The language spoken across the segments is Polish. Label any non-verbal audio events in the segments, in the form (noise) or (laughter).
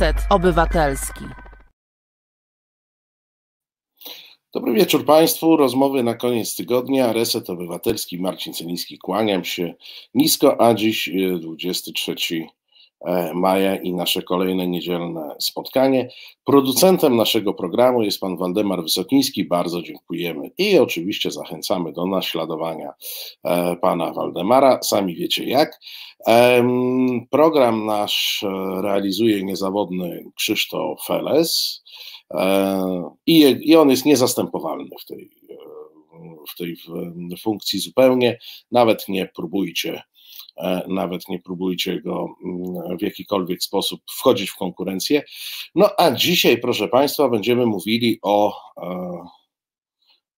Reset Obywatelski. Dobry wieczór Państwu. Rozmowy na koniec tygodnia. Reset Obywatelski. Marcin Celiński. Kłaniam się nisko, a dziś 23 e, maja i nasze kolejne niedzielne spotkanie. Producentem naszego programu jest pan Waldemar Wysokiński. Bardzo dziękujemy i oczywiście zachęcamy do naśladowania e, pana Waldemara. Sami wiecie jak. Program nasz e, realizuje niezawodny Krzysztof Feles. I, on jest niezastępowalny w tej, w tej funkcji zupełnie. Nawet nie próbujcie e, nawet nie próbujcie go mm, w jakikolwiek sposób wchodzić w konkurencję. No a dzisiaj, proszę Państwa, będziemy mówili o, e,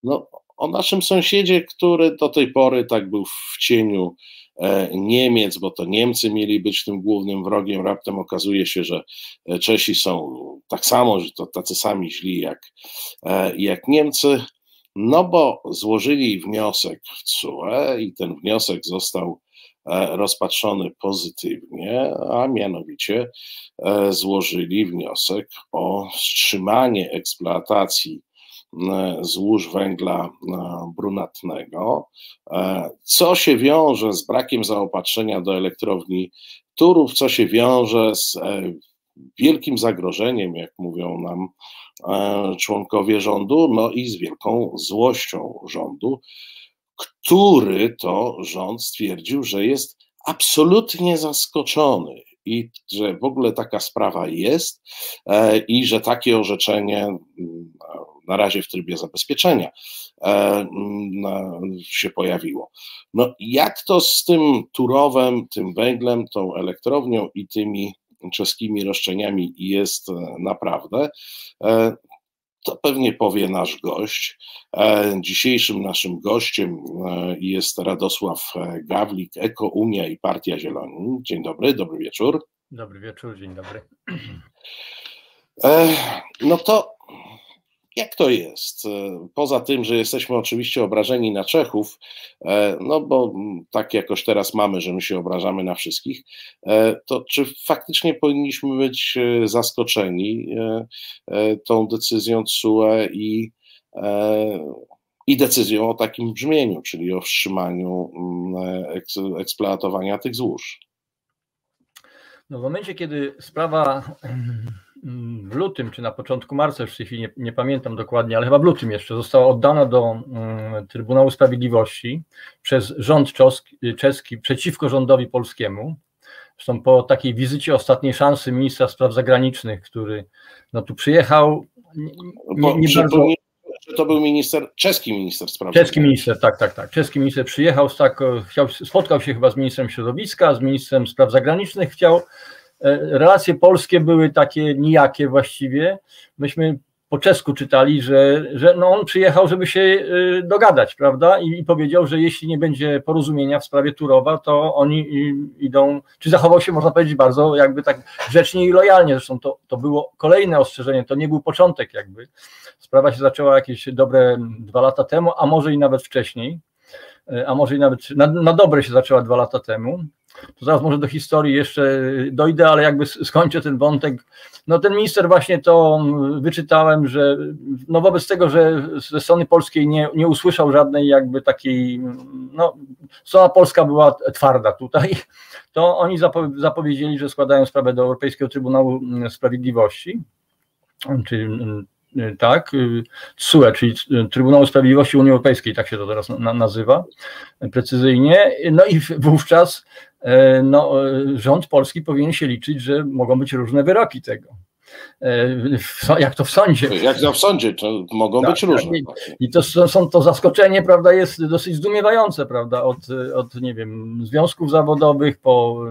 no, o naszym sąsiedzie, który do tej pory tak był w cieniu E, Niemiec, bo to Niemcy mieli być tym głównym wrogiem. Raptem okazuje się, że e, Czesi są tak samo, że to tacy sami źli jak, e, jak Niemcy. No bo złożyli wniosek w CUE i ten wniosek został rozpatrzony pozytywnie, a mianowicie złożyli wniosek o wstrzymanie eksploatacji E, złóż węgla e, brunatnego, e, co się wiąże z brakiem zaopatrzenia do elektrowni Turów, co się wiąże z wielkim zagrożeniem, jak mówią nam członkowie rządu, no i z wielką złością rządu, który to rząd stwierdził, że jest absolutnie zaskoczony i że w ogóle taka sprawa jest i że takie orzeczenie mm, na razie w trybie zabezpieczenia e, się pojawiło. No jak to z tym Turowem, tym węglem, tą elektrownią i tymi czeskimi roszczeniami jest e, naprawdę? E, to pewnie powie nasz gość. Dzisiejszym naszym gościem jest Radosław Gawlik, Eko Unia i Partia Zieloni. Dzień dobry, dobry wieczór. Dobry wieczór, dzień dobry. No to jak to jest? E, poza tym, że jesteśmy oczywiście obrażeni na Czechów, e, no bo tak jakoś teraz mamy, że my się obrażamy na wszystkich, e, to czy faktycznie powinniśmy być zaskoczeni tą decyzją CUE i, i decyzją o takim brzmieniu, czyli o wstrzymaniu eksploatowania tych złóż? No w momencie, kiedy sprawa (clears throat) w lutym, czy na początku marca, już w tej chwili nie, nie, pamiętam dokładnie, ale chyba w lutym jeszcze, została oddana do um, Trybunału Sprawiedliwości przez rząd czeski, czeski przeciwko rządowi polskiemu. Zresztą po takiej wizycie ostatniej szansy ministra spraw zagranicznych, który no, tu przyjechał. Nie, nie bardzo... To był minister, czeski minister spraw Czeski minister, tak, tak, tak. Czeski minister przyjechał, tak, chciał, spotkał się chyba z ministrem środowiska, z ministrem spraw zagranicznych, chciał relacje polskie były takie nijakie właściwie. Myśmy po czesku czytali, że, że no on przyjechał, żeby się e, dogadać, prawda? I, I, powiedział, że jeśli nie będzie porozumienia w sprawie Turowa, to oni idą, czy zachował się, można powiedzieć, bardzo jakby tak grzecznie i lojalnie. Zresztą to, to było kolejne ostrzeżenie, to nie był początek jakby. Sprawa się zaczęła jakieś dobre dwa lata temu, a może i nawet wcześniej, e, a może i nawet na, na dobre się zaczęła dwa lata temu to zaraz może do historii jeszcze dojdę, ale jakby skończę ten wątek. No ten minister właśnie to wyczytałem, że no wobec tego, że ze strony polskiej nie, nie usłyszał żadnej jakby takiej, no strona polska była twarda tutaj, (laughs) to oni zapowiedzieli, że składają sprawę do Europejskiego Trybunału Sprawiedliwości, czy tak, TSUE, y, czyli Trybunału Sprawiedliwości Unii Europejskiej, tak się to teraz nazywa precyzyjnie. No i wówczas no, rząd polski powinien się liczyć, że mogą być różne wyroki tego. Jak to w sądzie. Jak to w sądzie, to mogą tak, być różne. I, I to są to zaskoczenie, prawda, jest dosyć zdumiewające, prawda, od, od nie wiem, związków zawodowych po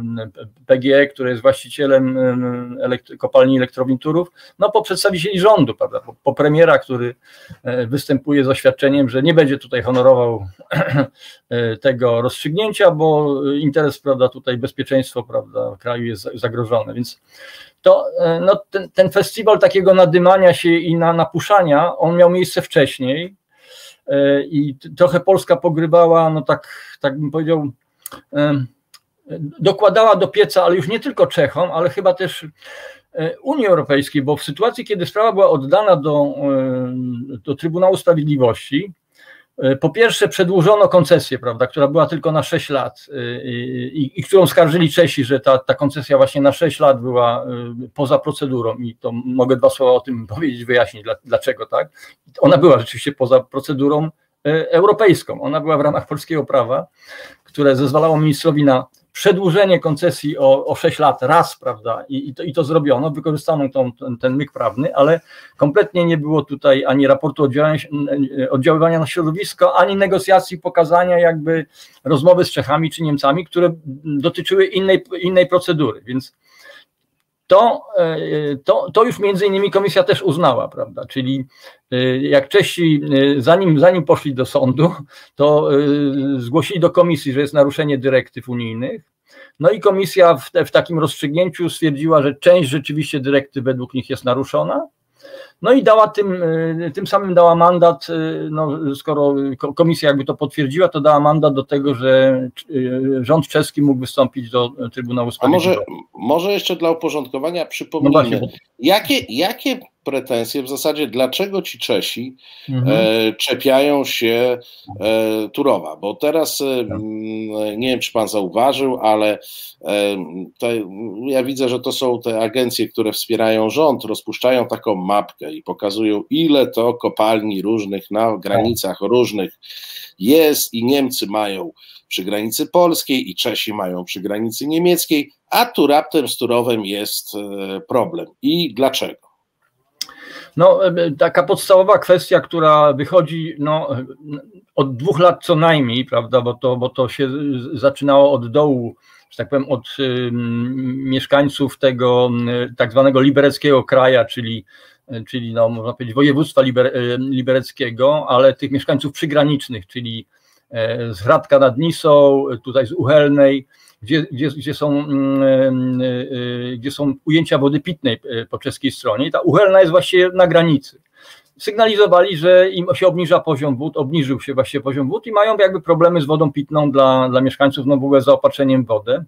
PGE, który jest właścicielem elektry, kopalni elektrowni Turów, no po przedstawicieli rządu, prawda, po, po premiera, który e, występuje z oświadczeniem, że nie będzie tutaj honorował e, tego rozstrzygnięcia, bo interes, prawda, tutaj bezpieczeństwo, prawda, kraju jest zagrożone, więc to e, no, ten, ten festiwal takiego nadymania się i na, napuszania, on miał miejsce wcześniej e, i trochę Polska pogrywała, no tak, tak bym powiedział, e, dokładała do pieca, ale już nie tylko Czechom, ale chyba też Unii Europejskiej, bo w sytuacji, kiedy sprawa była oddana do, do Trybunału Sprawiedliwości, po pierwsze, przedłużono koncesję, prawda, która była tylko na 6 lat e, i, i, którą skarżyli Czesi, że ta, ta koncesja właśnie na 6 lat była e, poza procedurą i to mogę dwa słowa o tym (laughs) powiedzieć, wyjaśnić dlaczego tak. Ona była rzeczywiście poza procedurą europejską. Ona była w ramach polskiego prawa, które zezwalało ministrowi na przedłużenie koncesji o, o 6 lat raz, prawda, i, i, to, i to zrobiono, wykorzystano tą, ten, ten myk prawny, ale kompletnie nie było tutaj ani raportu oddziaływania na środowisko, ani negocjacji, pokazania jakby rozmowy z Czechami czy Niemcami, które dotyczyły innej, innej procedury, więc to, e, to, to już między innymi komisja też uznała, prawda? Czyli e, jak Czesi, e, zanim, zanim poszli do sądu, to zgłosili do komisji, że jest naruszenie dyrektyw unijnych. No i komisja w, te, w takim rozstrzygnięciu stwierdziła, że część rzeczywiście dyrektyw według nich jest naruszona, no i dała tym, y, tym samym dała mandat, y, no, skoro komisja jakby to potwierdziła, to dała mandat do tego, że y, rząd czeski mógł wystąpić do Trybunału Sprawiedliwości. A może, może jeszcze dla uporządkowania przypomnijmy, no jakie, jakie pretensje, w zasadzie dlaczego ci Czesi mhm. e, czepiają się e, Turowa, bo teraz e, tak. nie wiem, czy pan zauważył, ale e, to, ja widzę, że to są te agencje, które wspierają rząd, rozpuszczają taką mapkę i pokazują, ile to kopalni różnych na granicach różnych jest i Niemcy mają przy granicy polskiej i Czesi mają przy granicy niemieckiej, a tu raptem z Turowem jest e, problem. I dlaczego? No, e, taka podstawowa kwestia, która wychodzi no, od dwóch lat co najmniej, prawda, bo to, bo to się zaczynało od dołu, że tak powiem, od y, mieszkańców tego tak zwanego libereckiego kraja, czyli, czyli no, można powiedzieć województwa liber, libereckiego, ale tych mieszkańców przygranicznych, czyli z Hradka nad Nisą, tutaj z Uchelnej, gdzie, gdzie, gdzie, są, mm, mm, y, gdzie są ujęcia wody pitnej po czeskiej stronie. I ta Uchelna jest właśnie na granicy. Sygnalizowali, że im się obniża poziom wód, obniżył się właśnie poziom wód i mają jakby problemy z wodą pitną dla, dla mieszkańców, no w ogóle zaopatrzeniem w wodę.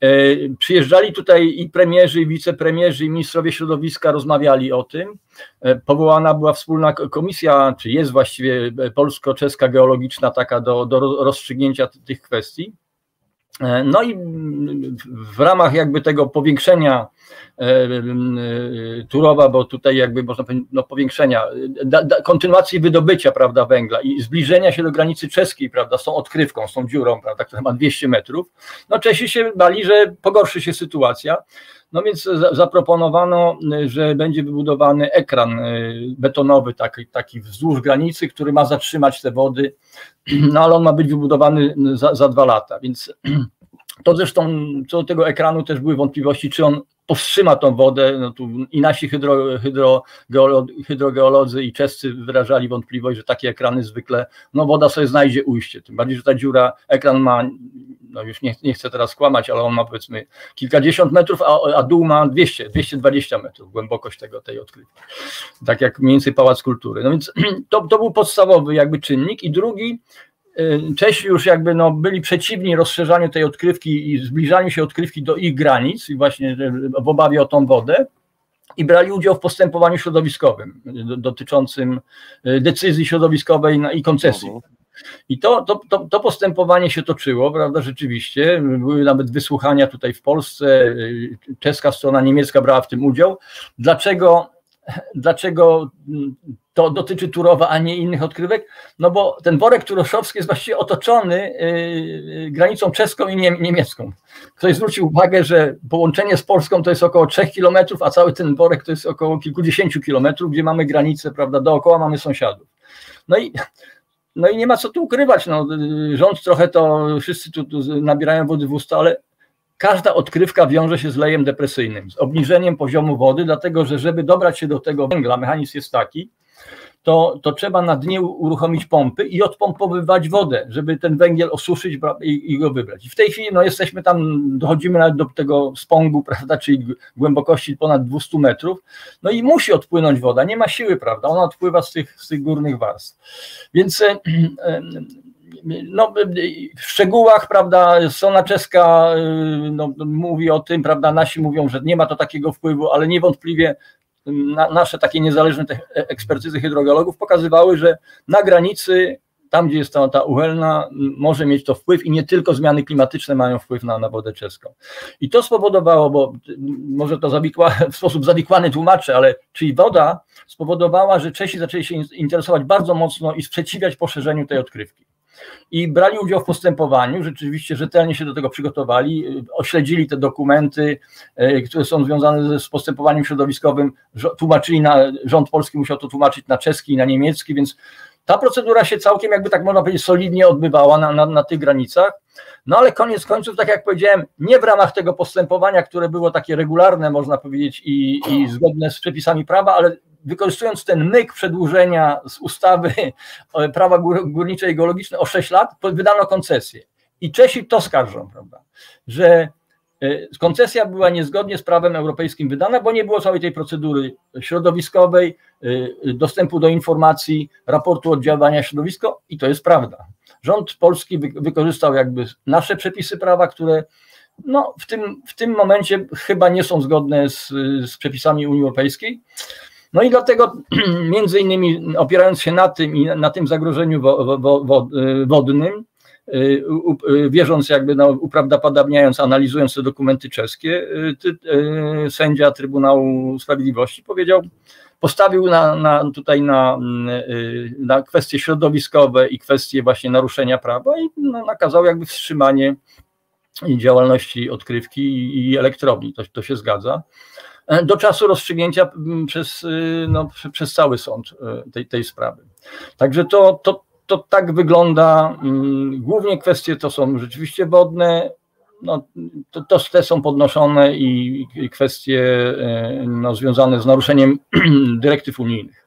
E, przyjeżdżali tutaj i premierzy, i wicepremierzy, i ministrowie środowiska rozmawiali o tym. E, powołana była wspólna komisja, czy jest właściwie polsko-czeska geologiczna taka do, do rozstrzygnięcia tych kwestii. E, no i w ramach jakby tego powiększenia e, e, Turowa, bo tutaj jakby można powiedzieć, no powiększenia, da, da, kontynuacji wydobycia, prawda, węgla i zbliżenia się do granicy czeskiej, prawda, tą odkrywką, tą dziurą, prawda, która ma 200 metrów, no Czesi się bali, że pogorszy się sytuacja, no więc zaproponowano, że będzie wybudowany ekran betonowy, taki, taki wzdłuż granicy, który ma zatrzymać te wody, (clears throat) no ale on ma być wybudowany za, za dwa lata, więc (clears throat) to zresztą co do tego ekranu też były wątpliwości, czy on powstrzyma tą wodę. No tu I nasi hydro, hydro, hydrogeolodzy i czescy wyrażali wątpliwość, że takie ekrany zwykle, no woda sobie znajdzie ujście. Tym bardziej, że ta dziura, ekran ma, no już nie, nie chcę teraz kłamać, ale on ma powiedzmy kilkadziesiąt metrów, a, a dół ma 200, 220 metrów, głębokość tego, tej odkrywki. Tak jak mniej więcej Pałac Kultury. No więc (clears throat) to, to był podstawowy jakby czynnik. I drugi, Y, Czesi już jakby no, byli przeciwni rozszerzaniu tej odkrywki i zbliżaniu się odkrywki do ich granic i właśnie w obawie o tą wodę i brali udział w postępowaniu środowiskowym dotyczącym y, decyzji środowiskowej i koncesji. I to, to, to, to, postępowanie się toczyło, prawda, rzeczywiście. Były nawet wysłuchania tutaj w Polsce, y, czeska strona niemiecka brała w tym udział. Dlaczego Dlaczego to dotyczy Turowa, a nie innych odkrywek? No bo ten worek turoszowski jest właściwie otoczony yy, granicą czeską i niemiecką. Ktoś zwrócił uwagę, że połączenie z Polską to jest około 3 kilometrów, a cały ten worek to jest około kilkudziesięciu kilometrów, gdzie mamy granicę, prawda, dookoła mamy sąsiadów. No i no i nie ma co tu ukrywać. No, rząd trochę to, wszyscy tu, tu nabierają wody w usta, ale każda odkrywka wiąże się z lejem depresyjnym, z obniżeniem poziomu wody, dlatego że żeby dobrać się do tego węgla, mechanizm jest taki, to, to trzeba na dnie uruchomić pompy i odpompowywać wodę, żeby ten węgiel osuszyć i, i go wybrać. W tej chwili no, jesteśmy tam, dochodzimy nawet do tego spongu, (laughs) prawda, czyli głębokości ponad 200 metrów, no i musi odpłynąć woda, nie ma siły, prawda, ona odpływa z tych, z tych górnych warstw. Więc e, e, no, w szczegółach, prawda, strona czeska no, mówi o tym, prawda, nasi mówią, że nie ma to takiego wpływu, ale niewątpliwie na, nasze takie niezależne ekspertyzy hydrogeologów pokazywały, że na granicy tam, gdzie jest ta, ta uhelna, może mieć to wpływ i nie tylko zmiany klimatyczne mają wpływ na, na wodę czeską. I to spowodowało, bo może to zawikła, w sposób zawikłany tłumaczę, ale czyli woda spowodowała, że Czesi zaczęli się interesować bardzo mocno i sprzeciwiać poszerzeniu tej odkrywki. I brali udział w postępowaniu, rzeczywiście rzetelnie się do tego przygotowali, ośledzili te dokumenty, e, które są związane z postępowaniem środowiskowym, tłumaczyli na, rząd polski musiał to tłumaczyć na czeski i na niemiecki, więc ta procedura się całkiem, jakby tak można powiedzieć, solidnie odbywała na, na, na tych granicach. No ale koniec końców, tak jak powiedziałem, nie w ramach tego postępowania, które było takie regularne, można powiedzieć, i, i zgodne z przepisami prawa, ale wykorzystując ten myk przedłużenia z ustawy (laughs) prawa górnicze i geologiczne o 6 lat, wydano koncesję. I Czesi to skarżą, prawda, że E, koncesja była niezgodnie z prawem europejskim wydana, bo nie było całej tej procedury środowiskowej, e, dostępu do informacji, raportu oddziaływania środowisko i to jest prawda. Rząd polski wykorzystał jakby nasze przepisy prawa, które no, w, tym, w tym momencie chyba nie są zgodne z, z przepisami Unii Europejskiej. No i dlatego (clears throat) między innymi opierając się na tym i na tym zagrożeniu wo, wodnym, Y, y, wierząc jakby, no, uprawdopodobniając, analizując te dokumenty czeskie, y, sędzia Trybunału Sprawiedliwości powiedział, postawił na, na, tutaj na, na kwestie środowiskowe i kwestie właśnie naruszenia prawa i no, nakazał jakby wstrzymanie działalności odkrywki i elektrowni. To, to się zgadza. Do czasu rozstrzygnięcia przez, no, przez cały sąd tej, tej sprawy. Także to, to, to tak wygląda. Mm, głównie kwestie to są rzeczywiście wodne, no, to, to te są podnoszone i, i kwestie e, no, związane z naruszeniem (clears throat) dyrektyw unijnych.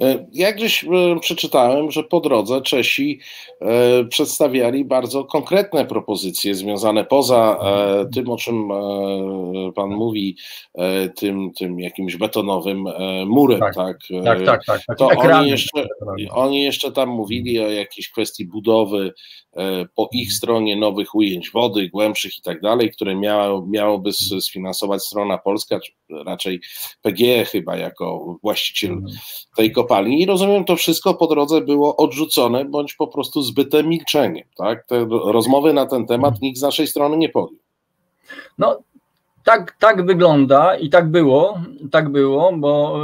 E, ja gdzieś e, przeczytałem, że po drodze Czesi e, przedstawiali bardzo konkretne propozycje związane poza tym, o czym Pan mówi, tym, tym jakimś betonowym murem. Tak, tak, tak. tak, tak, tak. To oni jeszcze, oni jeszcze tam mówili o jakiejś kwestii budowy po ich stronie nowych ujęć wody, głębszych i tak dalej, które miało, miałoby sfinansować strona polska, czy raczej PGE chyba jako właściciel mhm. tej kopalni. I rozumiem, to wszystko po drodze było odrzucone, bądź po prostu zbytem milczeniem. Tak? Te rozmowy na ten temat mhm. nikt z naszej strony nie podjął. No, tak, tak wygląda i tak było, tak było, bo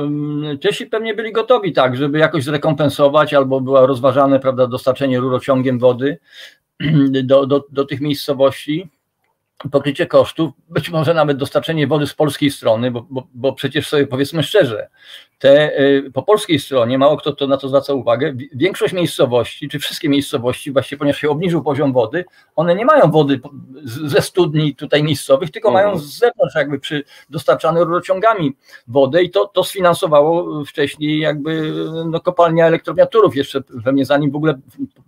Czesi pewnie byli gotowi tak, żeby jakoś zrekompensować, albo była rozważane, prawda, dostarczenie rurociągiem wody (clears throat) do, do, do tych miejscowości pokrycie kosztów, być może nawet dostarczenie wody z polskiej strony, bo, bo, bo przecież sobie powiedzmy szczerze, te, y, po polskiej stronie, mało kto to na to zwraca uwagę, większość miejscowości, czy wszystkie miejscowości, właściwie ponieważ się obniżył poziom wody, one nie mają wody ze studni tutaj miejscowych, tylko mhm. mają z zewnątrz jakby przy dostarczane rurociągami wodę i to, to sfinansowało wcześniej jakby no, kopalnia elektrownia Turów jeszcze pewnie zanim w ogóle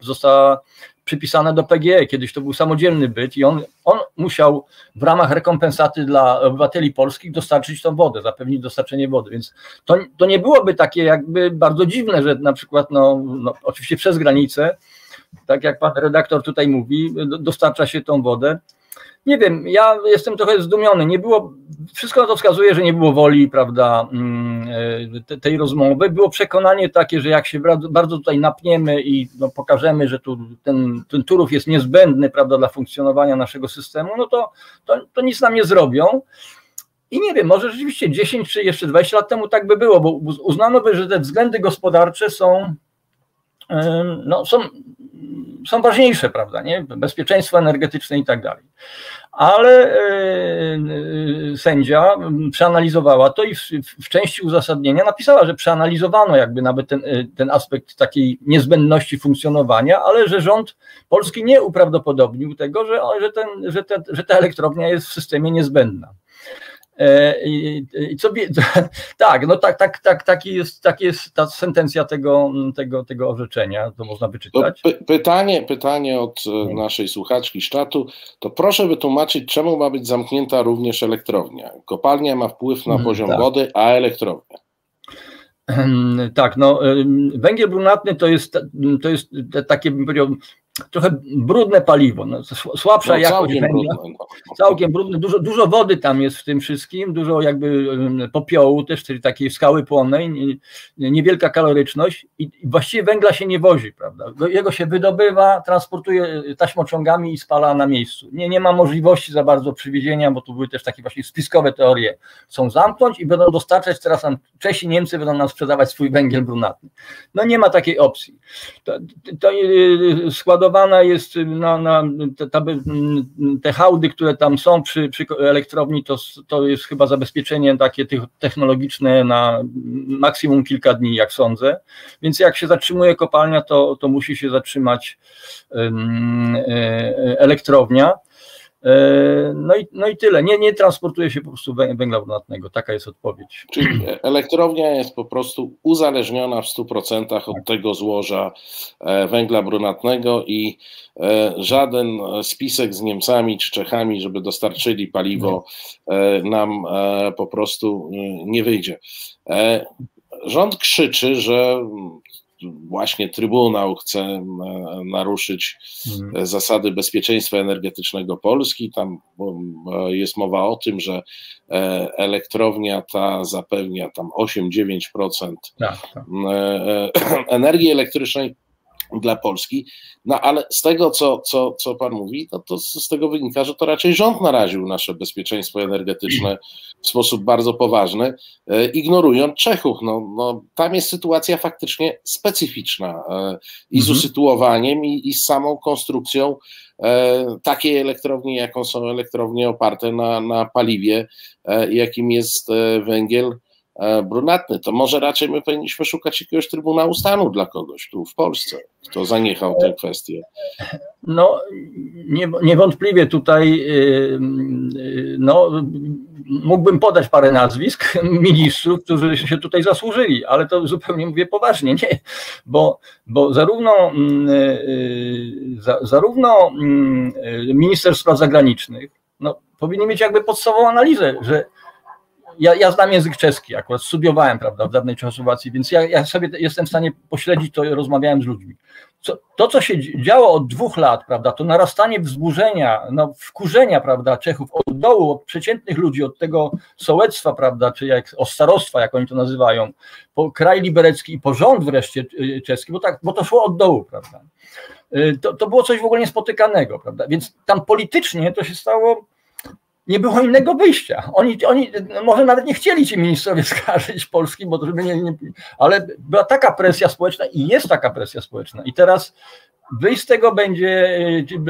została przypisane do PGE. Kiedyś to był samodzielny byt i on, on musiał w ramach rekompensaty dla obywateli polskich dostarczyć tą wodę, zapewnić dostarczenie wody. Więc to, to nie byłoby takie jakby bardzo dziwne, że na przykład, no, no oczywiście przez granicę, tak jak pan redaktor tutaj mówi, dostarcza się tą wodę nie wiem, ja jestem trochę zdumiony. Nie było, wszystko na to wskazuje, że nie było woli, prawda, mm, e, tej rozmowy. Było przekonanie takie, że jak się bardzo tutaj napniemy i no, pokażemy, że tu ten, ten Turów jest niezbędny, prawda, dla funkcjonowania naszego systemu, no to, to, to nic nam nie zrobią. I nie wiem, może rzeczywiście 10 czy jeszcze 20 lat temu tak by było, bo uznano by, że te względy gospodarcze są, no, są są ważniejsze, prawda, nie? Bezpieczeństwo energetyczne i tak dalej. Ale e, e, sędzia przeanalizowała to i w, w, części uzasadnienia napisała, że przeanalizowano jakby nawet ten, e, ten aspekt takiej niezbędności funkcjonowania, ale że rząd polski nie uprawdopodobnił tego, że, że, ten, że, te, że ta elektrownia jest w systemie niezbędna. E, I co, (laughs) tak, no tak, tak, tak, taki jest, tak jest ta sentencja tego, tego, tego orzeczenia, to można wyczytać. To pytanie, pytanie od e, naszej słuchaczki z czatu, to proszę wytłumaczyć, czemu ma być zamknięta również elektrownia? Kopalnia ma wpływ na mhm, poziom tak. wody, a elektrownia? Tak, no węgiel brunatny to jest, to jest takie, bym powiedział, trochę brudne paliwo, no, słabsza no, jakość węgla, brudne. No. całkiem brudne, dużo, dużo wody tam jest w tym wszystkim, dużo jakby popiołu też, czyli takiej skały płonnej, niewielka kaloryczność i właściwie węgla się nie wozi, prawda, jego się wydobywa, transportuje taśmociągami i spala na miejscu, nie, nie ma możliwości za bardzo przywiezienia, bo tu były też takie właśnie spiskowe teorie, chcą zamknąć i będą dostarczać, teraz nam Czesi, Niemcy będą nam sprzedawać swój węgiel brunatny, no nie ma takiej opcji, to, to y, składowa budowana jest na, na te, te, hałdy, które tam są przy, przy elektrowni, to, to jest chyba zabezpieczenie takie technologiczne na maksimum kilka dni, jak sądzę. Więc jak się zatrzymuje kopalnia, to, to musi się zatrzymać um, elektrownia. E, no i, no i tyle. Nie, nie transportuje się po prostu węgla brunatnego. Taka jest odpowiedź. Czyli (clears throat) elektrownia jest po prostu uzależniona w 100% od tego złoża e, węgla brunatnego i e, żaden spisek z Niemcami czy Czechami, żeby dostarczyli paliwo, nam po prostu nie wyjdzie. Rząd krzyczy, że właśnie Trybunał chce e, naruszyć mhm. zasady bezpieczeństwa energetycznego Polski. Tam e, jest mowa o tym, że e, elektrownia ta zapewnia tam 8-9% tak, tak. (clears throat) energii elektrycznej dla Polski. No ale z tego, co, co, co Pan mówi, no to z tego wynika, że to raczej rząd naraził nasze bezpieczeństwo energetyczne w sposób bardzo poważny, e, ignorując Czechów. No, no, tam jest sytuacja faktycznie specyficzna e, i z mhm. usytuowaniem, i, i z samą konstrukcją e, takiej elektrowni, jaką są elektrownie oparte na, na paliwie, jakim jest węgiel brunatny, to może raczej my powinniśmy szukać jakiegoś Trybunału Stanu dla kogoś tu w Polsce, kto zaniechał tę kwestię. No, nie, niewątpliwie tutaj y, y, no, mógłbym podać parę nazwisk (laughs) ministrów, którzy się tutaj zasłużyli, ale to zupełnie mówię poważnie, nie, bo, bo zarówno, mm, y, zarówno mm, minister spraw zagranicznych no, powinien mieć jakby podstawową analizę, że ja, ja znam język czeski, akurat studiowałem, prawda, w dawnej Czechosłowacji, więc ja, ja sobie jestem w stanie pośledzić to, rozmawiałem z ludźmi. Co, to, co się działo od dwóch lat, prawda, to narastanie wzburzenia, no, wkurzenia, prawda, Czechów od dołu, od przeciętnych ludzi, od tego sołectwa, prawda, czy jak, o starostwa, jak oni to nazywają, po kraj liberecki i po rząd wreszcie y, czeski, bo, tak, bo to szło od dołu, prawda. Y, to, to było coś w ogóle niespotykanego, prawda, więc tam politycznie to się stało nie było innego wyjścia. Oni, oni może nawet nie chcieli ci ministrowie (laughs) skarżyć Polski, bo żeby nie, nie, ale była taka presja społeczna i jest taka presja społeczna. I teraz wyjść z tego będzie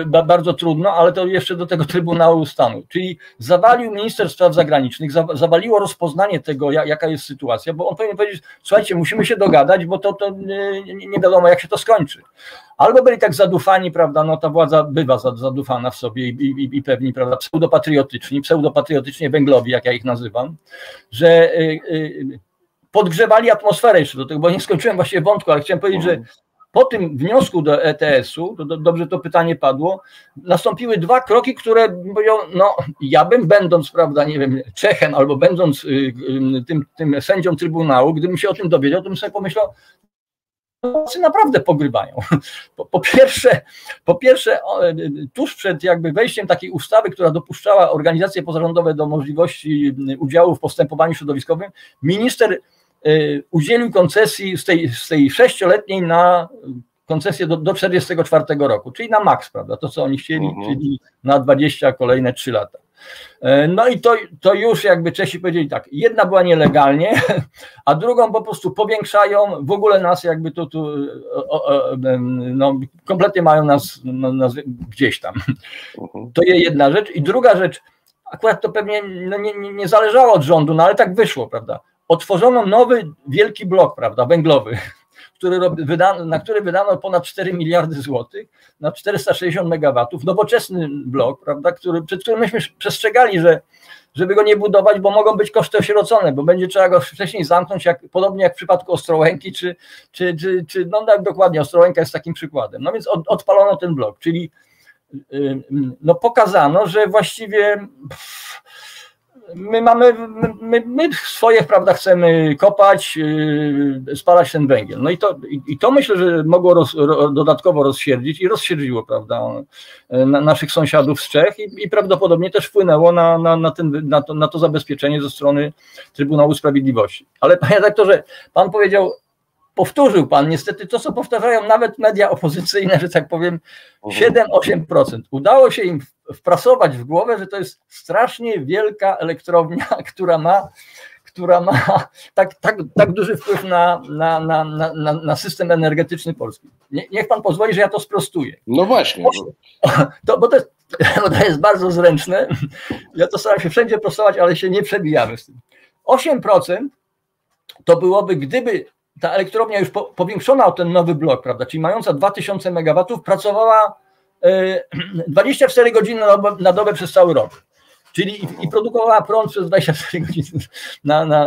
e, bardzo trudno, ale to jeszcze do tego Trybunału Stanu. Czyli zawalił minister spraw zagranicznych, zawaliło rozpoznanie tego, jaka jest sytuacja, bo on powinien powiedzieć, słuchajcie, musimy się dogadać, bo to, to nie wiadomo, jak się to skończy. Albo byli tak zadufani, prawda, no ta władza bywa zadufana w sobie i, i, i pewni, prawda, pseudopatriotyczni, pseudopatriotycznie węglowi, jak ja ich nazywam, że y, podgrzewali atmosferę jeszcze do tego, bo nie skończyłem właśnie wątku, ale chciałem powiedzieć, że po tym wniosku do ETS-u, to do, dobrze to pytanie padło, nastąpiły dwa kroki, które mówią, no ja bym będąc, prawda, nie wiem, Czechem albo będąc y, y, tym, tym sędzią Trybunału, gdybym się o tym dowiedział, to bym sobie pomyślał, Polacy naprawdę pogrywają. Po, po, pierwsze, po pierwsze, tuż przed jakby wejściem takiej ustawy, która dopuszczała organizacje pozarządowe do możliwości udziału w postępowaniu środowiskowym, minister y, udzielił koncesji z tej, z tej sześcioletniej na koncesję do, do 44 roku, czyli na maks, prawda, to co oni chcieli, mhm. czyli na 20 kolejne 3 lata. E, no i to, to już jakby Czesi powiedzieli tak, jedna była nielegalnie, (laughs) a drugą po prostu powiększają, w ogóle nas jakby tu, tu no, kompletnie mają nas, no, nas gdzieś tam. Mhm. To jest jedna rzecz. I druga rzecz, akurat to pewnie no, nie, nie zależało od rządu, no ale tak wyszło, prawda. Otworzono nowy wielki blok, prawda, węglowy, który wydano, na który wydano ponad 4 miliardy złotych, na 460 megawatów, nowoczesny blok, prawda, który, przed którym myśmy przestrzegali, że żeby go nie budować, bo mogą być koszty osierocone, bo będzie trzeba go wcześniej zamknąć, jak, podobnie jak w przypadku Ostrołęki, czy, czy, czy, czy no tak dokładnie, Ostrołęka jest takim przykładem. No więc od, odpalono ten blok, czyli no pokazano, że właściwie pff, my mamy, my, my swoje, prawda, chcemy kopać, yy, spalać ten węgiel. No i to, i, i to myślę, że mogło roz, ro, dodatkowo rozsierdzić i rozsierdziło, prawda, na, naszych sąsiadów z Czech i, i prawdopodobnie też wpłynęło na, na, na, ten, na, to, na to zabezpieczenie ze strony Trybunału Sprawiedliwości. Ale (laughs) panie redaktorze, pan powiedział, powtórzył pan niestety to, co powtarzają nawet media opozycyjne, że tak powiem, 7-8%. Udało się im wprasować w głowę, że to jest strasznie wielka elektrownia, (laughs) która ma, która ma tak, tak, tak duży wpływ na, na, na, na, na system energetyczny Polski. Nie, niech pan pozwoli, że ja to sprostuję. No właśnie. To, bo, to jest, (laughs) bo to jest bardzo zręczne. Ja to staram się wszędzie prostować, ale się nie przebijamy z tym. 8% to byłoby, gdyby ta elektrownia już po, powiększona o ten nowy blok, prawda, czyli mająca 2000 MW, pracowała (clears throat) 24 godziny na dobę, na dobę przez cały rok. Czyli i, produkowała prąd przez 24 godziny. Na, na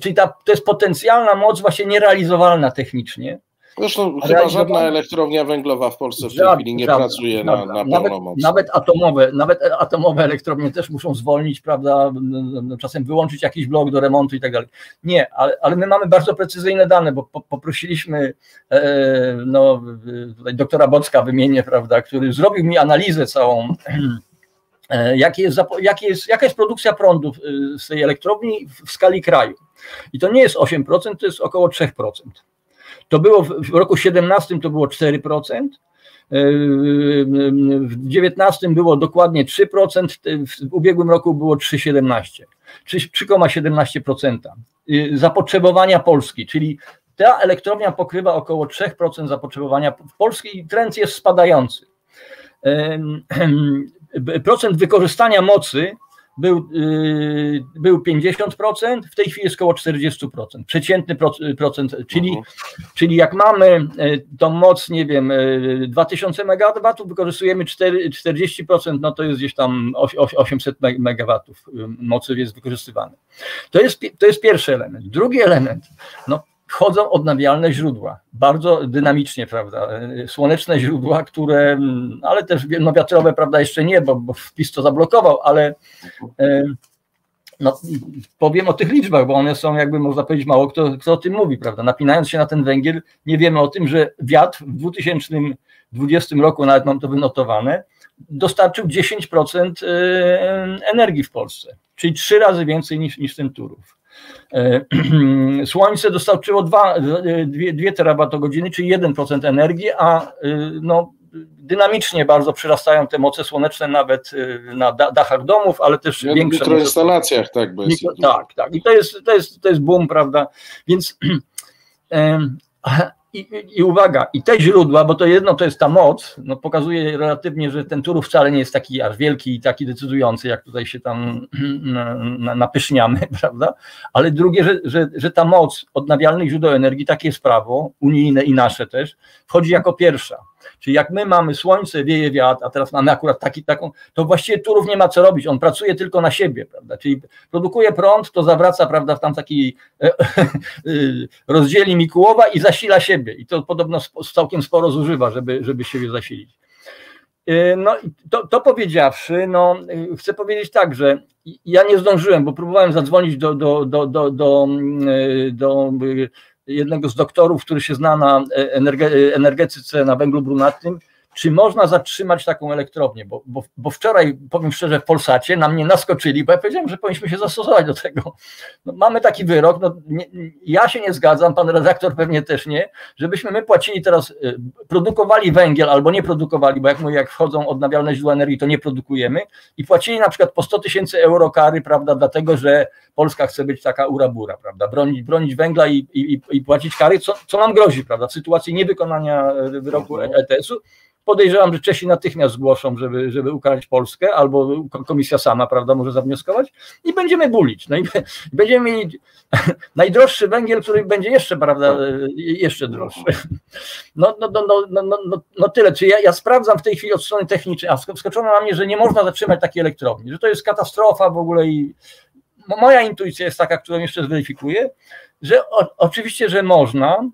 czyli ta, to jest potencjalna moc właśnie nierealizowalna technicznie. Zresztą chyba żadna elektrownia węglowa w Polsce w tej żadna, chwili nie żadna, pracuje na, na nawet, moc. Nawet atomowe, nawet atomowe elektrownie też muszą zwolnić, prawda, czasem wyłączyć jakiś blok do remontu i tak dalej. Nie, ale, ale my mamy bardzo precyzyjne dane, bo po, poprosiliśmy e, no, doktora Bocka wymienię, prawda, który zrobił mi analizę całą e, Jaki jest, jaki jest, jaka jest produkcja prądu z tej elektrowni w skali kraju. I to nie jest 8%, to jest około 3%. To było w roku 17 to było 4%, w 19 było dokładnie 3%, w ubiegłym roku było 3,17%, 3,17% zapotrzebowania Polski, czyli ta elektrownia pokrywa około 3% zapotrzebowania Polski i trend jest spadający. (clears throat) Procent wykorzystania mocy był, yy, był 50%, w tej chwili jest około 40%. Przeciętny procent, czyli, -huh. czyli jak mamy e, tą moc, nie wiem, 2000 MW, wykorzystujemy 4, 40%, no to jest gdzieś tam 800 MW mocy jest wykorzystywane. To jest, to jest pierwszy element. Drugi element, no wchodzą odnawialne źródła, bardzo dynamicznie, prawda, słoneczne źródła, które, ale też no wiatrowe, prawda, jeszcze nie, bo, bo wpis to zablokował, ale e, no, powiem o tych liczbach, bo one są jakby można powiedzieć mało kto, kto o tym mówi, prawda, napinając się na ten węgiel, nie wiemy o tym, że wiatr w 2020 roku, nawet mam to wynotowane, dostarczył 10% e, energii w Polsce, czyli trzy razy więcej niż, niż ten Turów. E, (clears throat) słońce dostarczyło 2, 2 terawatogodziny, czyli 1% energii, a e, no, dynamicznie bardzo przyrastają te moce słoneczne nawet e, na dachach domów, ale też ja większe. W mikroinstalacjach, tak, bez... Tak, tak. I to jest, to jest, to jest boom, prawda? Więc (clears throat) (clears throat) i, I, uwaga, i te źródła, bo to jedno to jest ta moc, no pokazuje relatywnie, że ten Turów wcale nie jest taki aż wielki i taki decydujący, jak tutaj się tam (clears throat) napyszniamy, (laughs) prawda? Ale drugie, że, że, że ta moc odnawialnych źródeł energii, takie jest prawo, unijne i nasze też, wchodzi jako pierwsza. Czyli jak my mamy słońce, wieje wiatr, a teraz mamy akurat taki, taką, to właściwie Turów nie ma co robić, on pracuje tylko na siebie, prawda? Czyli produkuje prąd, to zawraca, prawda, w tam taki e, rozdzieli Mikułowa i zasila siebie. I to podobno całkiem sporo zużywa, żeby, żeby siebie zasilić. E, no to, to powiedziawszy, no e, chcę powiedzieć tak, że ja nie zdążyłem, bo próbowałem zadzwonić do, do, do, do, do, do jednego z doktorów, który się zna na energetyce, na węglu brunatnym, czy można zatrzymać taką elektrownię, bo, bo, bo wczoraj, powiem szczerze, w Polsacie na mnie naskoczyli, bo ja powiedziałem, że powinniśmy się zastosować do tego. No, mamy taki wyrok, no, nie, ja się nie zgadzam, pan redaktor pewnie też nie, żebyśmy my płacili teraz, y, produkowali węgiel albo nie produkowali, bo jak mówię, jak wchodzą odnawialne źródła energii, to nie produkujemy i płacili na przykład po 100 tysięcy euro kary, prawda, dlatego, że Polska chce być taka urabura, prawda, bronić, bronić węgla i, i, i płacić kary, co, co nam grozi, prawda, w sytuacji niewykonania wyroku ETS-u, Podejrzewam, że Czesi natychmiast zgłoszą, żeby, żeby ukarać Polskę, albo komisja sama, prawda, może zawnioskować i będziemy bulić. No i będziemy mieli (laughs) najdroższy węgiel, który będzie jeszcze, prawda, jeszcze droższy. No, no, no, no, no, no, no tyle. Czy ja, ja sprawdzam w tej chwili od strony technicznej, a wskoczono na mnie, że nie można zatrzymać takiej elektrowni, że to jest katastrofa w ogóle i moja intuicja jest taka, którą jeszcze zweryfikuję, że o, oczywiście, że można,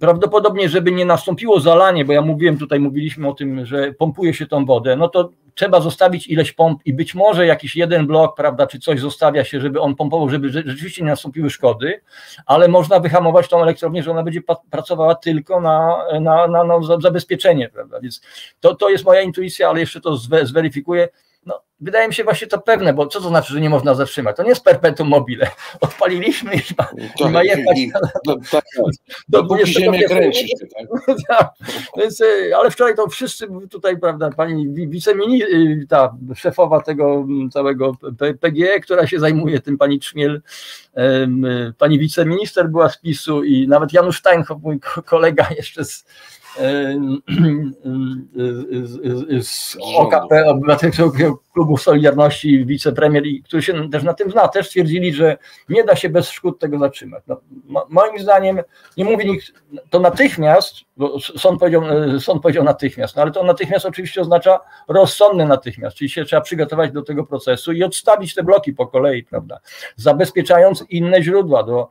prawdopodobnie, żeby nie nastąpiło zalanie, bo ja mówiłem tutaj, mówiliśmy o tym, że pompuje się tą wodę, no to trzeba zostawić ileś pomp i być może jakiś jeden blok, prawda, czy coś zostawia się, żeby on pompował, żeby rzeczywiście nie nastąpiły szkody, ale można wyhamować tą elektrownię, że ona będzie pracowała tylko na, na, na, na zabezpieczenie, prawda, więc to, to jest moja intuicja, ale jeszcze to zweryfikuję. No, wydaje mi się właśnie to pewne, bo co to znaczy, że nie można zatrzymać? To nie jest perpetuum mobile. Odpaliliśmy i ma, to, i ma jechać i, no, tak, do, do ziemię. Tak? (laughs) tak. Więc, e, ale wczoraj to wszyscy tutaj, prawda, pani wiceminister, ta szefowa tego całego PGE, która się zajmuje tym, pani Trzmiel, pani wiceminister była z PiSu i nawet Janusz Steinhoff, mój kolega jeszcze z z OKP, Obywatelskiego Klubu Solidarności, wicepremier, który się też na tym zna, też stwierdzili, że nie da się bez szkód tego zatrzymać. No, moim zdaniem, nie mówi nikt, to natychmiast, bo sąd powiedział, sąd powiedział natychmiast, no ale to natychmiast oczywiście oznacza rozsądny natychmiast, czyli się trzeba przygotować do tego procesu i odstawić te bloki po kolei, prawda, zabezpieczając inne źródła, do,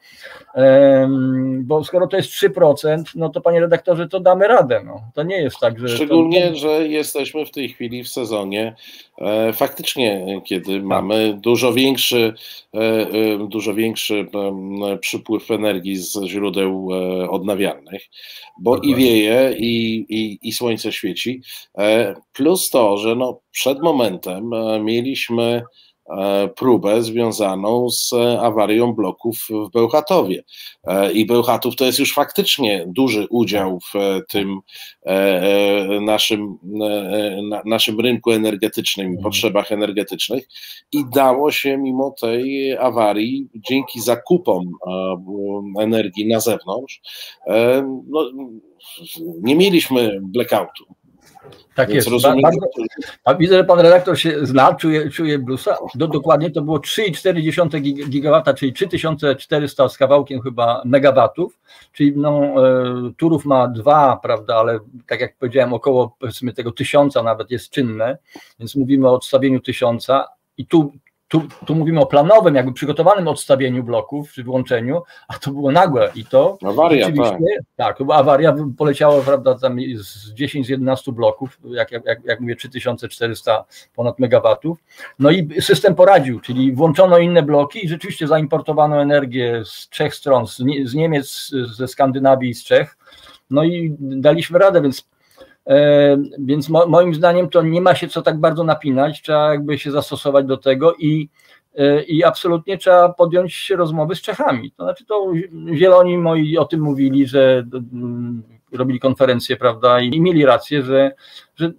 bo skoro to jest 3%, no to panie redaktorze, to damy radę, no. to nie jest tak, że... Szczególnie, to... że jesteśmy w tej chwili w sezonie e, faktycznie, kiedy mamy dużo większy, e, e, dużo większy przypływ energii z źródeł odnawialnych, bo i wieje, i, i, i słońce świeci, plus to, że no przed momentem mieliśmy E, próbę związaną z awarią bloków w Bełchatowie. E, I Bełchatów to jest już faktycznie duży udział w tym e, naszym, naszym rynku energetycznym i mhm. potrzebach energetycznych. I dało się mimo tej awarii, dzięki zakupom energii na zewnątrz, no, nie mieliśmy blackoutu. Tak Więc jest. Rozumiem, bardzo, a widzę, że pan redaktor się zna, czuje, czuje blusa. Do, dokładnie to było 3,4 gigawata, czyli 3400 z kawałkiem chyba megawatów, czyli no, e, Turów ma dwa, prawda, ale tak jak powiedziałem, około powiedzmy tego tysiąca nawet jest czynne, więc mówimy o odstawieniu tysiąca i tu tu, tu, mówimy o planowym, jakby przygotowanym odstawieniu bloków czy włączeniu, a to było nagłe i to awaria, tak. tak, to była awaria, poleciało prawda, tam z 10 z 11 bloków, jak, jak, jak mówię 3400 ponad megawatów, no i system poradził, czyli włączono inne bloki i rzeczywiście zaimportowano energię z trzech stron, z, Niemiec, ze Skandynawii i z Czech, no i daliśmy radę, więc więc mo, moim zdaniem to nie ma się co tak bardzo napinać, trzeba jakby się zastosować do tego i, e, i absolutnie trzeba podjąć rozmowy z Czechami. To znaczy to zieloni moi o tym mówili, że mm, robili konferencję, prawda, i mieli rację, że, że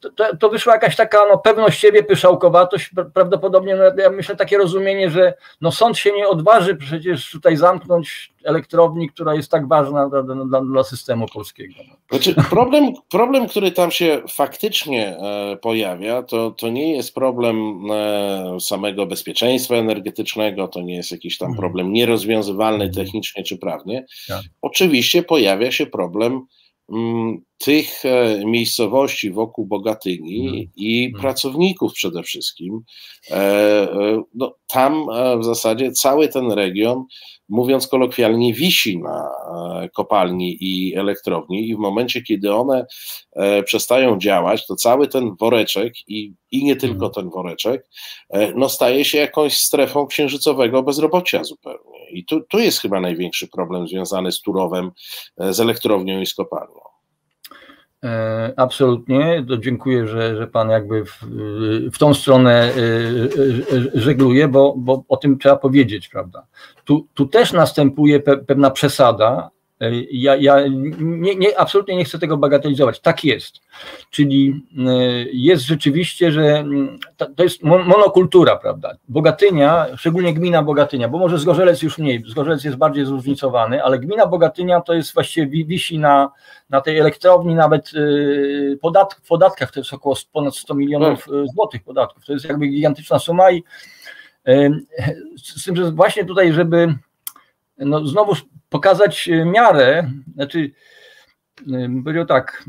to, to wyszła jakaś taka no, pewność siebie, pyszałkowatość, prawdopodobnie, no, ja myślę, takie rozumienie, że no, sąd się nie odważy przecież tutaj zamknąć elektrowni, która jest tak ważna dla, dla, dla systemu polskiego. Znaczy, problem, problem, który tam się faktycznie e, pojawia, to, to nie jest problem e, samego bezpieczeństwa energetycznego, to nie jest jakiś tam mhm. problem nierozwiązywalny mhm. technicznie czy prawnie. Tak. Oczywiście pojawia się problem tych e, miejscowości wokół Bogatyni mm. i mm. pracowników przede wszystkim. E, e, no, tam w zasadzie cały ten region, mówiąc kolokwialnie, wisi na kopalni i elektrowni, i w momencie, kiedy one przestają działać, to cały ten woreczek i, i nie tylko ten woreczek, no, staje się jakąś strefą księżycowego bezrobocia zupełnie. I tu, tu jest chyba największy problem związany z Turowem, e, z elektrownią i z kopalnią. E, absolutnie, to dziękuję, że, że Pan jakby w, w tą stronę e, żegluje, bo, bo o tym trzeba powiedzieć, prawda. Tu, tu też następuje pe, pewna przesada, ja, ja nie, nie, absolutnie nie chcę tego bagatelizować. Tak jest. Czyli e, jest rzeczywiście, że mm, to jest monokultura, prawda? Bogatynia, szczególnie gmina Bogatynia, bo może Zgorzelec już mniej, Zgorzelec jest bardziej zróżnicowany, ale gmina Bogatynia to jest właściwie wisi na, na tej elektrowni nawet e, podat, w podatkach, to jest około ponad 100 milionów e, złotych podatków. To jest jakby gigantyczna suma i z tym, że właśnie tutaj, żeby no znowu pokazać e, miarę, znaczy, e, powiedział tak,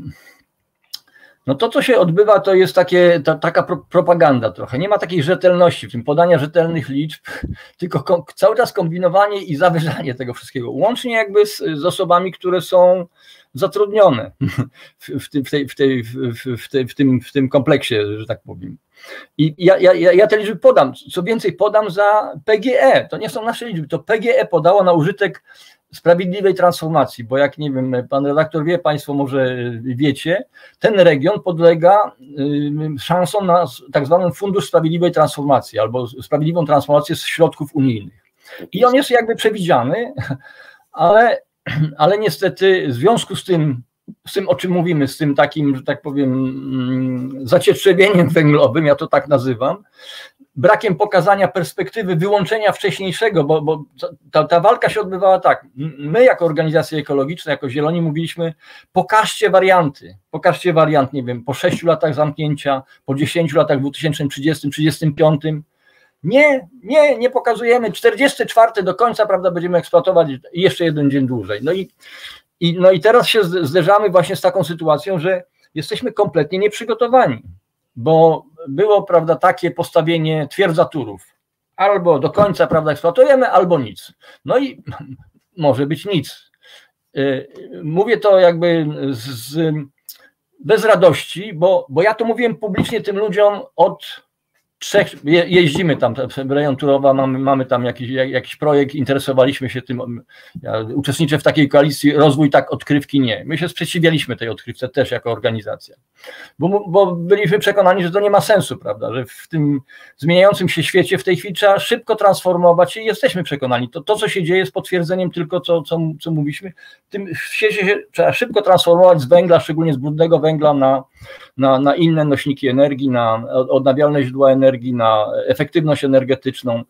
No to, co się odbywa, to jest takie, ta, taka pro, propaganda trochę. Nie ma takiej rzetelności w tym podania rzetelnych liczb, (laughs) tylko kom, cały czas kombinowanie i zawyżanie tego wszystkiego. Łącznie jakby z, z osobami, które są zatrudnione w, w, w, tym, w tym kompleksie, że tak powiem. I ja, ja, ja te liczby podam. Co więcej, podam za PGE. To nie są nasze liczby, to PGE podało na użytek sprawiedliwej transformacji, bo jak nie wiem, pan redaktor wie, państwo może wiecie, ten region podlega szansom na tak zwany Fundusz Sprawiedliwej Transformacji albo Sprawiedliwą Transformację z środków unijnych. I on jest jakby przewidziany, ale, (clears throat) ale niestety w związku z tym, z tym, o czym mówimy, z tym takim, że tak powiem, mm, zacietrzewieniem (laughs) węglowym, ja to tak nazywam, brakiem pokazania perspektywy wyłączenia wcześniejszego, bo, bo ta, ta, walka się odbywała tak. My, jako organizacje ekologiczne, jako Zieloni, mówiliśmy: pokażcie warianty, pokażcie wariant, nie wiem, po sześciu latach zamknięcia, po dziesięciu latach, w 2030, 35. Nie, nie, nie pokazujemy. 44 do końca, prawda, będziemy eksploatować jeszcze jeden dzień dłużej. No i, i, no i teraz się zderzamy właśnie z taką sytuacją, że jesteśmy kompletnie nieprzygotowani bo było, prawda, takie postawienie twierdza turów. Albo do końca, prawda, eksploatujemy, albo nic. No i (laughs) może być nic. Y, mówię to jakby z, bez radości, bo, bo ja to mówiłem publicznie tym ludziom od trzech, je, jeździmy tam rejon Turowa, mamy, mamy tam jakiś, jakiś projekt, interesowaliśmy się tym, ja uczestniczę w takiej koalicji Rozwój tak, odkrywki nie. My się sprzeciwialiśmy tej odkrywce też jako organizacja, bo, bo byliśmy przekonani, że to nie ma sensu, prawda, że w tym zmieniającym się świecie w tej chwili trzeba szybko transformować i jesteśmy przekonani. To, to co się dzieje jest potwierdzeniem tylko, co, co, co mówiliśmy, w tym świecie się trzeba szybko transformować z węgla, szczególnie z brudnego węgla na, na, na inne nośniki energii, na odnawialne źródła energii, na efektywność energetyczną.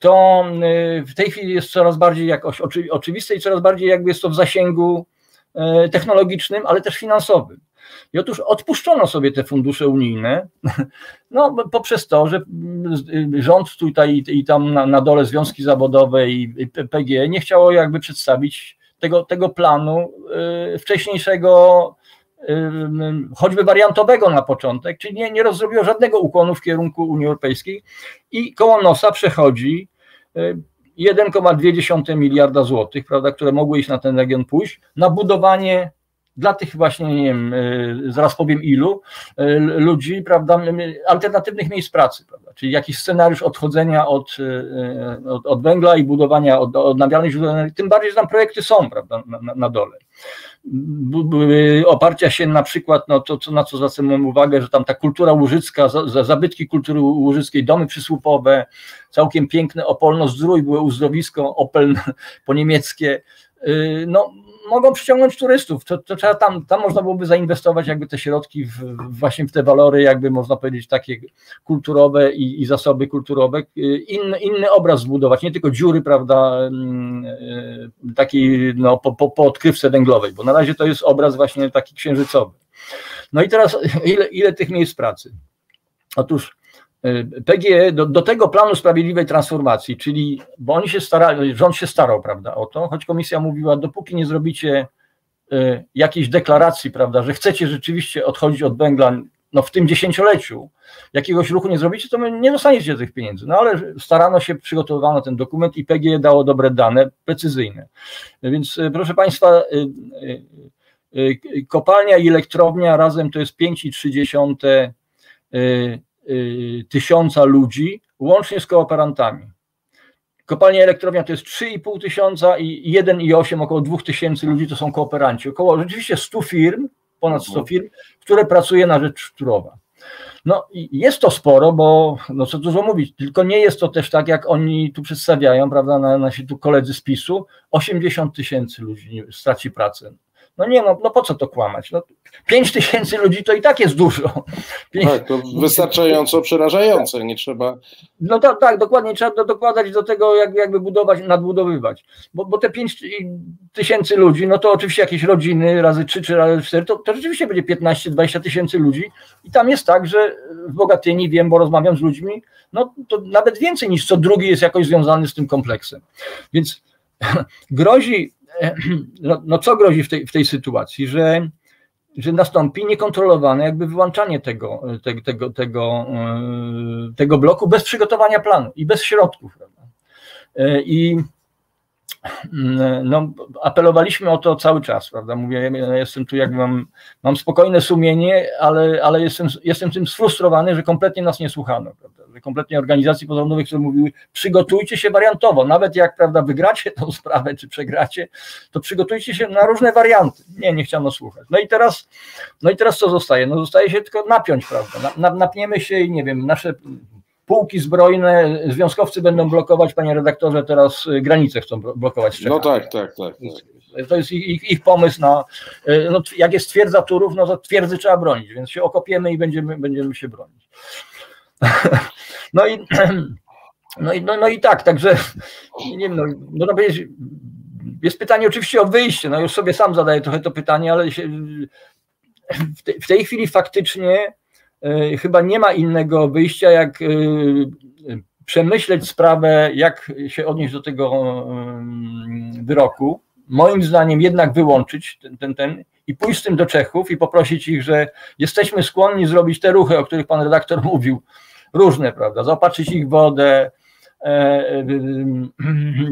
To y, w tej chwili jest coraz bardziej jakoś oczywiste i coraz bardziej jakby jest to w zasięgu y, technologicznym, ale też finansowym. I otóż odpuszczono sobie te fundusze unijne, (laughs) no poprzez to, że y, rząd tutaj i tam na, na dole związki zawodowe i PG nie chciało jakby przedstawić tego, tego planu wcześniejszego choćby wariantowego na początek, czyli nie, nie rozrobiło żadnego ukłonu w kierunku Unii Europejskiej i koło nosa przechodzi 1,2 miliarda złotych, prawda, które mogły iść na ten region pójść, na budowanie dla tych właśnie, nie wiem, zaraz powiem ilu, ludzi, prawda, alternatywnych miejsc pracy, prawda, czyli jakiś scenariusz odchodzenia od, od, od węgla i budowania od, odnawialnych źródeł energii, tym bardziej, że tam projekty są, prawda, na, na dole oparcia się na przykład, no to, na co zwracam uwagę, że tam ta kultura łużycka, zabytki kultury łużyckiej, domy przysłupowe, całkiem piękne Opolno Zdrój, były uzdrowisko Opel (laughs) po niemieckie, y, no mogą przyciągnąć turystów, to, to, trzeba tam, tam można byłoby zainwestować jakby te środki w, właśnie w te walory, jakby można powiedzieć takie kulturowe i, i zasoby kulturowe, inny, inny obraz zbudować, nie tylko dziury, prawda, mm, y, takiej no, po, po, po odkrywce węglowej, bo na razie to jest obraz właśnie taki księżycowy. No i teraz ile, ile tych miejsc pracy? Otóż y, PGE do, do, tego planu sprawiedliwej transformacji, czyli, bo oni się starali, rząd się starał, prawda, o to, choć komisja mówiła, dopóki nie zrobicie y, jakiejś deklaracji, prawda, że chcecie rzeczywiście odchodzić od węgla, no w tym dziesięcioleciu jakiegoś ruchu nie zrobicie, to nie dostaniecie tych pieniędzy. No ale starano się, przygotowano ten dokument i PGE dało dobre dane, precyzyjne. Więc y, proszę Państwa, kopalnia i elektrownia razem to jest 5,3 Y, tysiąca ludzi, łącznie z kooperantami. Kopalnia elektrownia to jest 3,5 tysiąca i 1,8 około 2 tysięcy ludzi to są kooperanci. Około rzeczywiście 100 firm, ponad 100 firm, które pracuje na rzecz Turowa. No jest to sporo, bo no co dużo mówić, tylko nie jest to też tak, jak oni tu przedstawiają, prawda, nasi tu koledzy z PiSu, 80 tysięcy ludzi straci pracę. No nie, no, no po co to kłamać? No, 5 tysięcy ludzi to i tak jest dużo. 5... Tak, to wystarczająco przerażające, nie trzeba. No tak, tak dokładnie, trzeba dokładać do tego, jak, jakby budować, nadbudowywać. Bo, bo te 5 tysięcy ludzi, no to oczywiście jakieś rodziny razy 3 czy razy 4, to, to rzeczywiście będzie 15-20 tysięcy ludzi. I tam jest tak, że w Bogatyni wiem, bo rozmawiam z ludźmi, no to nawet więcej niż co drugi jest jakoś związany z tym kompleksem. Więc (laughs) grozi (clears throat) no, no co grozi w tej, w tej sytuacji, że że nastąpi niekontrolowane jakby wyłączanie tego, tego, tego, tego, tego bloku bez przygotowania planu i bez środków. I no, apelowaliśmy o to cały czas, prawda? Mówię, ja jestem tu, jak mam, mam spokojne sumienie, ale, ale jestem, jestem tym sfrustrowany, że kompletnie nas nie słuchano, prawda? Że kompletnie organizacji pozarządowych, które mówiły, przygotujcie się wariantowo, nawet jak, prawda, wygracie tą (laughs) sprawę, czy przegracie, to przygotujcie się na różne warianty. Nie, nie chciano słuchać. No i teraz, no i teraz co zostaje? No zostaje się tylko napiąć, prawda? Napniemy się i nie wiem, nasze pułki zbrojne, związkowcy będą blokować, panie redaktorze, teraz y, granice chcą blokować. No tak, tak, tak, tak. To jest ich, ich pomysł na, y, no, jak jest twierdza Turów, no to twierdzy trzeba bronić, więc się okopiemy i będziemy, będziemy się bronić. (laughs) No i, (clears throat) no i, no, no i tak, także nie wiem, no, można powiedzieć, jest pytanie oczywiście o wyjście, no już sobie sam zadaję trochę to pytanie, ale się, w, te, w tej chwili faktycznie chyba nie ma innego wyjścia, jak e, przemyśleć sprawę, jak się odnieść do tego e, wyroku. Moim zdaniem jednak wyłączyć ten, ten, ten i pójść z tym do Czechów i poprosić ich, że jesteśmy skłonni zrobić te ruchy, o których pan redaktor (laughs) mówił, różne, prawda, zaopatrzyć ich wodę, E,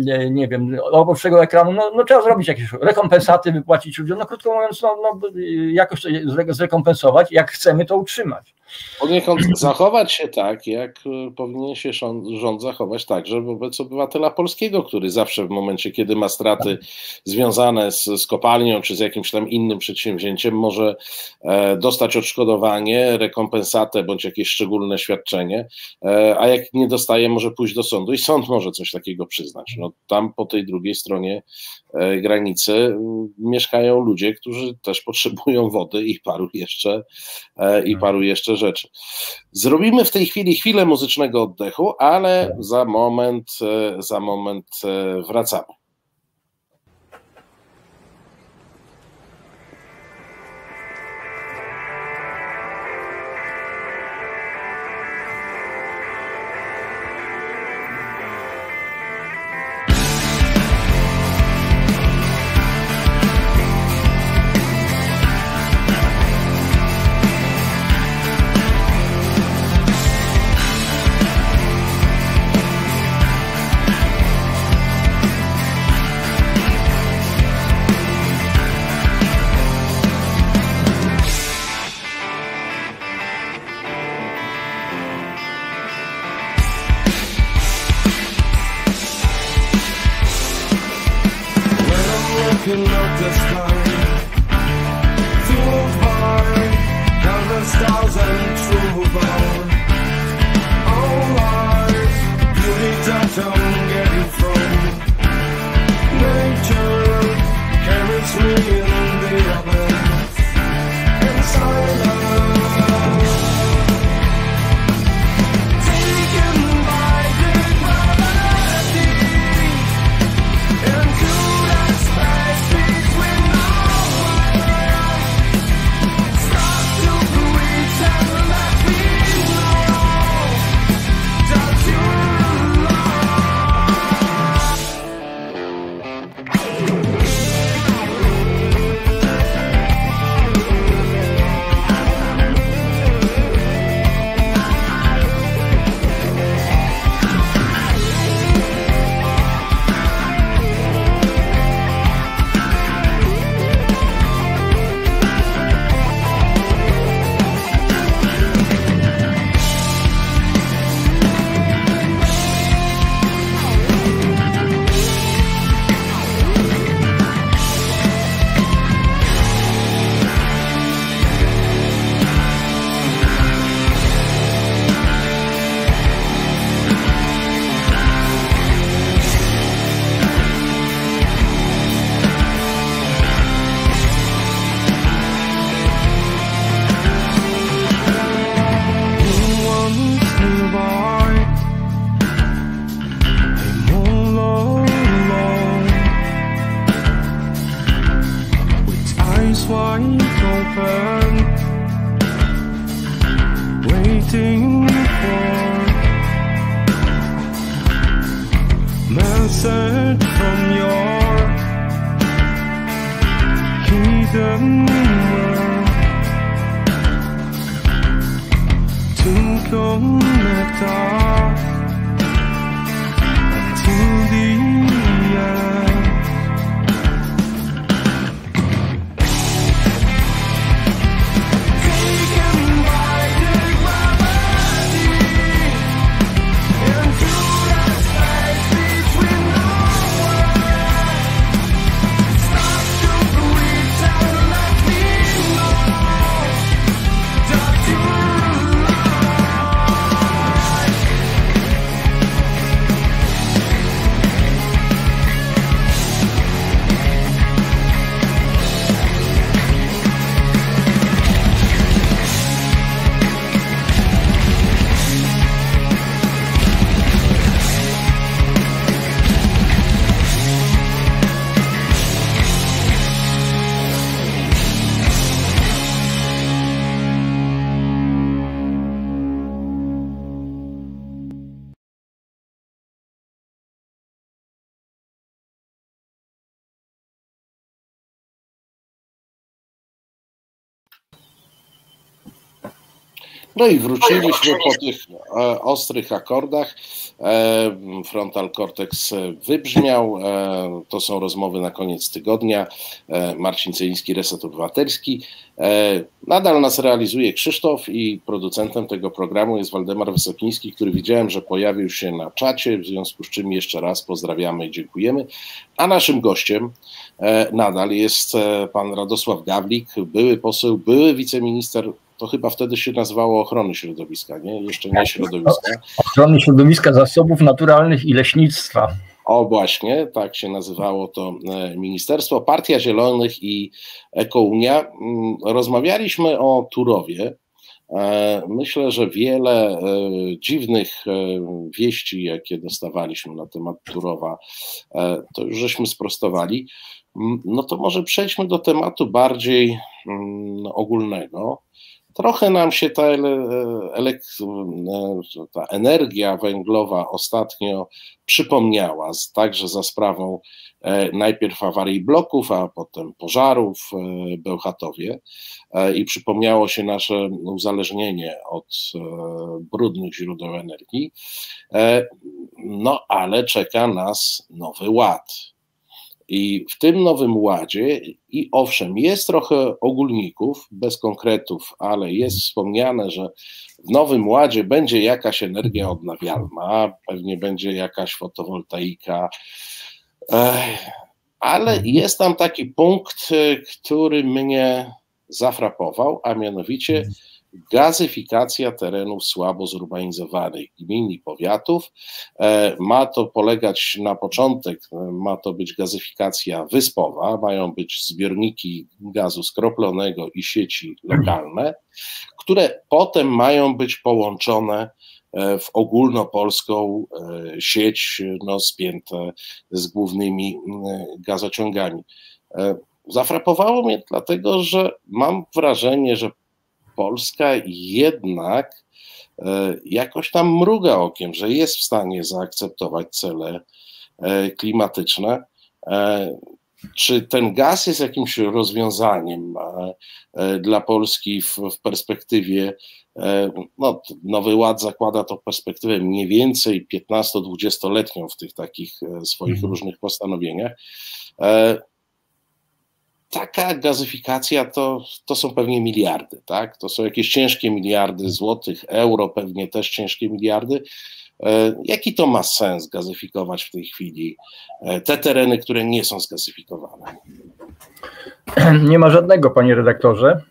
e, nie wiem, oprócz tego ekranu, no, no, trzeba zrobić jakieś rekompensaty, wypłacić ludziom, no krótko mówiąc, no, no jakoś to zrekompensować, jak chcemy to utrzymać. Poniekąd zachować się tak, jak e, powinien się rząd, zachować także wobec obywatela polskiego, który zawsze w momencie, kiedy ma straty związane z, z kopalnią czy z jakimś tam innym przedsięwzięciem, może e, dostać odszkodowanie, rekompensatę bądź jakieś szczególne świadczenie, e, a jak nie dostaje, może pójść do sądu i sąd może coś takiego przyznać. No, tam po tej drugiej stronie granicy mieszkają ludzie, którzy też potrzebują wody i paru jeszcze, e, i paru jeszcze rzeczy. Zrobimy w tej chwili chwilę muzycznego oddechu, ale za moment, e, za moment e, wracamy. No i wróciliśmy po tych e, ostrych akordach. E, frontal cortex wybrzmiał. E, to są rozmowy na koniec tygodnia. Marcin Celiński, Reset Obywatelski. Nadal nas realizuje Krzysztof i producentem tego programu jest Waldemar Wysokiński, który widziałem, że pojawił się na czacie, w związku z czym jeszcze raz pozdrawiamy i dziękujemy. A naszym gościem nadal jest pan Radosław Gawlik, były poseł, były wiceminister to chyba wtedy się nazywało ochrony środowiska, nie? Jeszcze nie środowiska. Ochrony środowiska, zasobów naturalnych i leśnictwa. O właśnie, tak się nazywało to e, ministerstwo. Partia Zielonych i Ekounia. Mm, rozmawialiśmy o Turowie. E, myślę, że wiele e, dziwnych wieści, jakie dostawaliśmy na temat Turowa, to już żeśmy sprostowali. Mm, no to może przejdźmy do tematu bardziej mm, ogólnego. Trochę nam się ta, ta energia węglowa ostatnio przypomniała, także za sprawą e, najpierw awarii bloków, a potem pożarów w e, Bełchatowie e, i przypomniało się nasze uzależnienie od brudnych źródeł energii. No ale czeka nas nowy ład i w tym nowym ładzie, i owszem, jest trochę ogólników, bez konkretów, ale jest wspomniane, że w nowym ładzie będzie jakaś energia odnawialna, pewnie będzie jakaś fotowoltaika, ale mhm. jest tam taki punkt, który mnie zafrapował, a mianowicie mhm gazyfikacja terenów słabo zurbanizowanych gmin i powiatów. E, ma to polegać na początek, e, ma to być gazyfikacja wyspowa, mają być zbiorniki gazu skroplonego i sieci lokalne, które potem mają być połączone e, w ogólnopolską sieć no, spięte z głównymi gazociągami. Zafrapowało mnie dlatego, że mam wrażenie, że Polska jednak e, jakoś tam mruga okiem, że jest w stanie zaakceptować cele e, klimatyczne. E, czy ten gaz jest jakimś rozwiązaniem dla Polski w, w perspektywie, no, Nowy Ład zakłada to perspektywę mniej więcej 15-20-letnią w tych takich swoich mhm. różnych postanowieniach taka gazyfikacja to, to są pewnie miliardy, tak? To są jakieś ciężkie miliardy złotych, euro pewnie też ciężkie miliardy. E, jaki to ma sens gazyfikować w tej chwili e, te tereny, które nie są zgazyfikowane? (clears throat) Nie ma żadnego, panie redaktorze,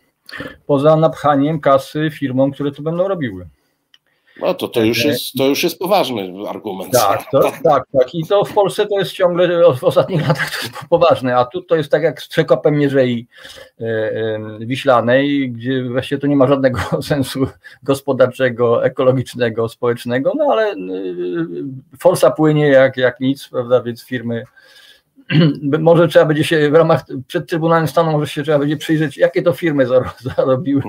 poza napchaniem kasy firmom, które to będą robiły. No to, to, już jest, to już jest poważny argument. Tak, to, (laughs) tak, tak. I to w Polsce to jest ciągle, w ostatnich latach to jest poważne, a tu to jest tak jak z przekopem Mierzei e, e, Wiślanej, gdzie właściwie to nie ma żadnego (laughs) sensu gospodarczego, ekologicznego, społecznego, no ale e, forsa płynie jak, jak nic, prawda, więc firmy (clears throat) może trzeba będzie się w ramach przed Trybunałem Stanu może się trzeba będzie przyjrzeć, jakie to firmy (laughs) zarobiły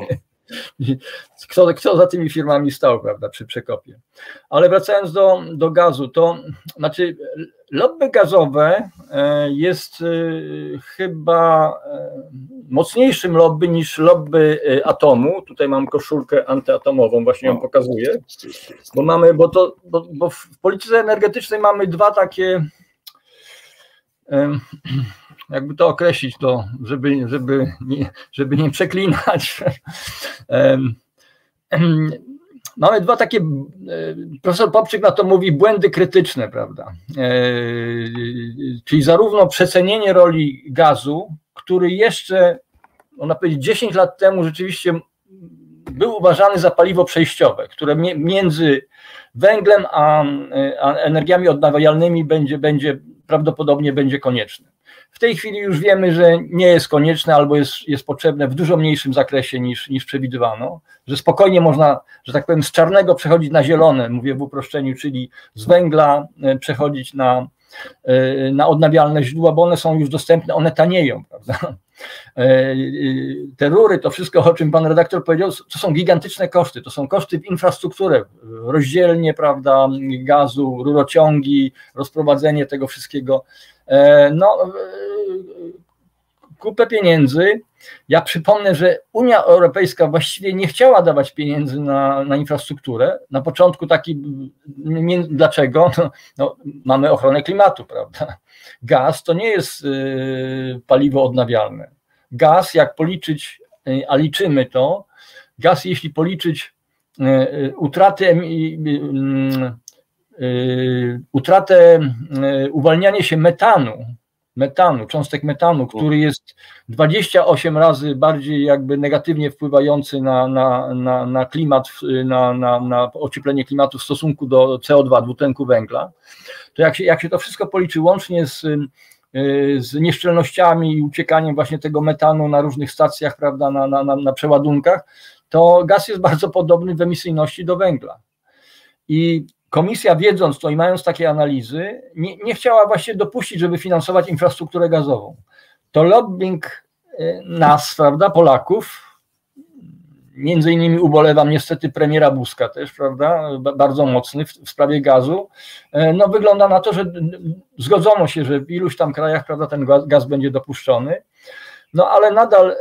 Kto, kto za tymi firmami stał, prawda, przy przekopie. Ale wracając do, do gazu, to znaczy lobby gazowe e, jest e, chyba e, mocniejszym lobby niż lobby atomu. Tutaj mam koszulkę antyatomową, właśnie ją pokazuję, bo mamy, bo to, bo, bo w polityce energetycznej mamy dwa takie (clears throat) jakby to określić, to, żeby, żeby, nie, żeby nie przeklinać. (laughs) Mamy dwa takie, profesor Popczyk na to mówi, błędy krytyczne, prawda? E, czyli zarówno przecenienie roli gazu, który jeszcze, można powiedzieć, 10 lat temu rzeczywiście był uważany za paliwo przejściowe, które między węglem a, a energiami odnawialnymi będzie, będzie prawdopodobnie będzie konieczne. W tej chwili już wiemy, że nie jest konieczne albo jest, jest potrzebne w dużo mniejszym zakresie niż, niż przewidywano, że spokojnie można, że tak powiem, z czarnego przechodzić na zielone, mówię w uproszczeniu, czyli z węgla e, przechodzić na, e, na odnawialne źródła, bo one są już dostępne, one tanieją, prawda? E, te rury, to wszystko, o czym pan redaktor powiedział, to są gigantyczne koszty. To są koszty w infrastrukturę, rozdzielnie, prawda, gazu, rurociągi, rozprowadzenie tego wszystkiego. E, no, e, kupę pieniędzy. Ja przypomnę, że Unia Europejska właściwie nie chciała dawać pieniędzy na, na infrastrukturę. Na początku taki, nie, dlaczego? No, no, mamy ochronę klimatu, prawda? Gaz to nie jest y, paliwo odnawialne. Gaz, jak policzyć, a liczymy to, gaz, jeśli policzyć y, utratę Y, utratę, y, uwalnianie się metanu, metanu, cząstek metanu, który jest 28 razy bardziej jakby negatywnie wpływający na, na, na, na klimat, na, na, na ocieplenie klimatu w stosunku do CO2, dwutlenku węgla, to jak się, jak się to wszystko policzy łącznie z, y, z nieszczelnościami i uciekaniem właśnie tego metanu na różnych stacjach, prawda, na, na, na przeładunkach, to gaz jest bardzo podobny w emisyjności do węgla. I Komisja, wiedząc to i mając takie analizy, nie, nie chciała właśnie dopuścić, żeby finansować infrastrukturę gazową. To lobbying y, nas, prawda, Polaków, między innymi ubolewam niestety premiera Buzka też, prawda, bardzo mocny w, w, sprawie gazu, y, no wygląda na to, że zgodzono się, że w iluś tam krajach, prawda, ten gaz, gaz będzie dopuszczony, no ale nadal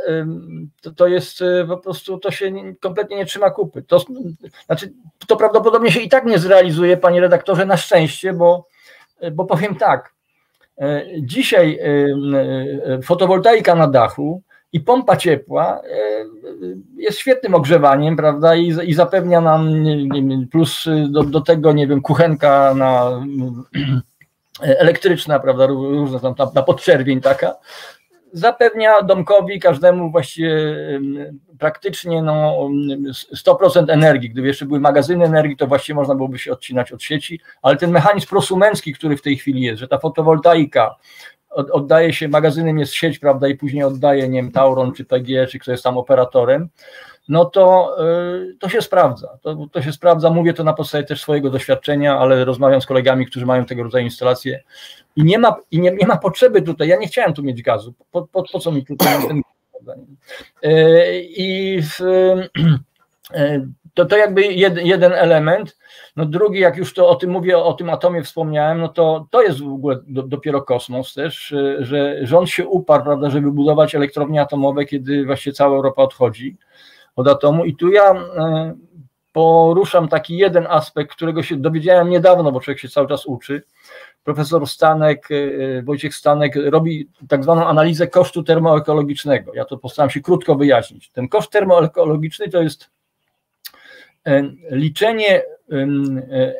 to, to, jest y, po prostu, to się kompletnie nie trzyma kupy. To, znaczy, to prawdopodobnie się i tak nie zrealizuje, panie redaktorze, na szczęście, bo, bo powiem tak, e, dzisiaj fotowoltaika na dachu i pompa ciepła jest świetnym ogrzewaniem, prawda, i, i zapewnia nam plus do, do tego, nie wiem, kuchenka na (clears throat) elektryczna, prawda, różna tam na podczerwień taka, zapewnia domkowi, każdemu właściwie praktycznie no, 100% energii. Gdyby jeszcze były magazyny energii, to właściwie można byłoby się odcinać od sieci, ale ten mechanizm prosumencki, który w tej chwili jest, że ta fotowoltaika oddaje się, magazynem jest sieć, prawda, i później oddaje, nie wiem, Tauron czy PG, czy kto jest tam operatorem, no to, y, to się sprawdza. To, to się sprawdza, mówię to na podstawie też swojego doświadczenia, ale rozmawiam z kolegami, którzy mają tego rodzaju instalacje. I nie ma, i nie, nie ma potrzeby tutaj, ja nie chciałem tu mieć gazu, po, po, po co mi tutaj ten y, I w, y, to, to jakby jed, jeden element. No drugi, jak już to o tym mówię, o tym atomie wspomniałem, no to to jest w ogóle do, dopiero kosmos też, że rząd się uparł, prawda, żeby budować elektrownie atomowe, kiedy właściwie cała Europa odchodzi od atomu. I tu ja e, poruszam taki jeden aspekt, którego się dowiedziałem niedawno, bo człowiek się cały czas uczy. Profesor Stanek, e, Wojciech Stanek robi tak zwaną analizę kosztu termoekologicznego. Ja to postaram się krótko wyjaśnić. Ten koszt termoekologiczny to jest e, liczenie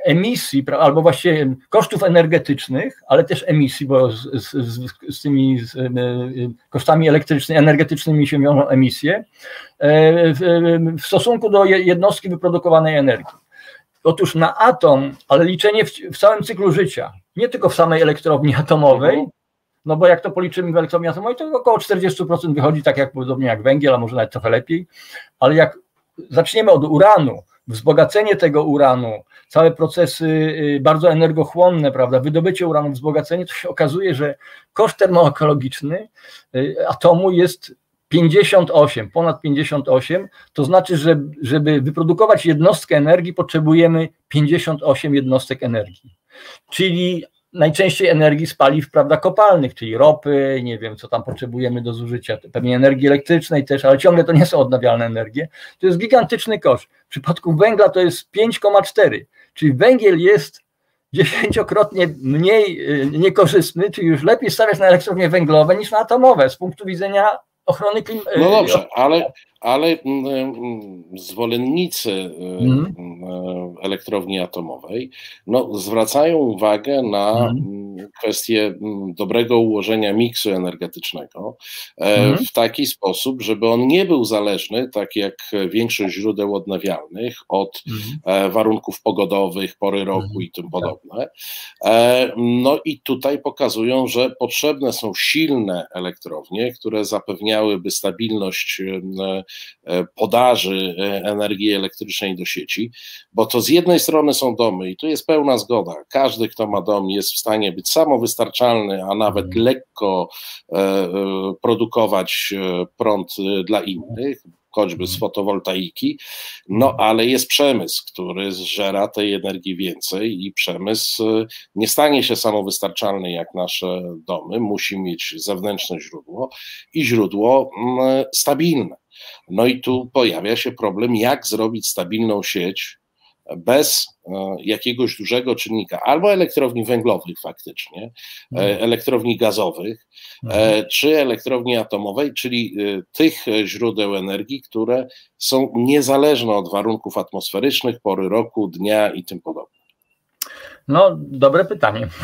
emisji, albo właściwie kosztów energetycznych, ale też emisji, bo z, z, z tymi z, kosztami elektrycznymi, energetycznymi się wiążą emisje, e, w, w stosunku do jednostki wyprodukowanej energii. Otóż na atom, ale liczenie w, w, całym cyklu życia, nie tylko w samej elektrowni atomowej, mhm. no bo jak to policzymy w elektrowni atomowej, to około 40% wychodzi tak jak podobnie jak węgiel, a może nawet trochę lepiej, ale jak zaczniemy od uranu, wzbogacenie tego uranu, całe procesy y, bardzo energochłonne, prawda, wydobycie uranu, wzbogacenie, to się okazuje, że koszt termoekologiczny y, atomu jest 58, ponad 58, to znaczy, że żeby wyprodukować jednostkę energii, potrzebujemy 58 jednostek energii. Czyli najczęściej energii z paliw prawda, kopalnych, czyli ropy, nie wiem, co tam potrzebujemy do zużycia, pewnie energii elektrycznej też, ale ciągle to nie są odnawialne energie. To jest gigantyczny koszt. W przypadku węgla to jest 5,4, czyli węgiel jest dziesięciokrotnie mniej y, niekorzystny, czyli już lepiej stawiać na elektrownie węglowe niż na atomowe z punktu widzenia ochrony. No dobrze, ale, ale mm, mm, zwolennicy mm. elektrowni atomowej no, zwracają uwagę na mm. kwestię dobrego ułożenia miksu energetycznego mm. w taki sposób, żeby on nie był zależny, tak jak większość źródeł odnawialnych, od mm. warunków pogodowych, pory roku i tym podobne. No i tutaj pokazują, że potrzebne są silne elektrownie, które zapewniałyby stabilność E, podaży e, energii elektrycznej do sieci, bo to z jednej strony są domy i tu jest pełna zgoda. Każdy, kto ma dom, jest w stanie być samowystarczalny, a nawet mhm. lekko e, produkować prąd dla innych, choćby z fotowoltaiki, no ale jest przemysł, który zżera tej energii więcej i przemysł nie stanie się samowystarczalny jak nasze domy, musi mieć zewnętrzne źródło i źródło mm, stabilne. No i tu pojawia się problem, jak zrobić stabilną sieć bez e, jakiegoś dużego czynnika, albo elektrowni węglowych faktycznie, e, mhm. elektrowni gazowych, e, mhm. czy elektrowni atomowej, czyli tych źródeł energii, które są niezależne od warunków atmosferycznych, pory roku, dnia i tym podobne. No, dobre pytanie. (laughs)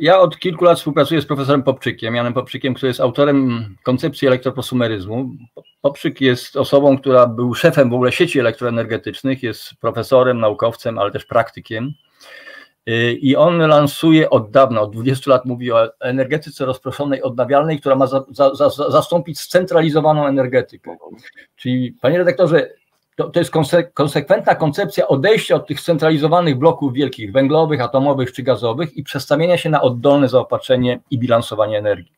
Ja od kilku lat współpracuję z profesorem Popczykiem, Janem Popczykiem, który jest autorem koncepcji elektroprosumeryzmu. Popczyk jest osobą, która był szefem w ogóle sieci elektroenergetycznych, jest profesorem, naukowcem, ale też praktykiem. I on lansuje od dawna, od 20 lat mówi o energetyce rozproszonej, odnawialnej, która ma za, za, za, zastąpić scentralizowaną energetykę. Czyli, panie redaktorze, to, to jest konsekwentna koncepcja odejścia od tych scentralizowanych bloków wielkich, węglowych, atomowych czy gazowych i przestawienia się na oddolne zaopatrzenie i bilansowanie energii.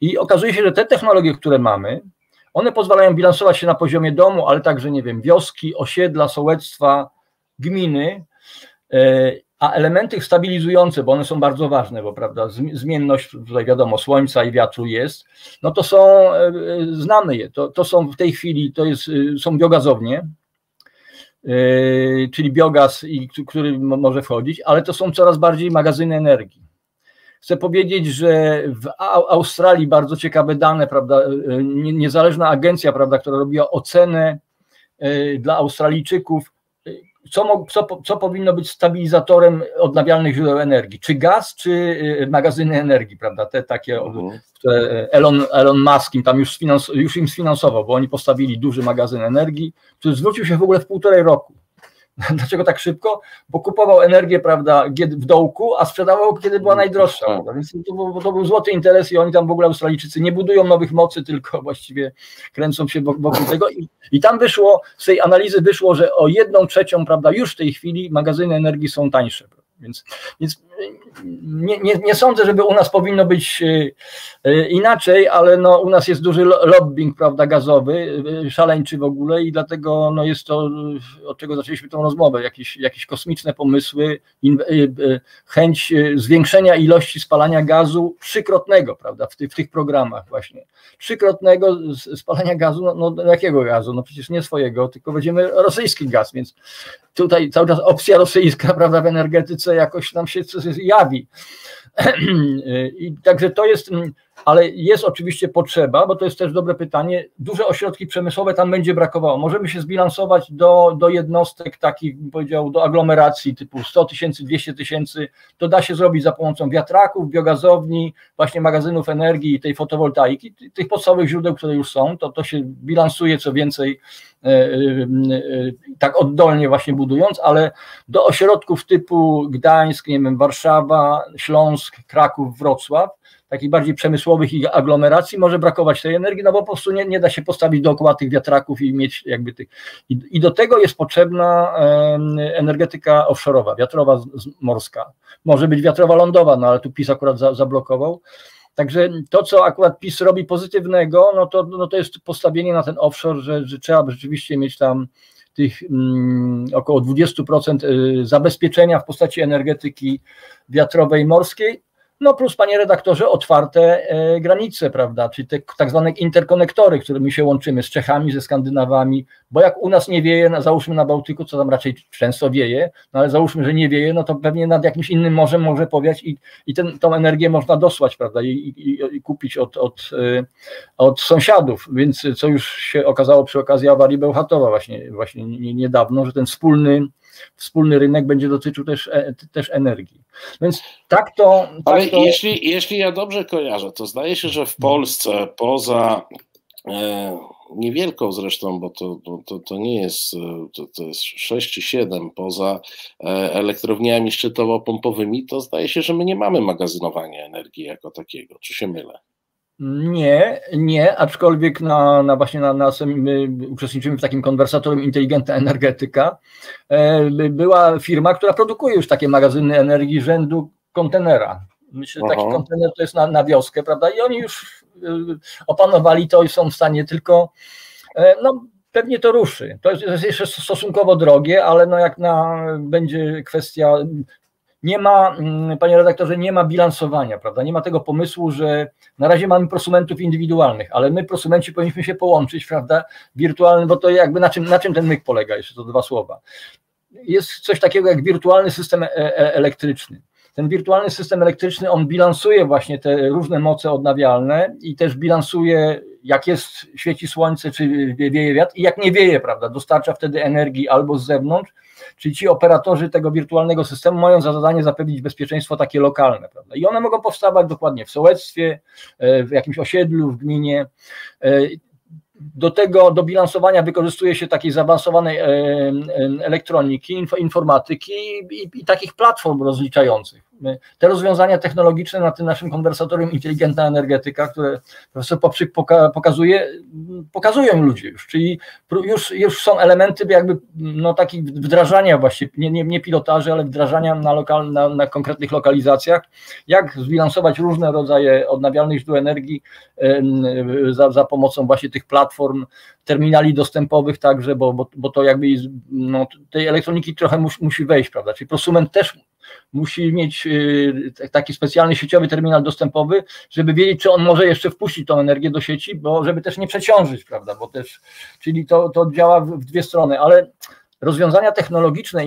I okazuje się, że te technologie, które mamy, one pozwalają bilansować się na poziomie domu, ale także, nie wiem, wioski, osiedla, sołectwa, gminy e, a elementy stabilizujące, bo one są bardzo ważne, bo prawda, zmienność, tutaj wiadomo, słońca i wiatru jest, no to są, e, e, znamy je, to, to są w tej chwili, to jest, e, są biogazownie, czyli biogaz, który może wchodzić, ale to są coraz bardziej magazyny energii. Chcę powiedzieć, że w Australii bardzo ciekawe dane, prawda, niezależna agencja, prawda, która robiła ocenę dla Australijczyków co, co, co powinno być stabilizatorem odnawialnych źródeł energii? Czy gaz, czy y, magazyny energii, prawda? Te takie, mhm. które Elon, Elon Musk im tam już, już im sfinansował, bo oni postawili duży magazyn energii, który zwrócił się w ogóle w półtorej roku. (laughs) Dlaczego tak szybko? Bo kupował energię, prawda, w dołku, a sprzedawał, kiedy była najdroższa. Tak. Prawda? Więc to był, to był złoty interes i oni tam w ogóle Australijczycy nie budują nowych mocy, tylko właściwie kręcą się wokół tego. I, I tam wyszło, z tej analizy wyszło, że o jedną trzecią, prawda, już w tej chwili magazyny energii są tańsze. Więc, więc nie, nie, nie, sądzę, żeby u nas powinno być e, e, inaczej, ale no, u nas jest duży lobbying prawda, gazowy, e, szaleńczy w ogóle i dlatego no, jest to, od czego zaczęliśmy tę rozmowę, jakieś, jakieś kosmiczne pomysły, chęć zwiększenia ilości spalania gazu trzykrotnego prawda, w, ty, w tych programach właśnie. Trzykrotnego spalania gazu, no, no jakiego gazu? No przecież nie swojego, tylko będziemy rosyjski gaz, więc tutaj cały czas opcja rosyjska (laughs) prawda, w energetyce jakoś nam się jawi. (clears throat) I także to jest, ale jest oczywiście potrzeba, bo to jest też dobre pytanie. Duże ośrodki przemysłowe tam będzie brakowało. Możemy się zbilansować do, do jednostek takich, bym powiedział, do aglomeracji typu 100 tysięcy, 200 tysięcy. To da się zrobić za pomocą wiatraków, biogazowni, właśnie magazynów energii, tej fotowoltaiki, tych podstawowych źródeł, które już są. To, to się bilansuje co więcej E, e, e, tak oddolnie właśnie budując, ale do ośrodków typu Gdańsk, nie wiem, Warszawa, Śląsk, Kraków, Wrocław, takich bardziej przemysłowych i aglomeracji może brakować tej energii, no bo po prostu nie, nie da się postawić dookoła tych wiatraków i mieć jakby tych. I, i do tego jest potrzebna energetyka offshore'owa, wiatrowa morska. Może być wiatrowa lądowa, no ale tu PiS akurat za, zablokował. Także to, co akurat PiS robi pozytywnego, no to, no to jest postawienie na ten offshore, że, że trzeba rzeczywiście mieć tam tych mm, około 20% y, zabezpieczenia w postaci energetyki wiatrowej morskiej, no plus, panie redaktorze, otwarte e, granice, prawda, czyli te tak zwane interkonektory, którymi się łączymy z Czechami, ze Skandynawami, bo jak u nas nie wieje, załóżmy na Bałtyku, co tam raczej często wieje, no ale załóżmy, że nie wieje, no to pewnie nad jakimś innym morzem może powiać i, i ten, tą energię można dosłać, prawda, i, i, i kupić od, od, e, od sąsiadów, więc co już się okazało przy okazji awarii Bełchatowa właśnie, właśnie niedawno, że ten wspólny wspólny rynek będzie dotyczył też, e, też energii. Więc tak to. Tak Ale to... Jeśli, jeśli ja dobrze kojarzę, to zdaje się, że w Polsce poza e, niewielką zresztą, bo to, to, to nie jest, e, to, to jest 6 czy 7, poza e, elektrowniami szczytowo-pompowymi, to zdaje się, że my nie mamy magazynowania energii jako takiego. Czy się mylę? Nie, nie, aczkolwiek na, na właśnie na, na my uczestniczymy w takim konwersatorium inteligentna energetyka. E, była firma, która produkuje już takie magazyny energii rzędu kontenera. Myślę, że taki kontener to jest na, na wioskę, prawda? I oni już e, opanowali to i są w stanie tylko, e, no pewnie to ruszy. To jest, to jest jeszcze stosunkowo drogie, ale no jak na, będzie kwestia nie ma, mm, panie redaktorze, nie ma bilansowania, prawda? Nie ma tego pomysłu, że na razie mamy prosumentów indywidualnych, ale my, prosumenci, powinniśmy się połączyć, prawda? Wirtualny, bo to jakby na czym, na czym ten myk polega, jeszcze to dwa słowa. Jest coś takiego jak wirtualny system e, e, elektryczny. Ten wirtualny system elektryczny, on bilansuje właśnie te różne moce odnawialne i też bilansuje, jak jest, świeci słońce, czy wieje wiatr i jak nie wieje, prawda? Dostarcza wtedy energii albo z zewnątrz, Czyli ci operatorzy tego wirtualnego systemu mają za zadanie zapewnić bezpieczeństwo takie lokalne. Prawda? I one mogą powstawać dokładnie w sołectwie, e, w jakimś osiedlu, w gminie. E, do tego, do bilansowania wykorzystuje się takiej zaawansowanej e, elektroniki, informatyki i, i takich platform rozliczających. Te rozwiązania technologiczne na tym naszym konwersatorium inteligentna energetyka, które profesor Popczyk poka pokazuje, pokazują ludzie już, czyli już, już są elementy jakby no, takich wdrażania właśnie, nie, nie, nie pilotaży, ale wdrażania na, lokal, na, na konkretnych lokalizacjach, jak zbilansować różne rodzaje odnawialnych źródeł energii za, za pomocą właśnie tych platform, terminali dostępowych także, bo, bo, bo to jakby no, tej elektroniki trochę musi wejść, prawda, czyli prosument też musi mieć y, taki specjalny sieciowy terminal dostępowy, żeby wiedzieć, czy on może jeszcze wpuścić tą energię do sieci, bo żeby też nie przeciążyć, prawda, bo też, czyli to, to działa w dwie strony, ale rozwiązania technologiczne,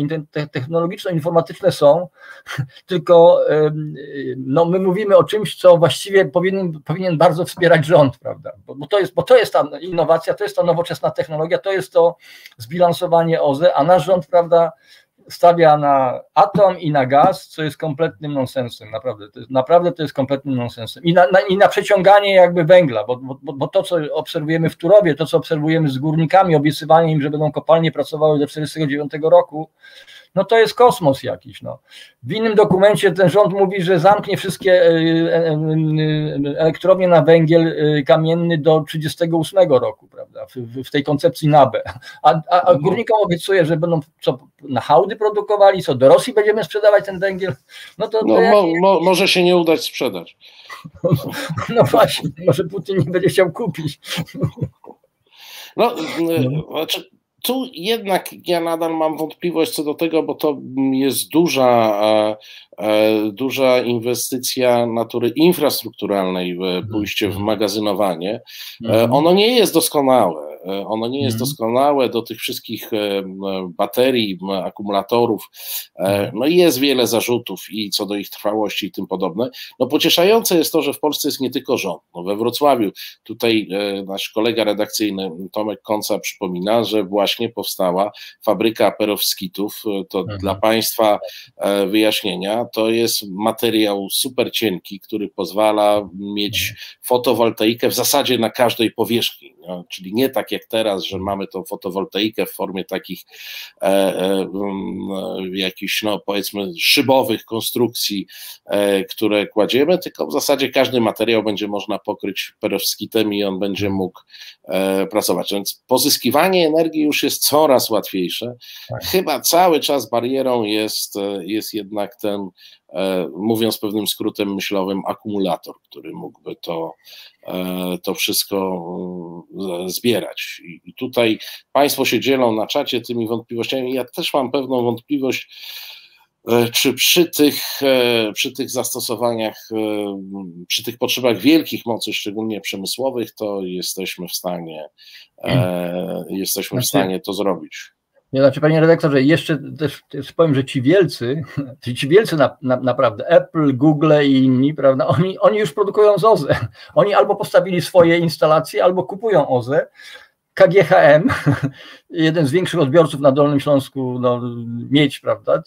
technologiczno-informatyczne są, (laughs) tylko no, my mówimy o czymś, co właściwie powinien, powinien bardzo wspierać rząd, prawda? Bo, bo, to jest, bo to jest ta innowacja, to jest ta nowoczesna technologia, to jest to zbilansowanie OZE, a nasz rząd, prawda, stawia na atom i na gaz, co jest kompletnym nonsensem, naprawdę. To jest, naprawdę to jest kompletnym nonsensem. I na, na, i na przeciąganie jakby węgla, bo, bo, bo to, co obserwujemy w Turowie, to, co obserwujemy z górnikami, obiecywanie im, że będą kopalnie pracowały do 1949 roku, no to jest kosmos jakiś. No. W innym dokumencie ten rząd mówi, że zamknie wszystkie e, e, e, elektrownie na węgiel kamienny do 1938 roku, prawda, w, w tej koncepcji NABE. A, a, a mhm. górnikom obiecuje, że będą co, na hałdy produkowali, co do Rosji będziemy sprzedawać ten węgiel. No to, no, mo, mo, może się nie udać sprzedać. No właśnie, może Putin nie będzie chciał kupić. No, znaczy, tu jednak ja nadal mam wątpliwość co do tego, bo to jest duża, e, e, duża inwestycja natury infrastrukturalnej, pójście w magazynowanie. E, mhm. Ono nie jest doskonałe. E, ono nie jest mhm. doskonałe do tych wszystkich e, baterii, akumulatorów. E, mhm. No i jest wiele zarzutów i co do ich trwałości i tym podobne. No pocieszające jest to, że w Polsce jest nie tylko rząd. No we Wrocławiu tutaj nasz kolega redakcyjny Tomek Konca przypomina, że właśnie powstała fabryka perowskitów. To mhm. dla Państwa wyjaśnienia, to jest materiał super cienki, który pozwala mieć mhm. fotowoltaikę w zasadzie na każdej powierzchni. No, czyli nie tak jak teraz, że mamy tą fotowoltaikę w formie takich e, e, jakichś, no powiedzmy, szybowych konstrukcji, e, które kładziemy, tylko w zasadzie każdy materiał będzie można pokryć perowskitem i on będzie mógł e, pracować. Więc pozyskiwanie energii już jest coraz łatwiejsze. Tak. Chyba cały czas barierą jest, jest jednak ten mówiąc pewnym skrótem myślowym, akumulator, który mógłby to, to wszystko zbierać. I tutaj Państwo się dzielą na czacie tymi wątpliwościami. Ja też mam pewną wątpliwość, E, czy przy tych, e, przy tych zastosowaniach, e, przy tych potrzebach wielkich mocy, szczególnie przemysłowych, to jesteśmy w stanie, jesteśmy w znaczy- stanie to zrobić. Nie, znaczy, panie redaktorze, jeszcze też, też powiem, że ci wielcy, (laughs) ci wielcy na, na, naprawdę, Apple, Google i inni, prawda, oni, oni już produkują z OZE. Oni albo postawili swoje instalacje, albo kupują OZE. KGHM, (laughs) jeden z większych odbiorców na Dolnym Śląsku, no, mieć, prawda,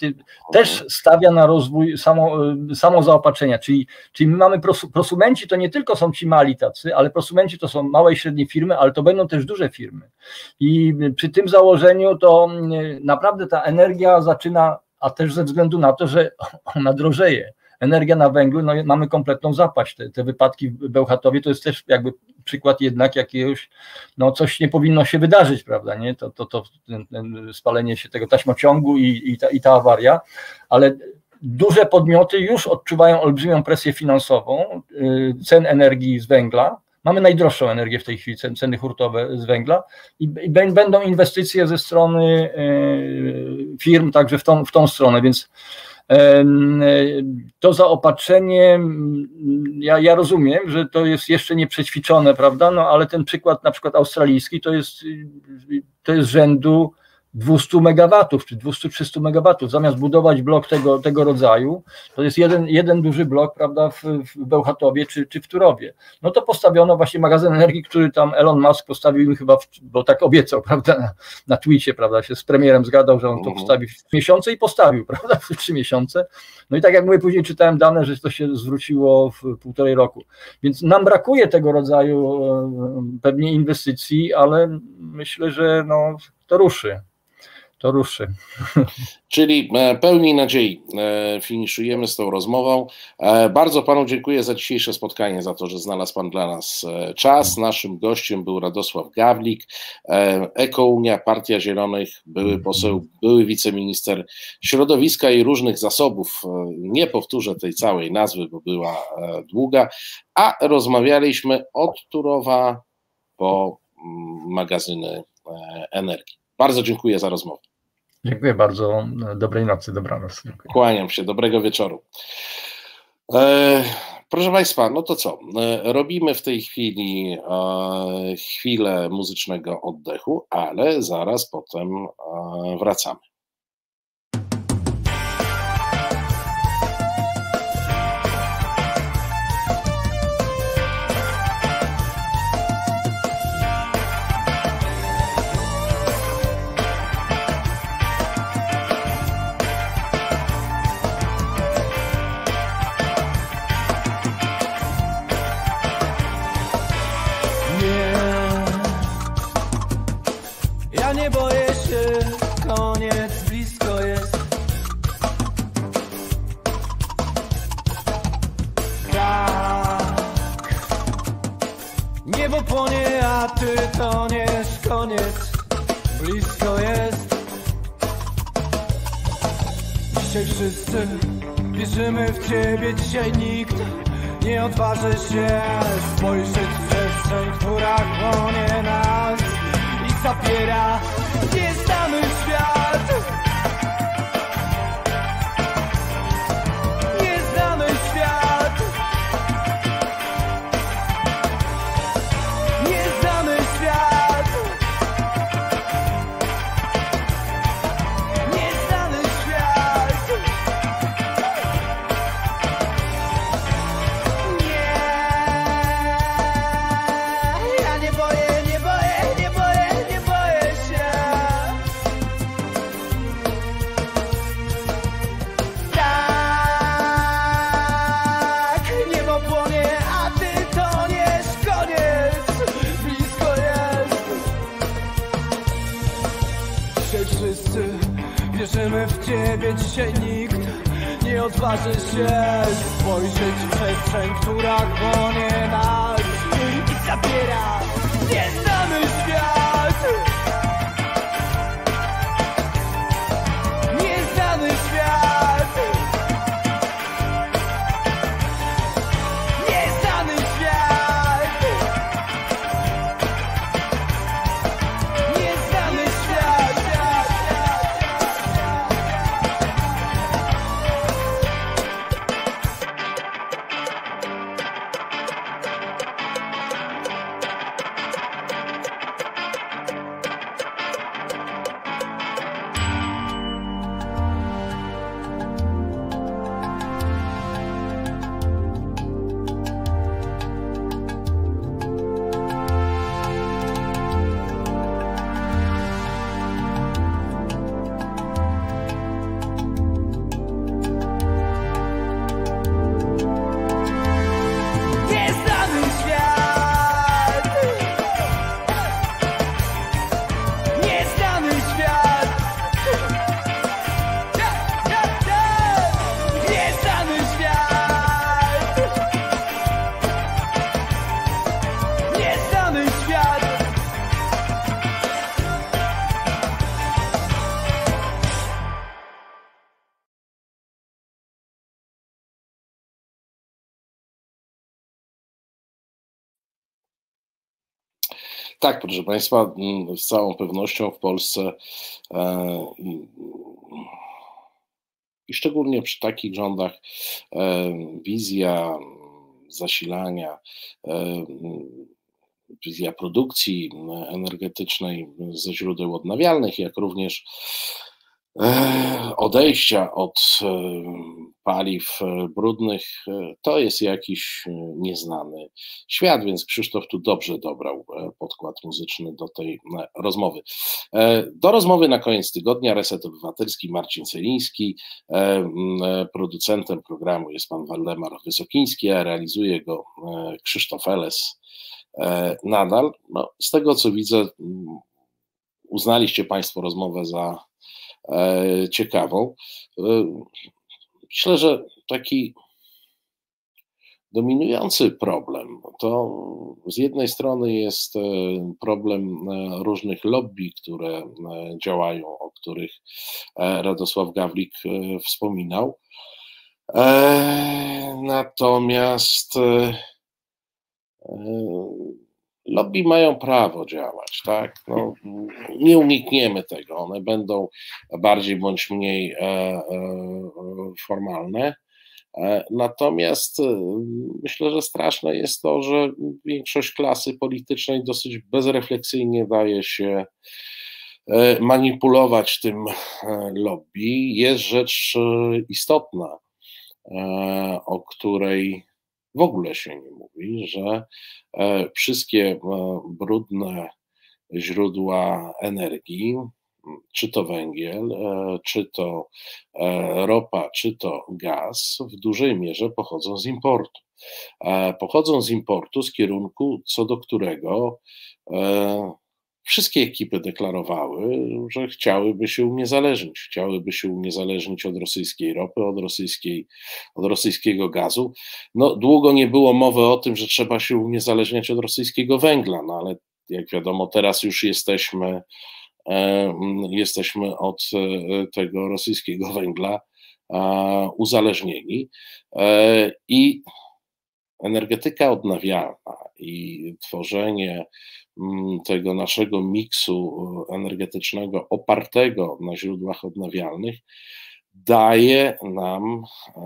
też stawia na rozwój samo, samozaopatrzenia, czyli, czyli my mamy prosumenci, to nie tylko są ci mali tacy, ale prosumenci to są małe i średnie firmy, ale to będą też duże firmy. I przy tym założeniu to mm, naprawdę ta energia zaczyna, a też ze względu na to, że (laughs) ona drożeje energia na węglu, no mamy kompletną zapaść. Te, te wypadki w Bełchatowie to jest też jakby przykład jednak jakiegoś, no coś nie powinno się wydarzyć, prawda, nie? To, to, to ten, ten spalenie się tego taśmociągu i, i, ta, i ta awaria, ale duże podmioty już odczuwają olbrzymią presję finansową y, cen energii z węgla, Mamy najdroższą energię w tej chwili, ceny hurtowe z węgla i, będą inwestycje ze strony y, firm także w tą, w tą stronę, więc to zaopatrzenie, ja, ja rozumiem, że to jest jeszcze nieprzećwiczone, prawda, no ale ten przykład na przykład australijski to jest, to jest rzędu 200 megawatów czy 200-300 megawatów. Zamiast budować blok tego, tego rodzaju, to jest jeden, jeden duży blok prawda, w, w Bełchatowie czy, czy w Turowie. No to postawiono właśnie magazyn energii, który tam Elon Musk postawił im chyba, w, bo tak obiecał, (laughs) prawda, na, na Twitcie, prawda, się z premierem zgadał, że on to mhm. postawi w miesiące i postawił, (laughs) prawda, w trzy miesiące. No i tak jak mówię, później czytałem dane, że to się zwróciło w półtorej roku. Więc nam brakuje tego rodzaju e, pewnie inwestycji, ale myślę, że no, to ruszy to ruszy. Czyli e, pełni nadziei e, finiszujemy z tą rozmową. E, bardzo Panu dziękuję za dzisiejsze spotkanie, za to, że znalazł Pan dla nas czas. Naszym gościem był Radosław Gawlik, Ekounia, Partia Zielonych, były poseł, były wiceminister środowiska i różnych zasobów. Nie powtórzę tej całej nazwy, bo była długa, a rozmawialiśmy od Turowa po mm, magazyny energii. Bardzo dziękuję za rozmowę. Dziękuję bardzo. Dobrej nocy, dobranoc. Dziękuję. Kłaniam się, dobrego wieczoru. E, proszę Państwa, no to co? E, robimy w tej chwili e, chwilę muzycznego oddechu, ale zaraz potem e, wracamy. Wierzymy w ciebie, dzisiaj nikt nie odważy się spojrzeć w przestrzeń, która chłonie nas i zapiera. Nie znamy świat. Ciebie dzisiaj nikt nie odważy się. Spojrzeć w przestrzeń, która chłonie nas i zabiera. Nieznany Tak, proszę Państwa, z całą pewnością w Polsce i szczególnie przy takich rządach wizja zasilania, wizja produkcji energetycznej ze źródeł odnawialnych, jak również odejścia od paliw brudnych, to jest jakiś nieznany świat, więc Krzysztof tu dobrze dobrał podkład muzyczny do tej rozmowy. Do rozmowy na koniec tygodnia Reset Obywatelski Marcin Celiński, producentem programu jest pan Waldemar Wysokiński, a realizuje go Krzysztof Eles nadal. No, z tego co widzę, uznaliście Państwo rozmowę za E, ciekawą. E, myślę, że taki dominujący problem to z jednej strony jest e, problem różnych lobby, które działają, o których Radosław Gawlik wspominał. Natomiast lobby mają prawo działać, tak? No, nie unikniemy tego. One będą bardziej bądź mniej e, e, formalne. E, natomiast myślę, że straszne jest to, że większość klasy politycznej dosyć bezrefleksyjnie daje się manipulować tym lobby. Jest rzecz istotna, o której w ogóle się nie mówi, że e, wszystkie e, brudne źródła energii, czy to węgiel, e, czy to ropa, czy to gaz, w dużej mierze pochodzą z importu. Pochodzą z importu z kierunku, co do którego wszystkie ekipy deklarowały, że chciałyby się uniezależnić, chciałyby się uniezależnić od rosyjskiej ropy, od, rosyjskiej, od rosyjskiego gazu. No, długo nie było mowy o tym, że trzeba się uniezależniać od rosyjskiego węgla, no ale jak wiadomo, teraz już jesteśmy, e, jesteśmy od e, tego rosyjskiego węgla e, uzależnieni. I energetyka odnawialna i tworzenie mm, tego naszego miksu e, energetycznego opartego na źródłach odnawialnych daje nam, e,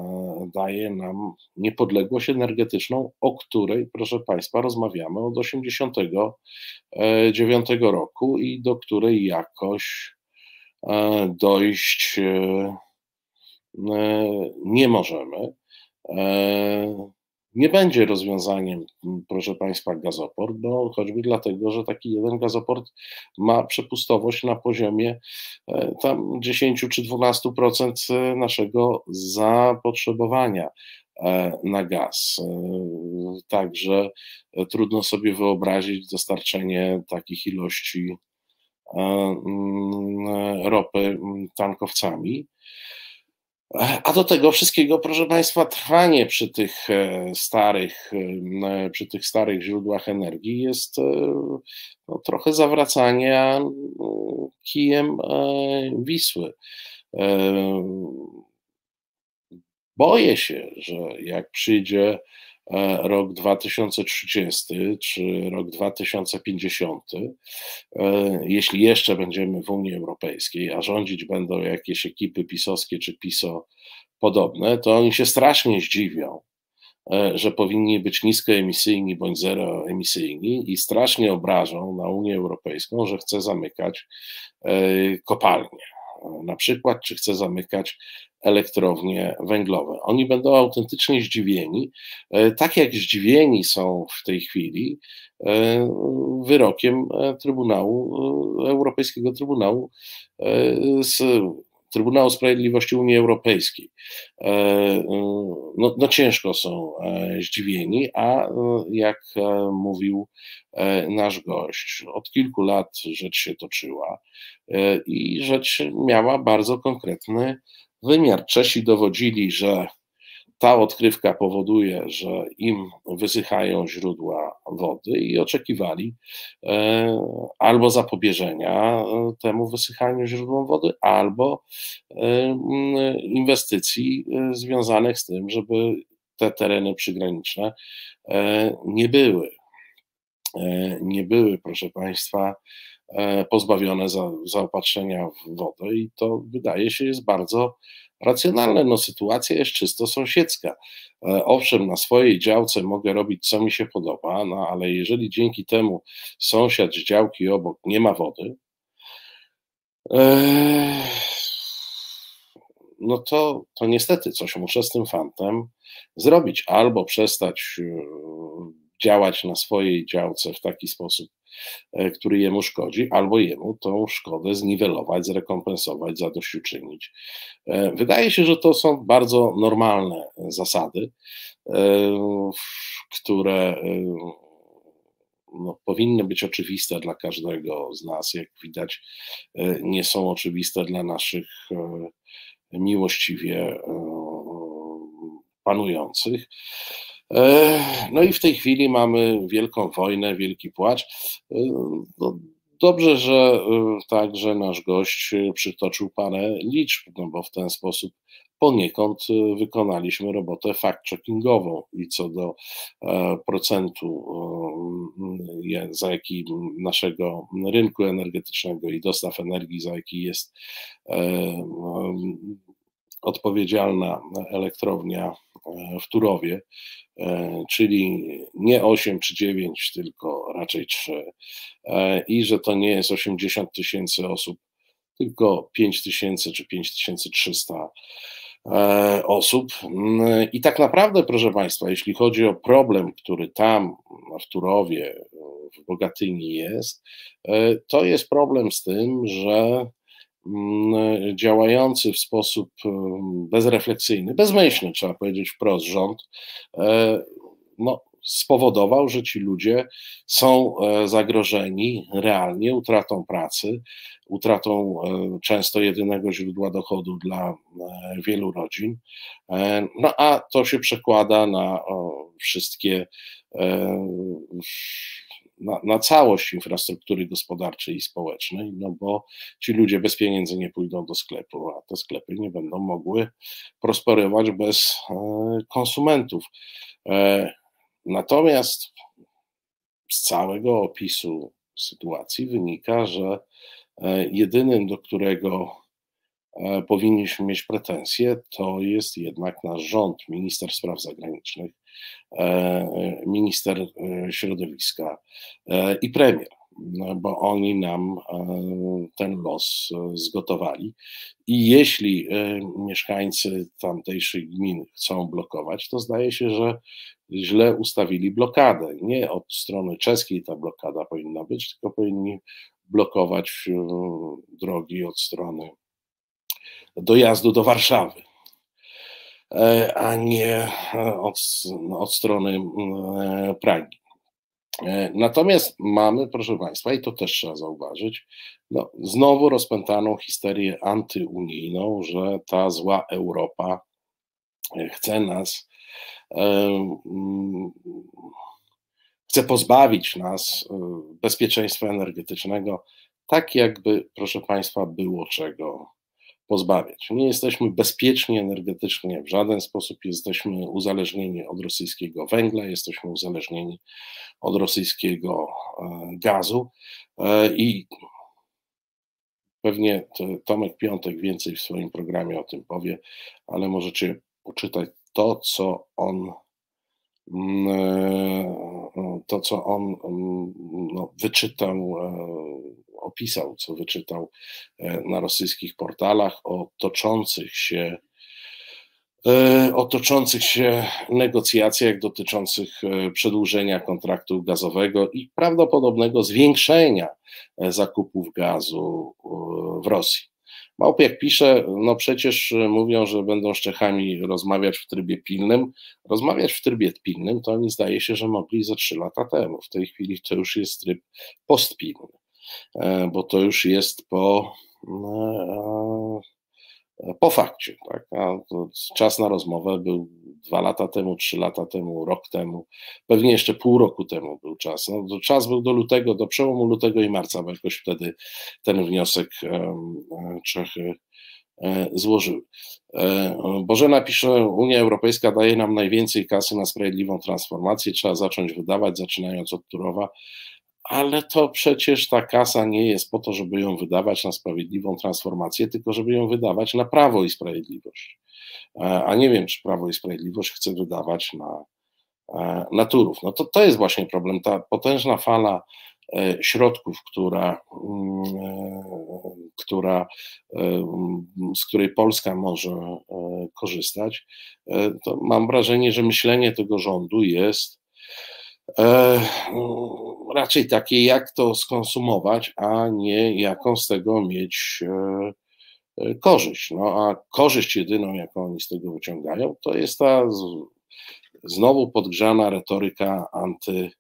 daje nam niepodległość energetyczną, o której, proszę Państwa, rozmawiamy od 1989 roku i do której jakoś e, dojść nie możemy nie będzie rozwiązaniem, proszę Państwa, gazoport, bo choćby dlatego, że taki jeden gazoport ma przepustowość na poziomie e, tam 10 czy 12% e, naszego zapotrzebowania e, na gaz. Także trudno sobie wyobrazić dostarczenie takich ilości ropy tankowcami. A do tego wszystkiego, proszę Państwa, trwanie przy tych e, starych, e, przy tych starych źródłach energii jest e, no, trochę zawracania kijem Wisły. Boję się, że jak przyjdzie E, rok 2030 czy rok 2050, e, jeśli jeszcze będziemy w Unii Europejskiej, a rządzić będą jakieś ekipy pisowskie czy piso podobne, to oni się strasznie zdziwią, e, że powinni być niskoemisyjni bądź zeroemisyjni i strasznie obrażą na Unię Europejską, że chce zamykać kopalnie. Na przykład, czy chce zamykać elektrownie węglowe. Oni będą autentycznie zdziwieni, e, tak jak zdziwieni są w tej chwili e, wyrokiem e, Trybunału, Europejskiego Trybunału z Trybunału Sprawiedliwości Unii Europejskiej. No, no, ciężko są zdziwieni, a jak mówił nasz gość, od kilku lat rzecz się toczyła i rzecz miała bardzo konkretny wymiar. Czesi dowodzili, że ta odkrywka powoduje, że im wysychają źródła wody i oczekiwali e, albo zapobieżenia e, temu wysychaniu źródłom wody, albo e, inwestycji związanych z tym, żeby te tereny przygraniczne nie były nie były, proszę Państwa, pozbawione za, zaopatrzenia w wodę i to wydaje się jest bardzo racjonalne. No, sytuacja jest czysto sąsiedzka. Owszem, na swojej działce mogę robić, co mi się podoba, no ale jeżeli dzięki temu sąsiad z działki obok nie ma wody, no to, to niestety coś muszę z tym fantem zrobić. Albo przestać e, działać na swojej działce w taki sposób, e, który jemu szkodzi, albo jemu tą szkodę zniwelować, zrekompensować, zadośćuczynić. E, wydaje się, że to są bardzo normalne zasady, które no, powinny być oczywiste dla każdego z nas. Jak widać, nie są oczywiste dla naszych miłościwie e, panujących. E, no i w tej chwili mamy wielką wojnę, wielki płacz. E, no, dobrze, że także nasz gość przytoczył parę liczb, no bo w ten sposób poniekąd wykonaliśmy robotę fact-checkingową i co do procentu, za jaki naszego rynku energetycznego i dostaw energii, za jaki jest odpowiedzialna elektrownia e, w Turowie, e, czyli nie 8 czy 9, tylko raczej 3, e, i że to nie jest 80 tysięcy osób, tylko 5 tysięcy czy 5300 osób. I tak naprawdę, proszę Państwa, jeśli chodzi o problem, który tam w Turowie, w Bogatyni jest, to jest problem z tym, że Mm, działający w sposób mm, bezrefleksyjny, bezmyślny, trzeba powiedzieć wprost, rząd, e, no, spowodował, że ci ludzie są e, zagrożeni realnie utratą pracy, utratą e, często jedynego źródła dochodu dla wielu rodzin. No a to się przekłada na wszystkie na, na, całość infrastruktury gospodarczej i społecznej, no bo ci ludzie bez pieniędzy nie pójdą do sklepu, a te sklepy nie będą mogły prosperować bez e, konsumentów. E, natomiast z całego opisu sytuacji wynika, że e, jedynym, do którego powinniśmy mieć pretensje, to jest jednak nasz rząd, minister spraw zagranicznych, minister e, środowiska e, i premier, no, bo oni nam ten los zgotowali. I jeśli mieszkańcy tamtejszych gmin chcą blokować, to zdaje się, że źle ustawili blokadę. Nie od strony czeskiej ta blokada powinna być, tylko powinni blokować drogi od strony dojazdu do Warszawy. E, a nie e, od, od strony e, Pragi. Natomiast mamy, proszę Państwa, i to też trzeba zauważyć, no, znowu rozpętaną histerię antyunijną, że ta zła Europa chce nas, chce pozbawić nas bezpieczeństwa energetycznego, tak jakby, proszę Państwa, było czego pozbawiać. Nie jesteśmy bezpieczni energetycznie w żaden sposób, jesteśmy uzależnieni od rosyjskiego węgla, jesteśmy uzależnieni od rosyjskiego e, gazu e, i pewnie Tomek Piątek więcej w swoim programie o tym powie, ale możecie poczytać to, co on mm, e, to, co on mm, no, wyczytał opisał, co wyczytał e, na rosyjskich portalach o toczących się e, o toczących się negocjacjach dotyczących e, przedłużenia kontraktu gazowego i prawdopodobnego zwiększenia zakupów gazu w Rosji. Małpiak pisze, no przecież mówią, że będą z Czechami rozmawiać w trybie pilnym. Rozmawiać w trybie pilnym to oni zdaje się, że mogli ze trzy lata temu. W tej chwili to już jest tryb postpilny. E, bo to już jest po, e, po fakcie. Tak? A czas na rozmowę był dwa lata temu, trzy lata temu, rok temu, pewnie jeszcze pół roku temu był czas. No, czas był do lutego, do przełomu lutego i marca, bo jakoś wtedy ten wniosek Czechy złożyły. Bożena pisze, Unia Europejska daje nam najwięcej kasy na sprawiedliwą transformację, trzeba zacząć wydawać, zaczynając od Turowa, ale to przecież ta kasa nie jest po to, żeby ją wydawać na sprawiedliwą transformację, tylko żeby ją wydawać na prawo i sprawiedliwość. A nie wiem, czy prawo i sprawiedliwość chce wydawać na, na Turów. No to, to jest właśnie problem. Ta potężna fala E, środków, która, mm, e, która, e, z której Polska może korzystać, to mam wrażenie, że myślenie tego rządu jest raczej takie, jak to skonsumować, a nie jaką z tego mieć korzyść. No a korzyść jedyną, jaką oni z tego wyciągają, to jest ta znowu podgrzana retoryka anty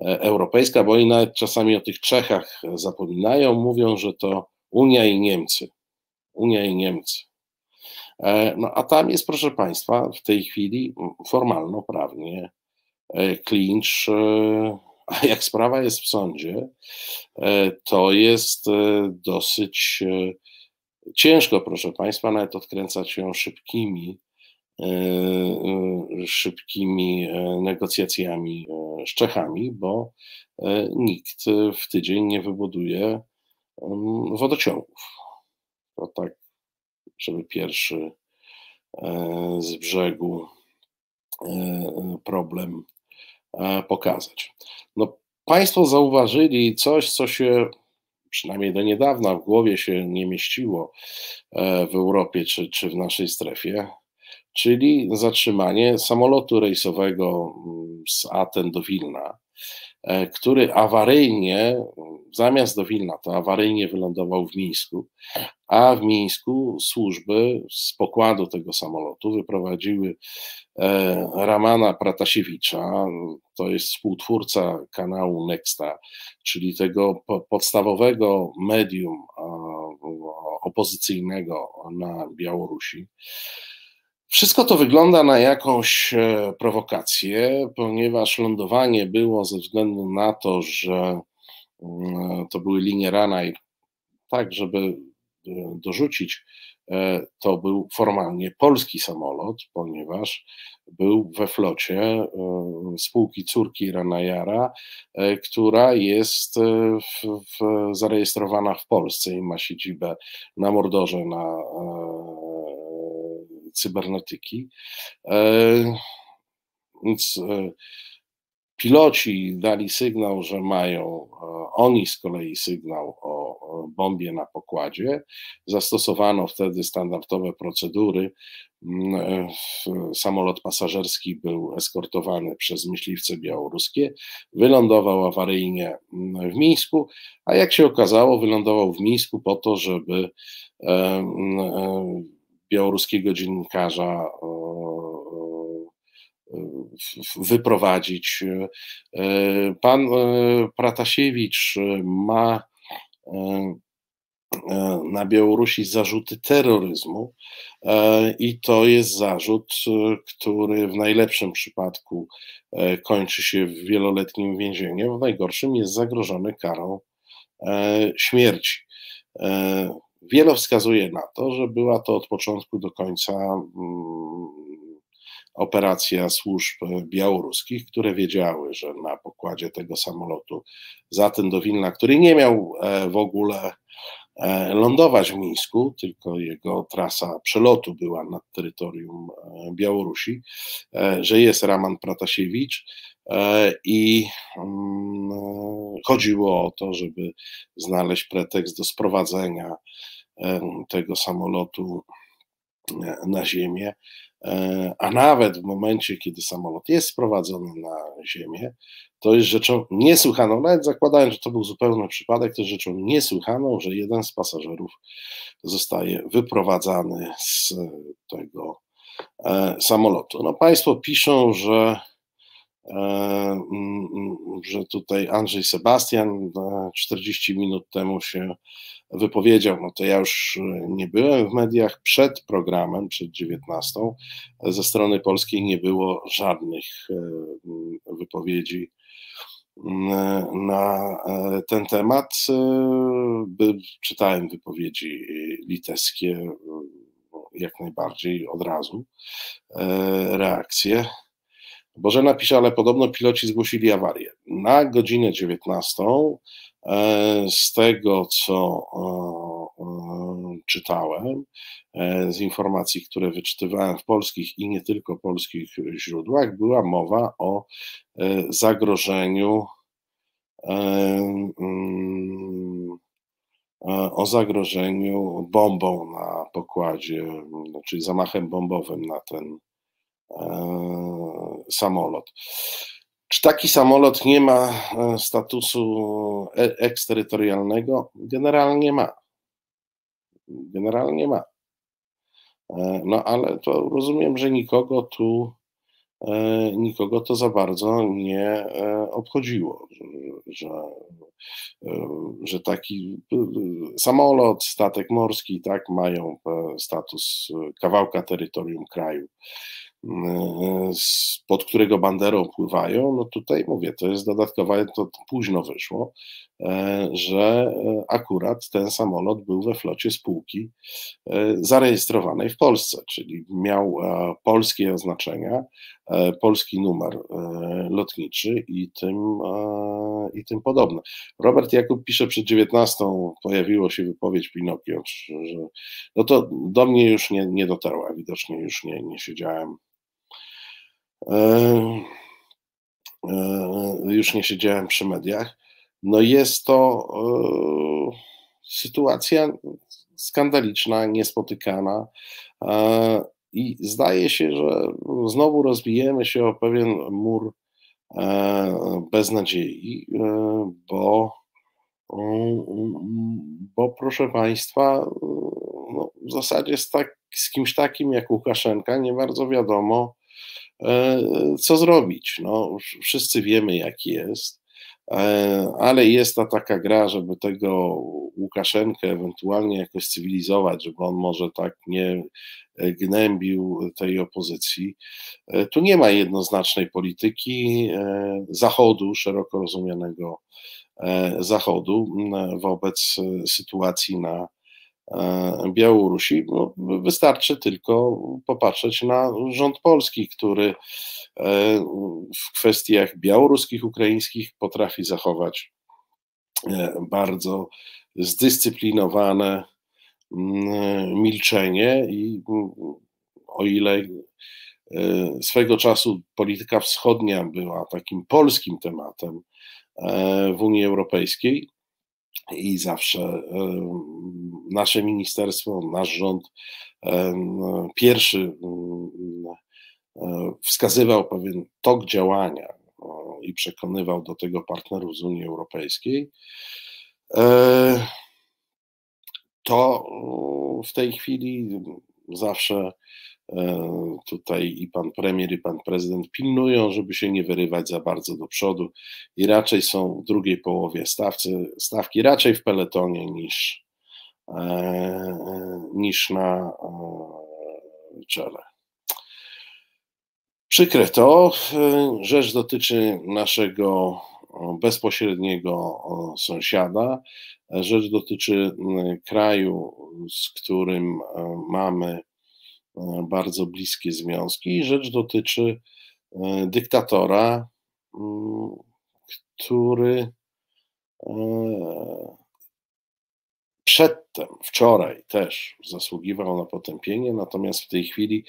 E, europejska, bo oni nawet czasami o tych Czechach zapominają, mówią, że to Unia i Niemcy. Unia i Niemcy. E, no a tam jest, proszę Państwa, w tej chwili formalno-prawnie e, klincz, a jak sprawa jest w sądzie, to jest dosyć ciężko, proszę Państwa, nawet odkręcać ją szybkimi E, e, szybkimi e, negocjacjami z Czechami, bo nikt w tydzień nie wybuduje wodociągów. To tak, żeby pierwszy z brzegu problem pokazać. No, państwo zauważyli coś, co się przynajmniej do niedawna w głowie się nie mieściło w Europie czy, czy w naszej strefie, czyli zatrzymanie samolotu rejsowego mm, z Aten do Wilna, e, który awaryjnie, zamiast do Wilna, to awaryjnie wylądował w Mińsku, a w Mińsku służby z pokładu tego samolotu wyprowadziły e, Ramana Pratasiewicza, to jest współtwórca kanału Nexta, czyli tego podstawowego medium opozycyjnego na Białorusi. Wszystko to wygląda na jakąś e, prowokację, ponieważ lądowanie było ze względu na to, że mm, to były linie Ranaj, tak, żeby e, dorzucić, e, to był formalnie polski samolot, ponieważ był we flocie spółki córki Ranajara, która jest w, w, zarejestrowana w Polsce i ma siedzibę na Mordorze na cybernetyki. E, więc e, piloci dali sygnał, że mają, e, oni z kolei sygnał o bombie na pokładzie. Zastosowano wtedy standardowe procedury. Mm, samolot pasażerski był eskortowany przez myśliwce białoruskie, wylądował awaryjnie mm, w Mińsku, a jak się okazało, wylądował w Mińsku po to, żeby białoruskiego dziennikarza wyprowadzić. E, pan e, Pratasiewicz ma e, na Białorusi zarzuty terroryzmu i to jest zarzut, który w najlepszym przypadku kończy się wieloletnim więzieniem, w najgorszym jest zagrożony karą śmierci. Wiele wskazuje na to, że była to od początku do końca mm, operacja służb białoruskich, które wiedziały, że na pokładzie tego samolotu zatem do Wilna, który nie miał e, w ogóle e, lądować w Mińsku, tylko jego trasa przelotu była nad terytorium e, Białorusi, że jest Raman Pratasiewicz i mm, chodziło o to, żeby znaleźć pretekst do sprowadzenia tego samolotu e, na ziemię, e, a nawet w momencie, kiedy samolot jest sprowadzony na ziemię, to jest rzeczą niesłychaną, nawet zakładając, że to był zupełny przypadek, to jest rzeczą niesłychaną, że jeden z pasażerów zostaje wyprowadzany z tego e, samolotu. No, państwo piszą, że że tutaj Andrzej Sebastian 40 minut temu się wypowiedział, no to ja już e, nie byłem w mediach przed programem, przed 19. Ze strony polskiej nie było żadnych e, wypowiedzi na e, ten temat. Czytałem wypowiedzi litewskie, jak najbardziej od razu reakcję. Bożena pisze, ale podobno piloci zgłosili awarię. Na godzinę 19 z tego, co czytałem, z informacji, które wyczytywałem w polskich i nie tylko polskich źródłach, była mowa o zagrożeniu mm, o zagrożeniu bombą na pokładzie, czyli zamachem bombowym na ten samolot. Czy taki samolot nie ma statusu e, eksterytorialnego? Generalnie ma. Generalnie ma. E, no ale to rozumiem, że nikogo tu e, nikogo to za bardzo nie obchodziło, że, że taki samolot, statek morski tak mają status kawałka terytorium kraju pod którego banderą pływają, no tutaj mówię, to jest dodatkowe, to późno wyszło, e, że e, akurat ten samolot był we flocie spółki e, zarejestrowanej w Polsce, czyli miał polskie oznaczenia, polski numer lotniczy i tym, i tym podobne. Robert Jakub pisze przed 19 pojawiło się wypowiedź Pinokio, że no to do mnie już nie, nie dotarła, widocznie już nie, nie siedziałem już nie siedziałem przy mediach. No jest to e, sytuacja skandaliczna, niespotykana i zdaje się, że znowu rozbijemy się o pewien mur beznadziei, bo, bo proszę Państwa, no w zasadzie z, tak, z kimś takim jak Łukaszenka nie bardzo wiadomo, E, co zrobić? No, wszyscy wiemy, jak jest, e, ale jest ta taka gra, żeby tego Łukaszenkę ewentualnie jakoś cywilizować, żeby on może tak nie gnębił tej opozycji. E, tu nie ma jednoznacznej polityki Zachodu, szeroko rozumianego Zachodu wobec sytuacji na E, Białorusi. No, wystarczy tylko popatrzeć na rząd polski, który e, w kwestiach białoruskich, ukraińskich potrafi zachować e, bardzo zdyscyplinowane mm, milczenie i o ile swego czasu polityka wschodnia była takim polskim tematem w Unii Europejskiej, i zawsze nasze ministerstwo, nasz rząd pierwszy wskazywał pewien tok działania i przekonywał do tego partnerów z Unii Europejskiej. E, to w tej chwili zawsze E, tutaj i pan premier, i pan prezydent pilnują, żeby się nie wyrywać za bardzo do przodu i raczej są w drugiej połowie stawcy, stawki raczej w peletonie niż, e, niż na e, czele. Przykre to. Rzecz dotyczy naszego bezpośredniego sąsiada. Rzecz dotyczy kraju, z którym mamy E, bardzo bliskie związki rzecz dotyczy e, dyktatora, mm, który e, przedtem, wczoraj też zasługiwał na potępienie, natomiast w tej chwili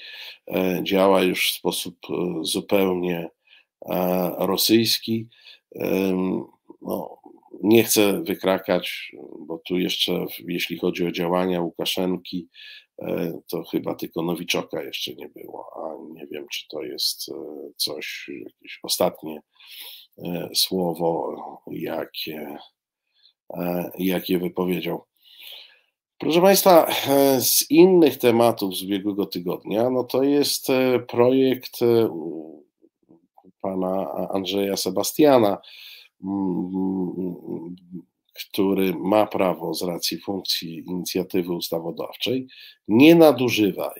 działa już w sposób zupełnie rosyjski. No, nie chcę wykrakać, bo tu jeszcze, jeśli chodzi o działania Łukaszenki, E, to chyba tylko Nowiczoka jeszcze nie było, a nie wiem, czy to jest e, coś, jakieś ostatnie e, słowo, jakie, jakie wypowiedział. Proszę Państwa, z innych tematów z ubiegłego tygodnia, no to jest projekt pana Andrzeja Sebastiana, który ma prawo z racji funkcji inicjatywy ustawodawczej, nie nadużywa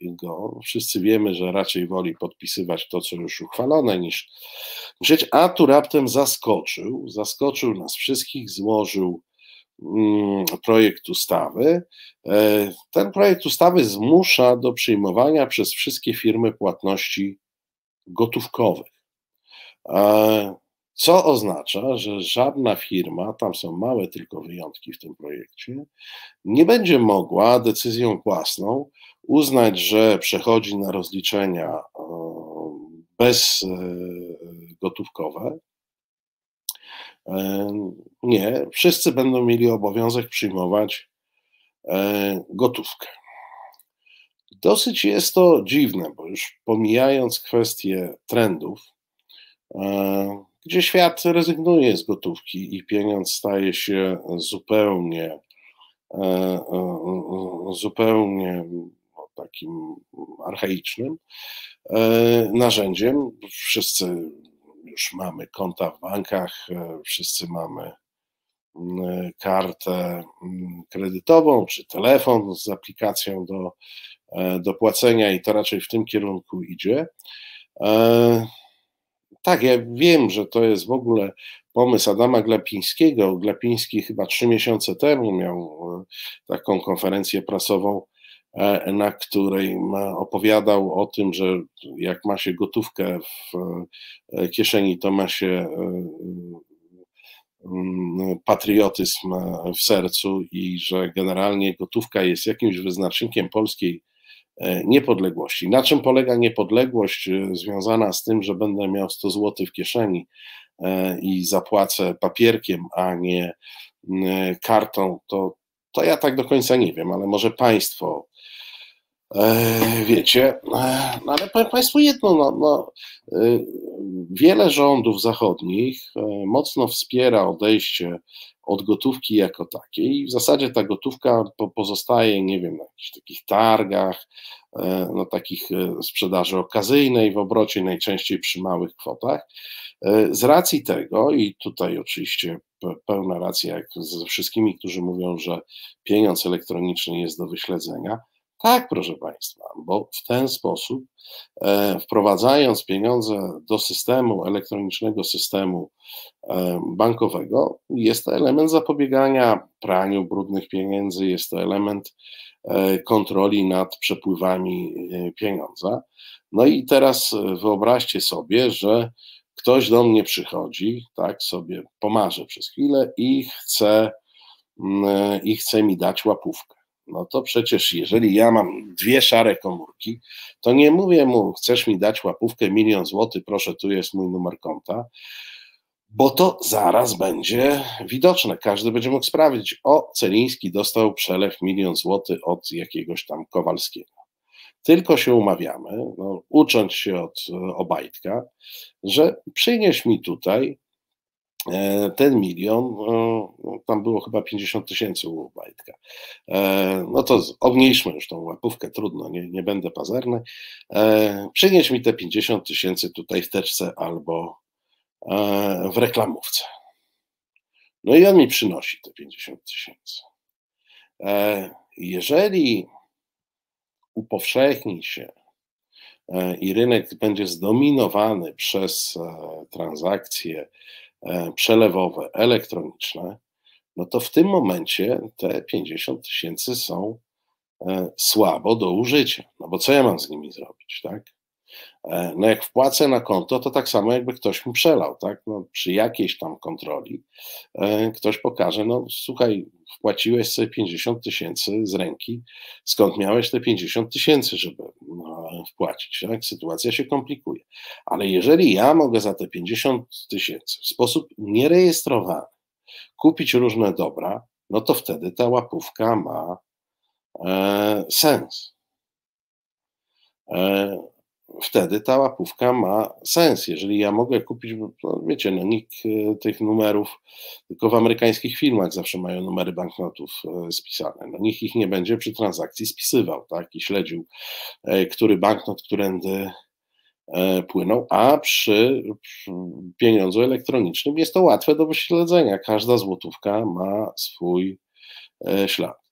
go. Wszyscy wiemy, że raczej woli podpisywać to, co już uchwalone, niż myśleć, a tu raptem zaskoczył, zaskoczył nas wszystkich, złożył mm, projekt ustawy. Ten projekt ustawy zmusza do przyjmowania przez wszystkie firmy płatności gotówkowych. Co oznacza, że żadna firma, tam są małe tylko wyjątki w tym projekcie, nie będzie mogła decyzją własną uznać, że przechodzi na rozliczenia bezgotówkowe. E, e, nie, wszyscy będą mieli obowiązek przyjmować e, gotówkę. Dosyć jest to dziwne, bo już pomijając kwestię trendów, gdzie świat rezygnuje z gotówki i pieniądz staje się zupełnie, zupełnie takim archaicznym narzędziem. Wszyscy już mamy konta w bankach, wszyscy mamy kartę kredytową czy telefon z aplikacją do, do płacenia i to raczej w tym kierunku idzie. Tak, ja wiem, że to jest w ogóle pomysł Adama Glapińskiego. Glapiński chyba trzy miesiące temu miał taką konferencję prasową E, na której opowiadał o tym, że jak ma się gotówkę w e, kieszeni, to ma się e, mm, patriotyzm w sercu i że generalnie gotówka jest jakimś wyznacznikiem polskiej niepodległości. Na czym polega niepodległość związana z tym, że będę miał 100 zł w kieszeni i zapłacę papierkiem, a nie kartą, to, to ja tak do końca nie wiem, ale może Państwo E, wiecie, e, no ale powiem Państwu jedno, no, no, e, wiele rządów zachodnich mocno wspiera odejście od gotówki jako takiej w zasadzie ta gotówka pozostaje, nie wiem, na jakichś takich targach, no takich sprzedaży okazyjnej w obrocie, najczęściej przy małych kwotach. Z racji tego, i tutaj oczywiście pełna racja jak ze wszystkimi, którzy mówią, że pieniądz elektroniczny jest do wyśledzenia, tak, proszę Państwa, bo w ten sposób, e, wprowadzając pieniądze do systemu, elektronicznego systemu e, bankowego, jest to element zapobiegania praniu brudnych pieniędzy, jest to element e, kontroli nad przepływami pieniądza. No i teraz wyobraźcie sobie, że ktoś do mnie przychodzi, tak sobie pomarzę przez chwilę i chce, mm, i chce mi dać łapówkę no to przecież jeżeli ja mam dwie szare komórki, to nie mówię mu, chcesz mi dać łapówkę milion złotych, proszę, tu jest mój numer konta, bo to zaraz będzie widoczne. Każdy będzie mógł sprawdzić, o, Celiński dostał przelew milion złotych od jakiegoś tam Kowalskiego. Tylko się umawiamy, no, ucząc się od Obajtka, że przynieś mi tutaj E, ten milion, e, tam było chyba 50 tysięcy u Bajtka. E, no to obniżmy już tą łapówkę, trudno, nie, nie będę pazerny. Przynieś mi te 50 tysięcy tutaj w teczce albo w reklamówce. No i on mi przynosi te 50 tysięcy. Jeżeli upowszechni się i rynek będzie zdominowany przez transakcje E, przelewowe, elektroniczne, no to w tym momencie te 50 tysięcy są e, słabo do użycia. No bo co ja mam z nimi zrobić, tak? E, no jak wpłacę na konto, to tak samo jakby ktoś mi przelał, tak? No przy jakiejś tam kontroli ktoś pokaże, no słuchaj, wpłaciłeś sobie 50 tysięcy z ręki, skąd miałeś te 50 tysięcy, żeby no, wpłacić, tak? Sytuacja się komplikuje. Ale jeżeli ja mogę za te 50 tysięcy w sposób nierejestrowany kupić różne dobra, no to wtedy ta łapówka ma e, sens. Wtedy ta łapówka ma sens. Jeżeli ja mogę kupić, no wiecie, no nikt e, tych numerów, tylko w amerykańskich filmach zawsze mają numery banknotów e, spisane. No nikt ich nie będzie przy transakcji spisywał, tak, i śledził, e, który banknot, którędy płynął, a przy pieniądzu elektronicznym jest to łatwe do wyśledzenia. Każda złotówka ma swój ślad.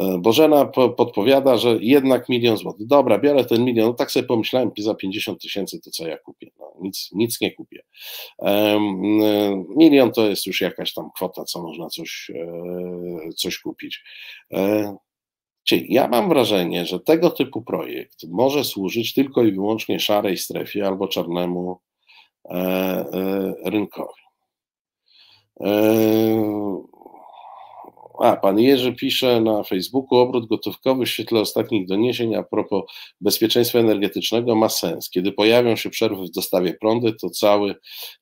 E, Bożena podpowiada, że jednak milion złotych. Dobra, biorę ten milion. No tak sobie pomyślałem, za 50 tysięcy to co ja kupię. No, nic, nic nie kupię. Milion to jest już jakaś tam kwota, co można coś, coś kupić. Czyli ja mam wrażenie, że tego typu projekt może służyć tylko i wyłącznie szarej strefie albo czarnemu rynkowi. A, pan Jerzy pisze na Facebooku, obrót gotówkowy w świetle ostatnich doniesień a propos bezpieczeństwa energetycznego ma sens. Kiedy pojawią się przerwy w dostawie prądu, to cały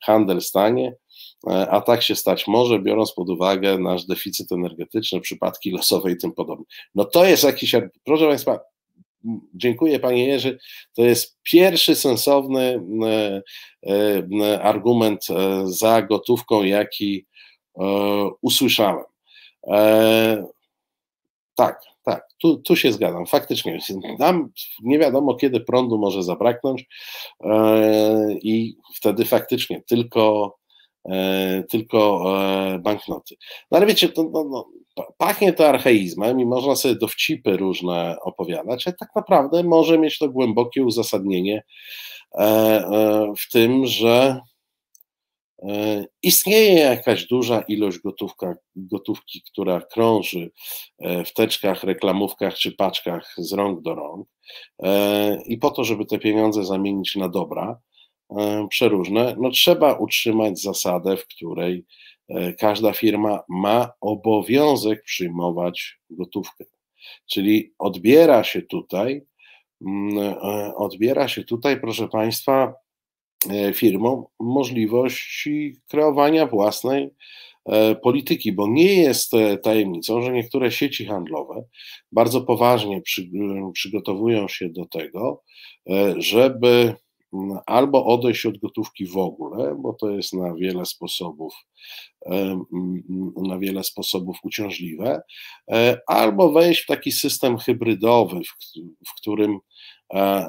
handel stanie, e, a tak się stać może, biorąc pod uwagę nasz deficyt energetyczny, przypadki losowe i tym podobne. No to jest jakiś, proszę Państwa, dziękuję Panie Jerzy, to jest pierwszy sensowny e, e, argument za gotówką, jaki usłyszałem. E, tak, tak, tu, tu się zgadzam. Faktycznie, nam nie wiadomo, kiedy prądu może zabraknąć e, i wtedy faktycznie tylko, e, tylko e, banknoty. No ale wiecie, to, no, no, pachnie to archeizmem i można sobie dowcipy różne opowiadać, ale tak naprawdę może mieć to głębokie uzasadnienie e, e, w tym, że istnieje jakaś duża ilość gotówka, gotówki, która krąży e, w teczkach, reklamówkach czy paczkach z rąk do rąk e, i po to, żeby te pieniądze zamienić na dobra przeróżne, no trzeba utrzymać zasadę, w której każda firma ma obowiązek przyjmować gotówkę. Czyli odbiera się tutaj, mm, odbiera się tutaj, proszę Państwa, E, firmom możliwości kreowania własnej e, polityki, bo nie jest e, tajemnicą, że niektóre sieci handlowe bardzo poważnie przy, przygotowują się do tego, żeby albo odejść od gotówki w ogóle, bo to jest na wiele sposobów na wiele sposobów uciążliwe, albo wejść w taki system hybrydowy, w, w którym E,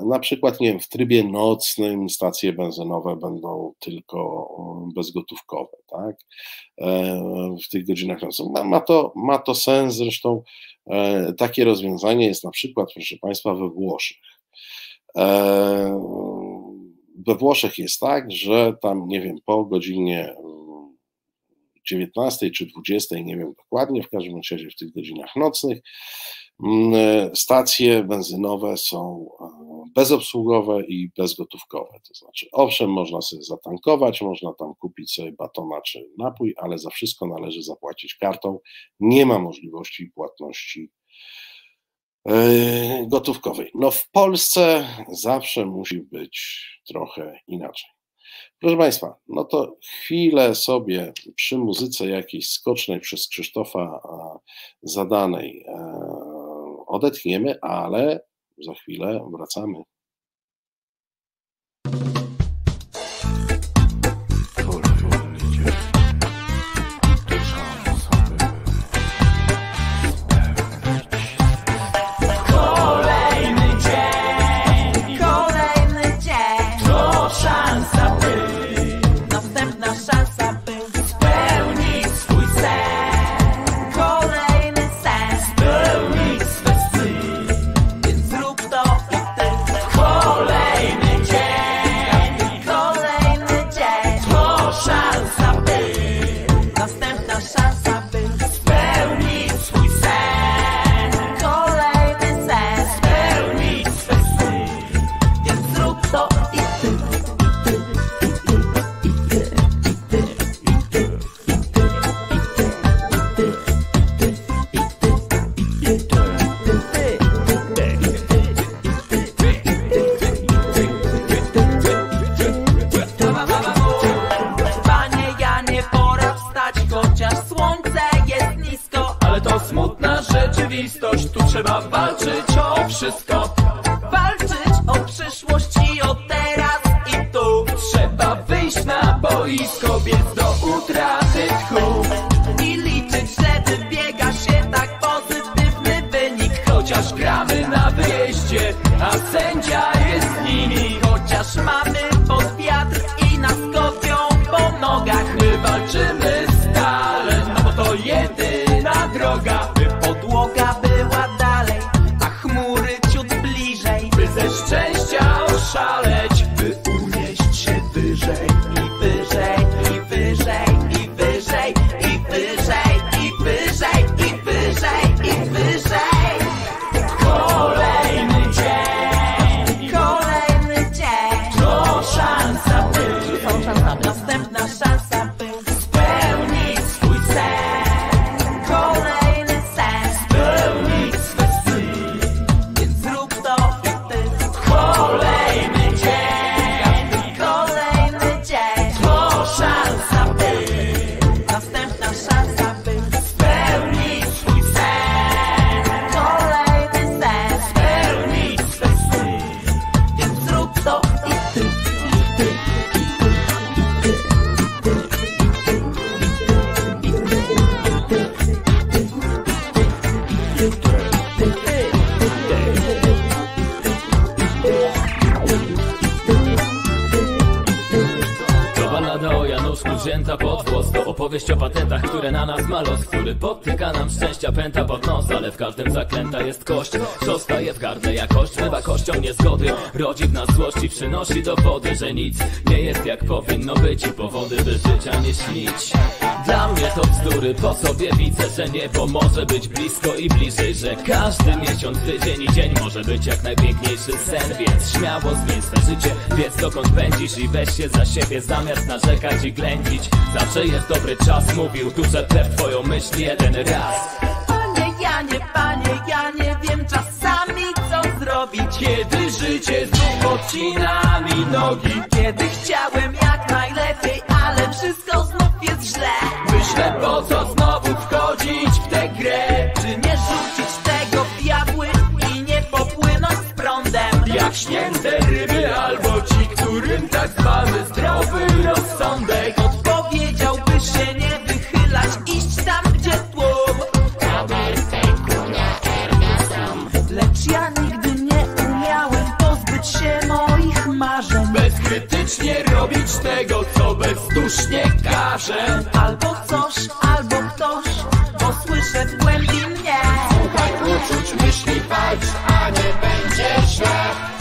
na przykład, nie wiem, w trybie nocnym stacje benzynowe będą tylko bezgotówkowe, tak? E, w tych godzinach nocnych. Ma, ma, to, ma to sens, zresztą e, takie rozwiązanie jest na przykład, proszę Państwa, we Włoszech. We Włoszech jest tak, że tam, nie wiem, po godzinie 19 czy 20, nie wiem dokładnie, w każdym razie w tych godzinach nocnych, Mm, e, stacje benzynowe są e, bezobsługowe i bezgotówkowe. To znaczy, owszem, można sobie zatankować, można tam kupić sobie batona czy napój, ale za wszystko należy zapłacić kartą. Nie ma możliwości płatności e, gotówkowej. No w Polsce zawsze musi być trochę inaczej. Proszę Państwa, no to chwilę sobie przy muzyce jakiejś skocznej przez Krzysztofa zadanej odetchniemy, ale za chwilę wracamy. Pęta pod włos To opowieść o patentach, które na nas ma los Który podtyka nam szczęścia. Pęta pod nos Ale w każdym zaklęta jest kość. Zostaje w gardle jakość, bywa kością niezgody. Rodzi w nas złość i przynosi dowody Że nic nie jest jak powinno być I powody by życia nie śnić. Dla mnie to bzdury, po sobie widzę, że niebo może być blisko i bliżej Że każdy miesiąc, tydzień i dzień może być jak najpiękniejszy sen. Więc śmiało zmień swe życie, wiedz dokąd pędzisz I weź się za siebie zamiast narzekać i ględzić. Zawsze jest dobry czas, mówił tu, że w twoją myśl jeden raz. Panie Janie, panie Janie, wiem czasami co zrobić. Kiedy życie znów podcina mi nogi. Kiedy chciałem jak najlepiej, ale wszystko znów jest źle. Myślę po co znowu wchodzić w tę grę? Czy nie rzucić tego w diabły i nie popłynąć z prądem? Jak śnięte ryby albo ci, którym tak zwany zdrowy Bezkrytycznie robić tego, co bezdusznie każe. Albo coś, albo ktoś, bo słyszę w głębi mnie. Uczuć myśli walcz, a nie będzie źle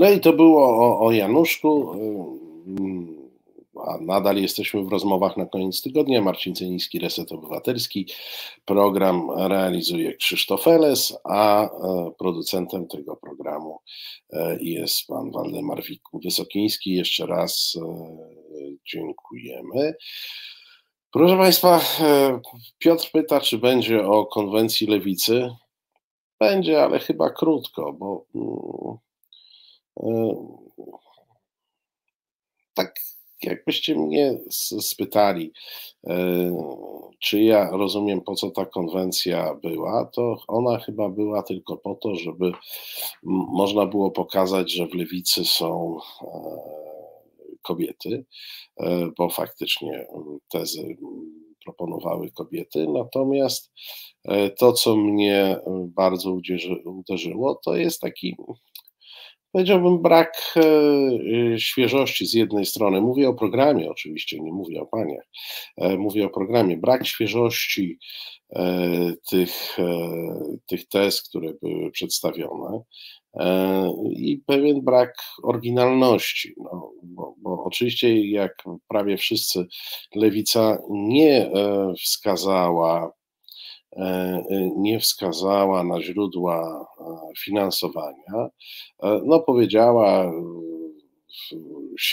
No i to było o, o Januszku. Ym, A nadal jesteśmy w rozmowach na koniec tygodnia. Marcin Ceniński, Reset Obywatelski. Program realizuje Krzysztof Eles, a e, producentem tego programu e, jest pan Waldemar Wysokiński. Jeszcze raz e, dziękujemy. Proszę Państwa, Piotr pyta, czy będzie o konwencji lewicy. Będzie, ale chyba krótko, bo mm, tak jakbyście mnie spytali, e, czy ja rozumiem, po co ta konwencja była, to ona chyba była tylko po to, żeby można było pokazać, że w lewicy są e, kobiety, e, bo faktycznie tezy proponowały kobiety. Natomiast to, co mnie bardzo uderzy- uderzyło, to jest taki powiedziałbym, brak e, e, świeżości z jednej strony. Mówię o programie, oczywiście, nie mówię o paniach. E, Mówię o programie. Brak świeżości e, tych, tych tez, które były przedstawione i pewien brak oryginalności. No, bo, bo oczywiście, jak prawie wszyscy, lewica nie wskazała nie wskazała na źródła e, finansowania. E, No, powiedziała e,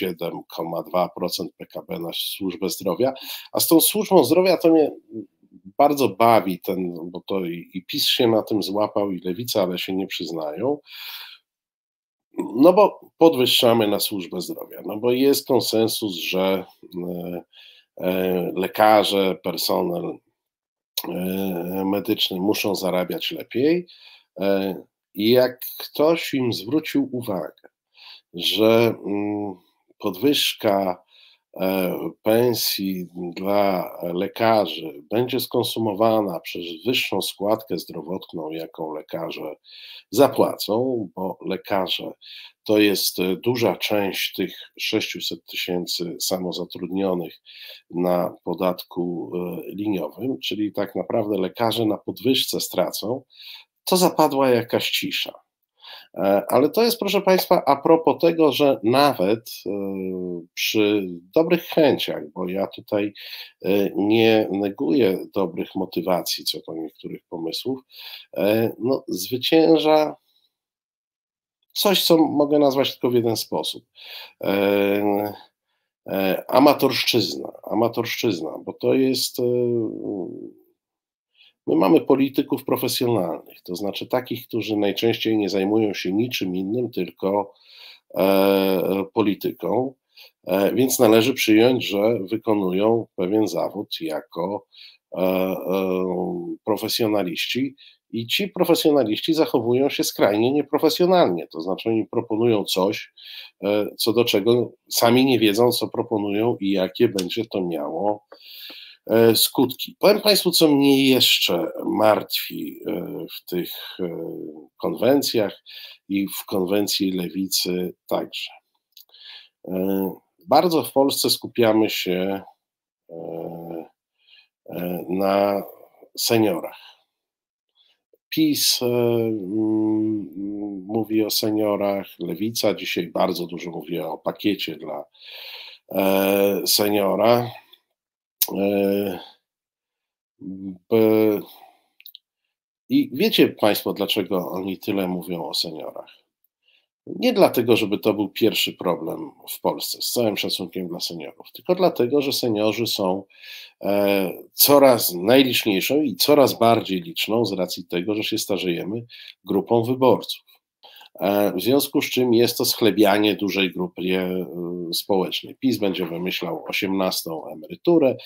7,2% PKB na służbę zdrowia, a z tą służbą zdrowia to mnie bardzo bawi ten, bo to i, i PiS się na tym złapał, i lewica, ale się nie przyznają. No bo podwyższamy na służbę zdrowia, no bo jest konsensus, że e, e, lekarze, personel e, medyczny muszą zarabiać lepiej. E, I jak ktoś im zwrócił uwagę, że mm, podwyżka e, pensji dla lekarzy będzie skonsumowana przez wyższą składkę zdrowotną, jaką lekarze zapłacą, bo lekarze to jest e, duża część tych 600 tysięcy samozatrudnionych na podatku e, liniowym, czyli tak naprawdę lekarze na podwyżce stracą, to zapadła jakaś cisza. E, Ale to jest, proszę Państwa, a propos tego, że nawet e, przy dobrych chęciach, bo ja tutaj e, nie neguję dobrych motywacji co do niektórych pomysłów, no, zwycięża coś, co mogę nazwać tylko w jeden sposób. Amatorszczyzna, amatorszczyzna, bo to jest My mamy polityków profesjonalnych, to znaczy takich, którzy najczęściej nie zajmują się niczym innym, tylko e, polityką, e, więc należy przyjąć, że wykonują pewien zawód jako e, e profesjonaliści i ci profesjonaliści zachowują się skrajnie nieprofesjonalnie, to znaczy oni proponują coś, e, co do czego sami nie wiedzą, co proponują i jakie będzie to miało skutki. Powiem Państwu, co mnie jeszcze martwi e, w tych konwencjach i w konwencji lewicy także. Bardzo w Polsce skupiamy się na seniorach PiS e, mówi o seniorach, Lewica dzisiaj bardzo dużo mówi o pakiecie dla e, seniora. E, I wiecie Państwo, dlaczego oni tyle mówią o seniorach? Nie dlatego, żeby to był pierwszy problem w Polsce, z całym szacunkiem dla seniorów, tylko dlatego, że seniorzy są e, coraz najliczniejszą i coraz bardziej liczną, z racji tego, że się starzejemy, grupą wyborców. E, w związku z czym jest to schlebianie dużej grupy e, społecznej. PiS będzie wymyślał 18 emeryturę,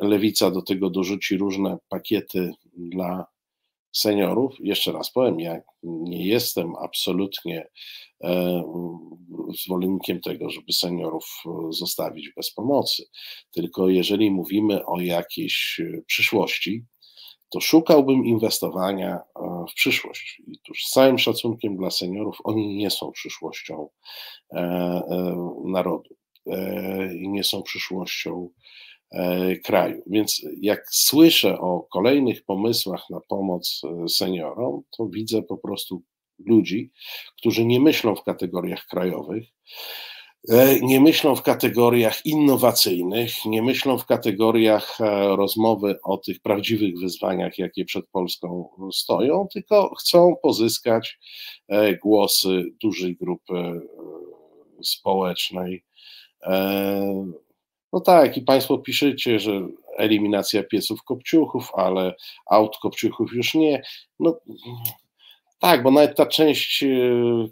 lewica do tego dorzuci różne pakiety dla seniorów. Jeszcze raz powiem, ja nie jestem absolutnie e, zwolennikiem tego, żeby seniorów zostawić bez pomocy, tylko jeżeli mówimy o jakiejś przyszłości, to szukałbym inwestowania w przyszłość. I tuż z całym szacunkiem dla seniorów, oni nie są przyszłością narodu i nie są przyszłością E, kraju. Więc jak słyszę o kolejnych pomysłach na pomoc e, seniorom, to widzę po prostu ludzi, którzy nie myślą w kategoriach krajowych, e, nie myślą w kategoriach innowacyjnych, nie myślą w kategoriach rozmowy o tych prawdziwych wyzwaniach, jakie przed Polską stoją, tylko chcą pozyskać głosy dużej grupy społecznej no tak, i Państwo piszecie, że eliminacja pieców kopciuchów, ale aut kopciuchów już nie. No tak, bo nawet ta część e,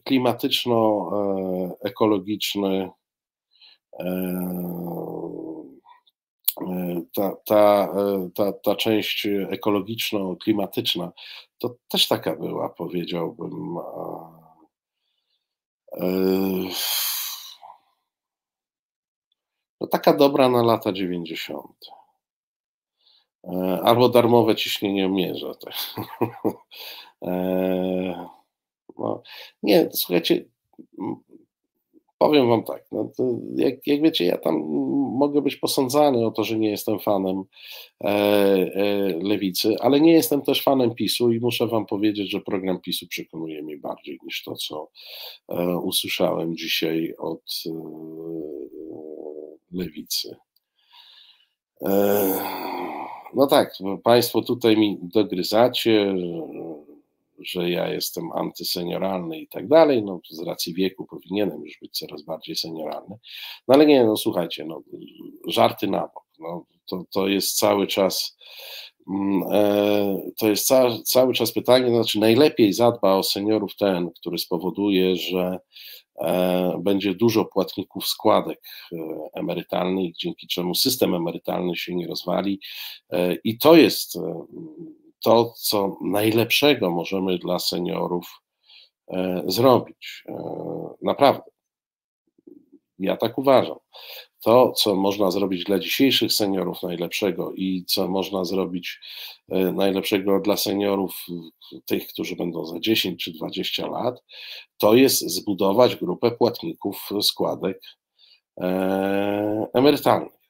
klimatyczno-ekologiczny, e, e, ta, ta, ta, ta część ekologiczno-klimatyczna, to też taka była, powiedziałbym to taka dobra na lata 90. E, albo darmowe ciśnienie mierza. Tak. (laughs) E, no, nie, słuchajcie, powiem wam tak, no jak, jak, wiecie, ja tam mogę być posądzany o to, że nie jestem fanem e, e, lewicy, ale nie jestem też fanem PiSu i muszę wam powiedzieć, że program PiSu przekonuje mnie bardziej niż to, co e, usłyszałem dzisiaj od lewicy. E, no tak, Państwo tutaj mi dogryzacie, że ja jestem antysenioralny i tak dalej. No, z racji wieku powinienem już być coraz bardziej senioralny. No ale nie, no słuchajcie, no, żarty na bok. No, to, to jest cały czas. Mm, e, to jest ca, cały czas pytanie, znaczy najlepiej zadba o seniorów ten, który spowoduje, że E, będzie dużo płatników składek e, emerytalnych, dzięki czemu system emerytalny się nie rozwali. I to jest to, co najlepszego możemy dla seniorów zrobić. Naprawdę. Ja tak uważam to, co można zrobić dla dzisiejszych seniorów najlepszego i co można zrobić e, najlepszego dla seniorów, tych, którzy będą za 10 czy 20 lat, to jest zbudować grupę płatników składek e, emerytalnych.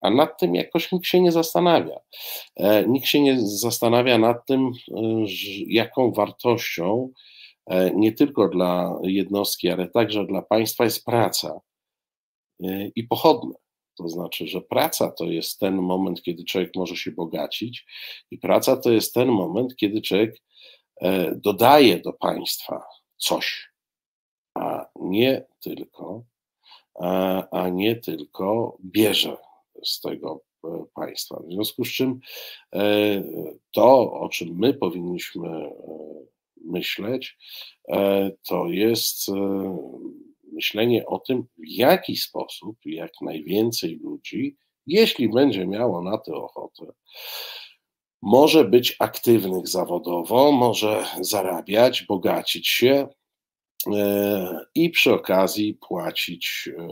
A nad tym jakoś nikt się nie zastanawia. E, nikt się nie zastanawia nad tym, jaką wartością nie tylko dla jednostki, ale także dla państwa jest praca E, i pochodne. To znaczy, że praca to jest ten moment, kiedy człowiek może się bogacić, i praca to jest ten moment, kiedy człowiek e, dodaje do państwa coś, a nie tylko, a nie tylko bierze z tego państwa. państwa. W związku z czym e, to, o czym my powinniśmy e, myśleć, to jest myślenie o tym, w jaki sposób jak najwięcej ludzi, jeśli będzie miało na to ochotę, może być aktywnych zawodowo, może zarabiać, bogacić się e, i przy okazji płacić e,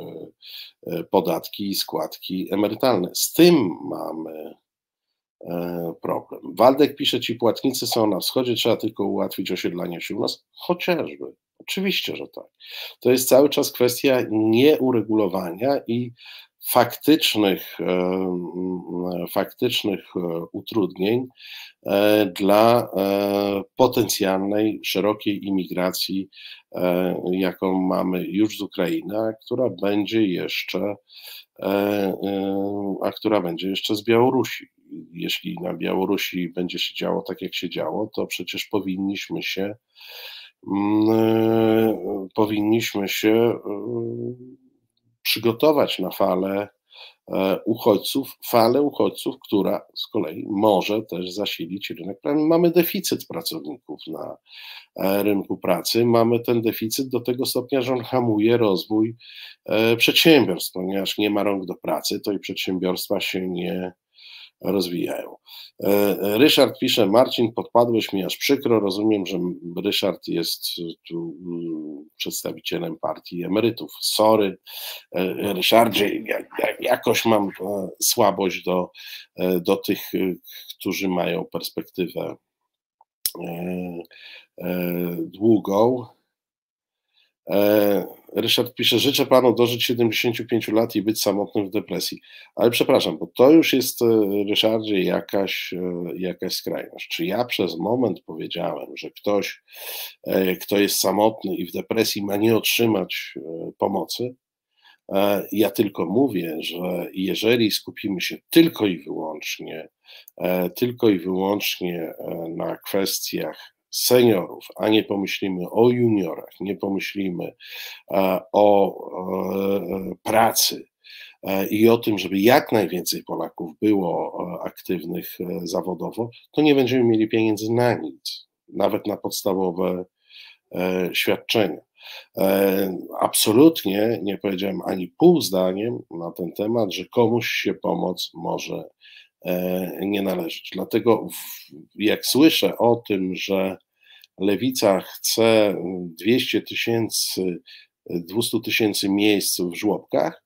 e, podatki i składki emerytalne. Z tym mamy problem. Waldek pisze, ci płatnicy są na wschodzie, trzeba tylko ułatwić osiedlanie się u nas. Chociażby. Oczywiście, że tak. To jest cały czas kwestia nieuregulowania i faktycznych, e, faktycznych e, utrudnień e, dla potencjalnej szerokiej imigracji, jaką mamy już z Ukrainy, a która będzie jeszcze, a która będzie jeszcze z Białorusi. Jeśli na Białorusi będzie się działo tak, jak się działo, to przecież powinniśmy się powinniśmy się przygotować na falę e, uchodźców, falę uchodźców, która z kolei może też zasilić rynek. Mamy deficyt pracowników na e, rynku pracy, mamy ten deficyt do tego stopnia, że on hamuje rozwój e, przedsiębiorstw, ponieważ nie ma rąk do pracy, to i przedsiębiorstwa się nie rozwijają. E, e, Ryszard pisze, Marcin, podpadłeś mi aż przykro, rozumiem, że Ryszard jest tu mm, przedstawicielem partii emerytów. Sorry, e, Ryszardzie, jakoś mam słabość do, do tych, którzy mają perspektywę długą. E, Ryszard pisze, życzę panu dożyć 75 lat i być samotnym w depresji. Ale przepraszam, bo to już jest, e, Ryszardzie, jakaś, e, jakaś skrajność. Czy ja przez moment powiedziałem, że ktoś, kto jest samotny i w depresji ma nie otrzymać pomocy? Ja tylko mówię, że jeżeli skupimy się tylko i wyłącznie, tylko i wyłącznie na kwestiach seniorów, a nie pomyślimy o juniorach, nie pomyślimy e, o e, pracy e, i o tym, żeby jak najwięcej Polaków było aktywnych zawodowo, to nie będziemy mieli pieniędzy na nic, nawet na podstawowe świadczenia. Absolutnie nie powiedziałem ani pół zdaniem na ten temat, że komuś się pomoc może nie należeć. Dlatego, jak słyszę o tym, że lewica chce 200 tysięcy, 200 tysięcy miejsc w żłobkach,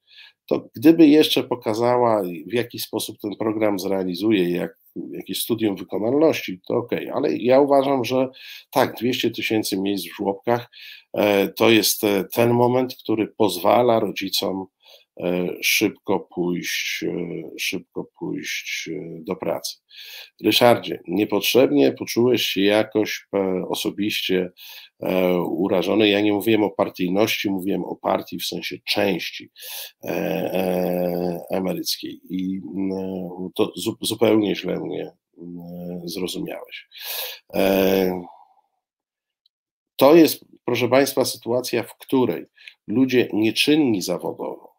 to gdyby jeszcze pokazała, w jaki sposób ten program zrealizuje, jak, jakieś studium wykonalności, to ok, ale ja uważam, że tak, 200 tysięcy miejsc w żłobkach e, to jest e, ten moment, który pozwala rodzicom szybko pójść, e, szybko pójść e, do pracy. Ryszardzie, niepotrzebnie poczułeś się jakoś osobiście urażony. Ja nie mówiłem o partyjności, mówiłem o partii w sensie części emeryckiej i to zupełnie źle mnie zrozumiałeś. To jest, proszę Państwa, sytuacja, w której ludzie nieczynni zawodowo,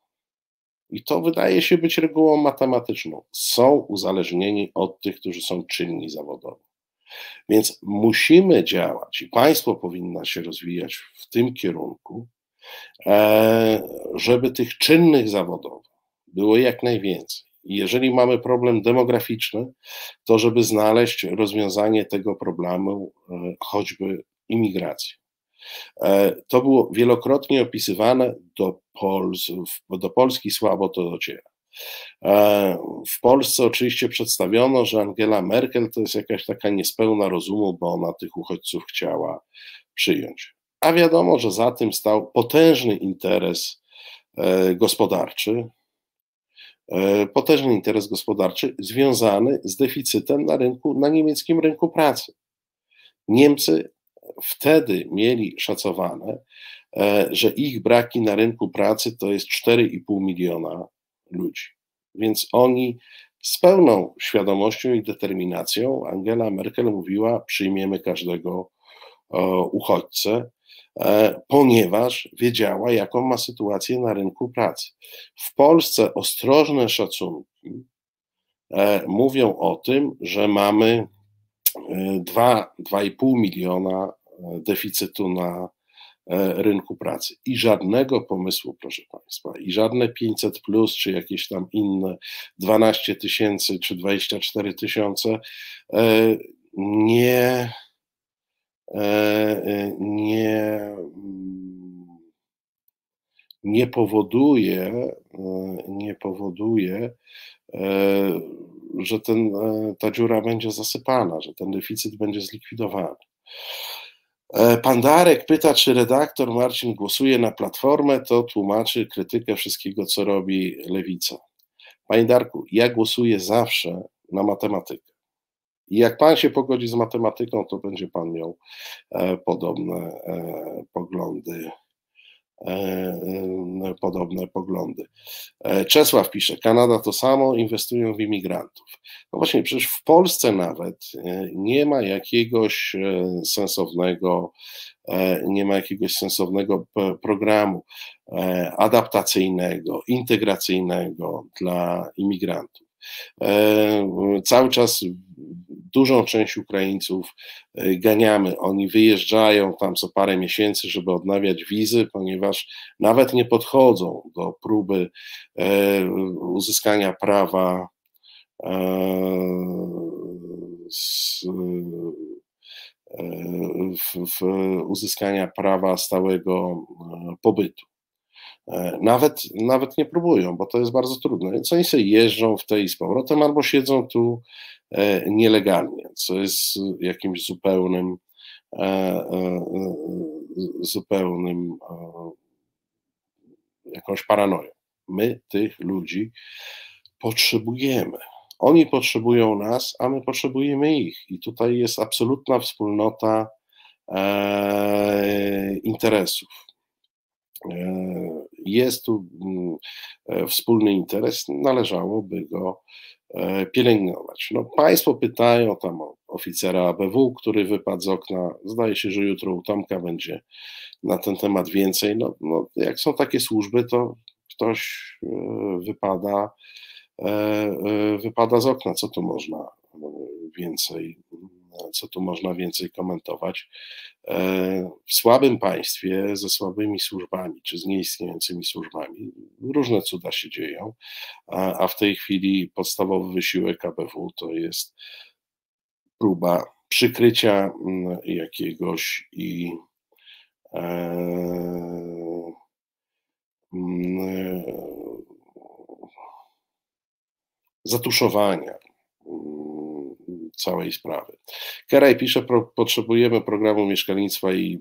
i to wydaje się być regułą matematyczną. Są uzależnieni od tych, którzy są czynni zawodowo. Więc musimy działać i państwo powinno się rozwijać w tym kierunku, e, żeby tych czynnych zawodowo było jak najwięcej. Jeżeli mamy problem demograficzny, to żeby znaleźć rozwiązanie tego problemu, e, choćby imigracji. E, to było wielokrotnie opisywane, do, Pols do Polski słabo to dociera. E, w Polsce oczywiście przedstawiono, że Angela Merkel to jest jakaś taka niespełna rozumu, bo ona tych uchodźców chciała przyjąć. A wiadomo, że za tym stał potężny interes e, gospodarczy, potężny interes gospodarczy związany z deficytem na rynku, na niemieckim rynku pracy. Niemcy wtedy mieli szacowane, e, że ich braki na rynku pracy to jest 4,5 miliona ludzi. Więc oni z pełną świadomością i determinacją, Angela Merkel mówiła, przyjmiemy każdego uchodźcę, e, ponieważ wiedziała, jaką ma sytuację na rynku pracy. W Polsce ostrożne szacunki mówią o tym, że mamy 2,5 miliona deficytu na rynku pracy i żadnego pomysłu, proszę Państwa, i żadne 500 plus, czy jakieś tam inne 12 tysięcy, czy 24 tysiące nie, nie nie powoduje, nie powoduje, że ten, ta dziura będzie zasypana, że ten deficyt będzie zlikwidowany. Pan Darek pyta, czy redaktor Marcin głosuje na platformę, to tłumaczy krytykę wszystkiego, co robi lewica. Panie Darku, ja głosuję zawsze na matematykę. I jak pan się pogodzi z matematyką, to będzie pan miał podobne poglądy E, e, podobne poglądy. E, Czesław pisze, Kanada to samo, inwestują w imigrantów. No właśnie, przecież w Polsce nawet nie ma jakiegoś sensownego, nie ma jakiegoś sensownego programu adaptacyjnego, integracyjnego dla imigrantów. Cały czas dużą część Ukraińców e, ganiamy. Oni wyjeżdżają tam co parę miesięcy, żeby odnawiać wizy, ponieważ nawet nie podchodzą do próby e, uzyskania prawa e, w, w uzyskania prawa stałego pobytu. Nawet, nawet nie próbują, bo to jest bardzo trudne. Więc oni sobie jeżdżą w tej z powrotem albo siedzą tu E, nielegalnie, co jest jakimś zupełnym, e, e, zupełnym jakąś paranoją. My tych ludzi potrzebujemy. Oni potrzebują nas, a my potrzebujemy ich. I tutaj jest absolutna wspólnota interesów. Jest tu mm, wspólny interes, należałoby go E, pielęgnować. No, państwo pytają tam o oficera ABW, który wypadł z okna. Zdaje się, że jutro u Tomka będzie na ten temat więcej. No, no jak są takie służby, to ktoś e, wypada, e, wypada z okna. Co tu można więcej co tu można więcej komentować. E, w słabym państwie ze słabymi służbami, czy z nieistniejącymi służbami, różne cuda się dzieją, a, w tej chwili podstawowy wysiłek ABW to jest próba przykrycia mm, jakiegoś i e, mm, zatuszowania całej sprawy. Keraj pisze, potrzebujemy programu mieszkalnictwa i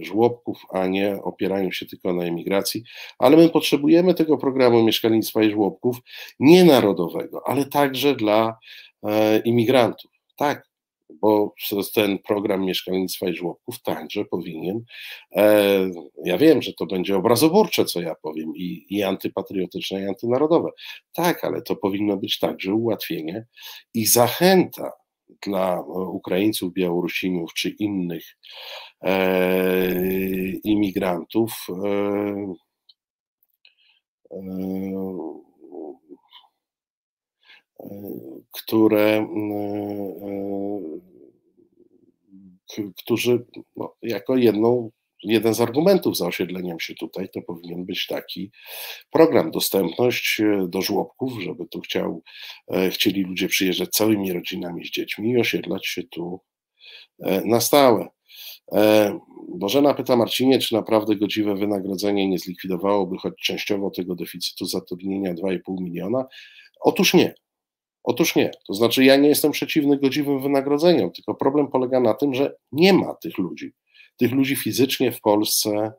y, żłobków, a nie opierają się tylko na emigracji, ale my potrzebujemy tego programu mieszkalnictwa i żłobków nie narodowego, ale także dla e, imigrantów. Tak, bo ten program mieszkalnictwa i żłobków także powinien, e, ja wiem, że to będzie obrazoburcze, co ja powiem, i, i antypatriotyczne, i antynarodowe. Tak, ale to powinno być także ułatwienie i zachęta dla e, Ukraińców, Białorusinów czy innych e, imigrantów. E, e które, e, którzy no, jako jedną, jeden z argumentów za osiedleniem się tutaj to powinien być taki program, dostępność e, do żłobków, żeby tu chciał, e, chcieli ludzie przyjeżdżać całymi rodzinami z dziećmi i osiedlać się tu na stałe. Bożena pyta Marcinie, czy naprawdę godziwe wynagrodzenie nie zlikwidowałoby choć częściowo tego deficytu zatrudnienia 2,5 miliona? Otóż nie. Otóż nie. To znaczy, ja nie jestem przeciwny godziwym wynagrodzeniom, tylko problem polega na tym, że nie ma tych ludzi. Tych ludzi fizycznie w Polsce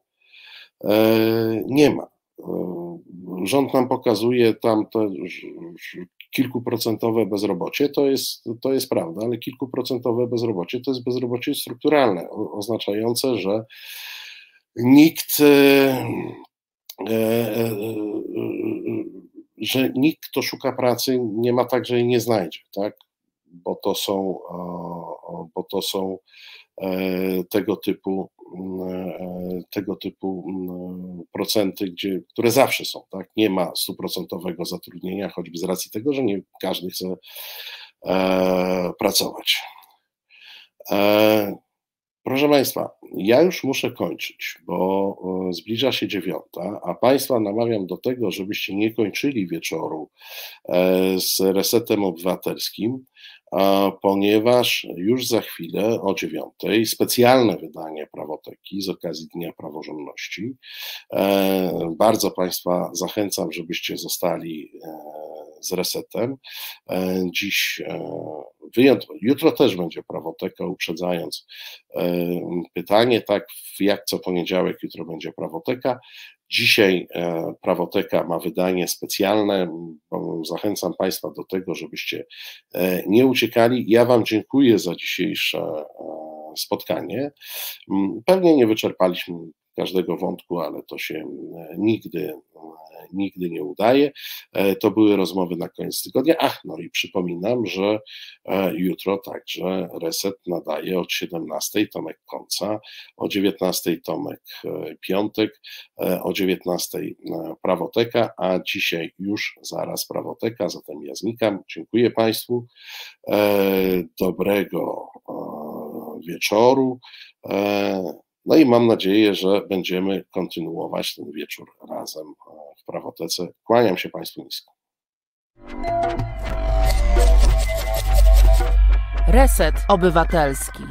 e, nie ma. E, rząd nam pokazuje tam to kilkuprocentowe bezrobocie, to jest, to jest prawda, ale kilkuprocentowe bezrobocie to jest bezrobocie strukturalne, oznaczające, że nikt e, że nikt, kto szuka pracy, nie ma tak, że jej nie znajdzie, tak? Bo to są, bo to są e, tego typu tego typu procenty, gdzie, które zawsze są, tak? Nie ma stuprocentowego zatrudnienia, choćby z racji tego, że nie każdy chce pracować. Proszę Państwa, ja już muszę kończyć, bo e, zbliża się dziewiąta, a Państwa namawiam do tego, żebyście nie kończyli wieczoru e, z resetem obywatelskim, ponieważ już za chwilę o dziewiątej specjalne wydanie prawoteki z okazji Dnia Praworządności. E, bardzo Państwa zachęcam, żebyście zostali z resetem. Dziś wyjątkowo, jutro też będzie prawoteka, uprzedzając pytanie, tak jak co poniedziałek, jutro będzie prawoteka. Dzisiaj e, prawoteka ma wydanie specjalne. Zachęcam Państwa do tego, żebyście e, nie uciekali. Ja Wam dziękuję za dzisiejsze e, spotkanie. Pewnie nie wyczerpaliśmy każdego wątku, ale to się nigdy nigdy nie udaje. E, to były rozmowy na koniec tygodnia. Ach, no i przypominam, że e, jutro także Reset nadaje od 17 Tomek Końca, o 19 Tomek e, Piątek, o 19 Prawoteka, a dzisiaj już zaraz Prawoteka, zatem ja znikam. Dziękuję Państwu. Dobrego wieczoru. No i mam nadzieję, że będziemy kontynuować ten wieczór razem e, w prawotece. Kłaniam się Państwu nisko. Reset Obywatelski.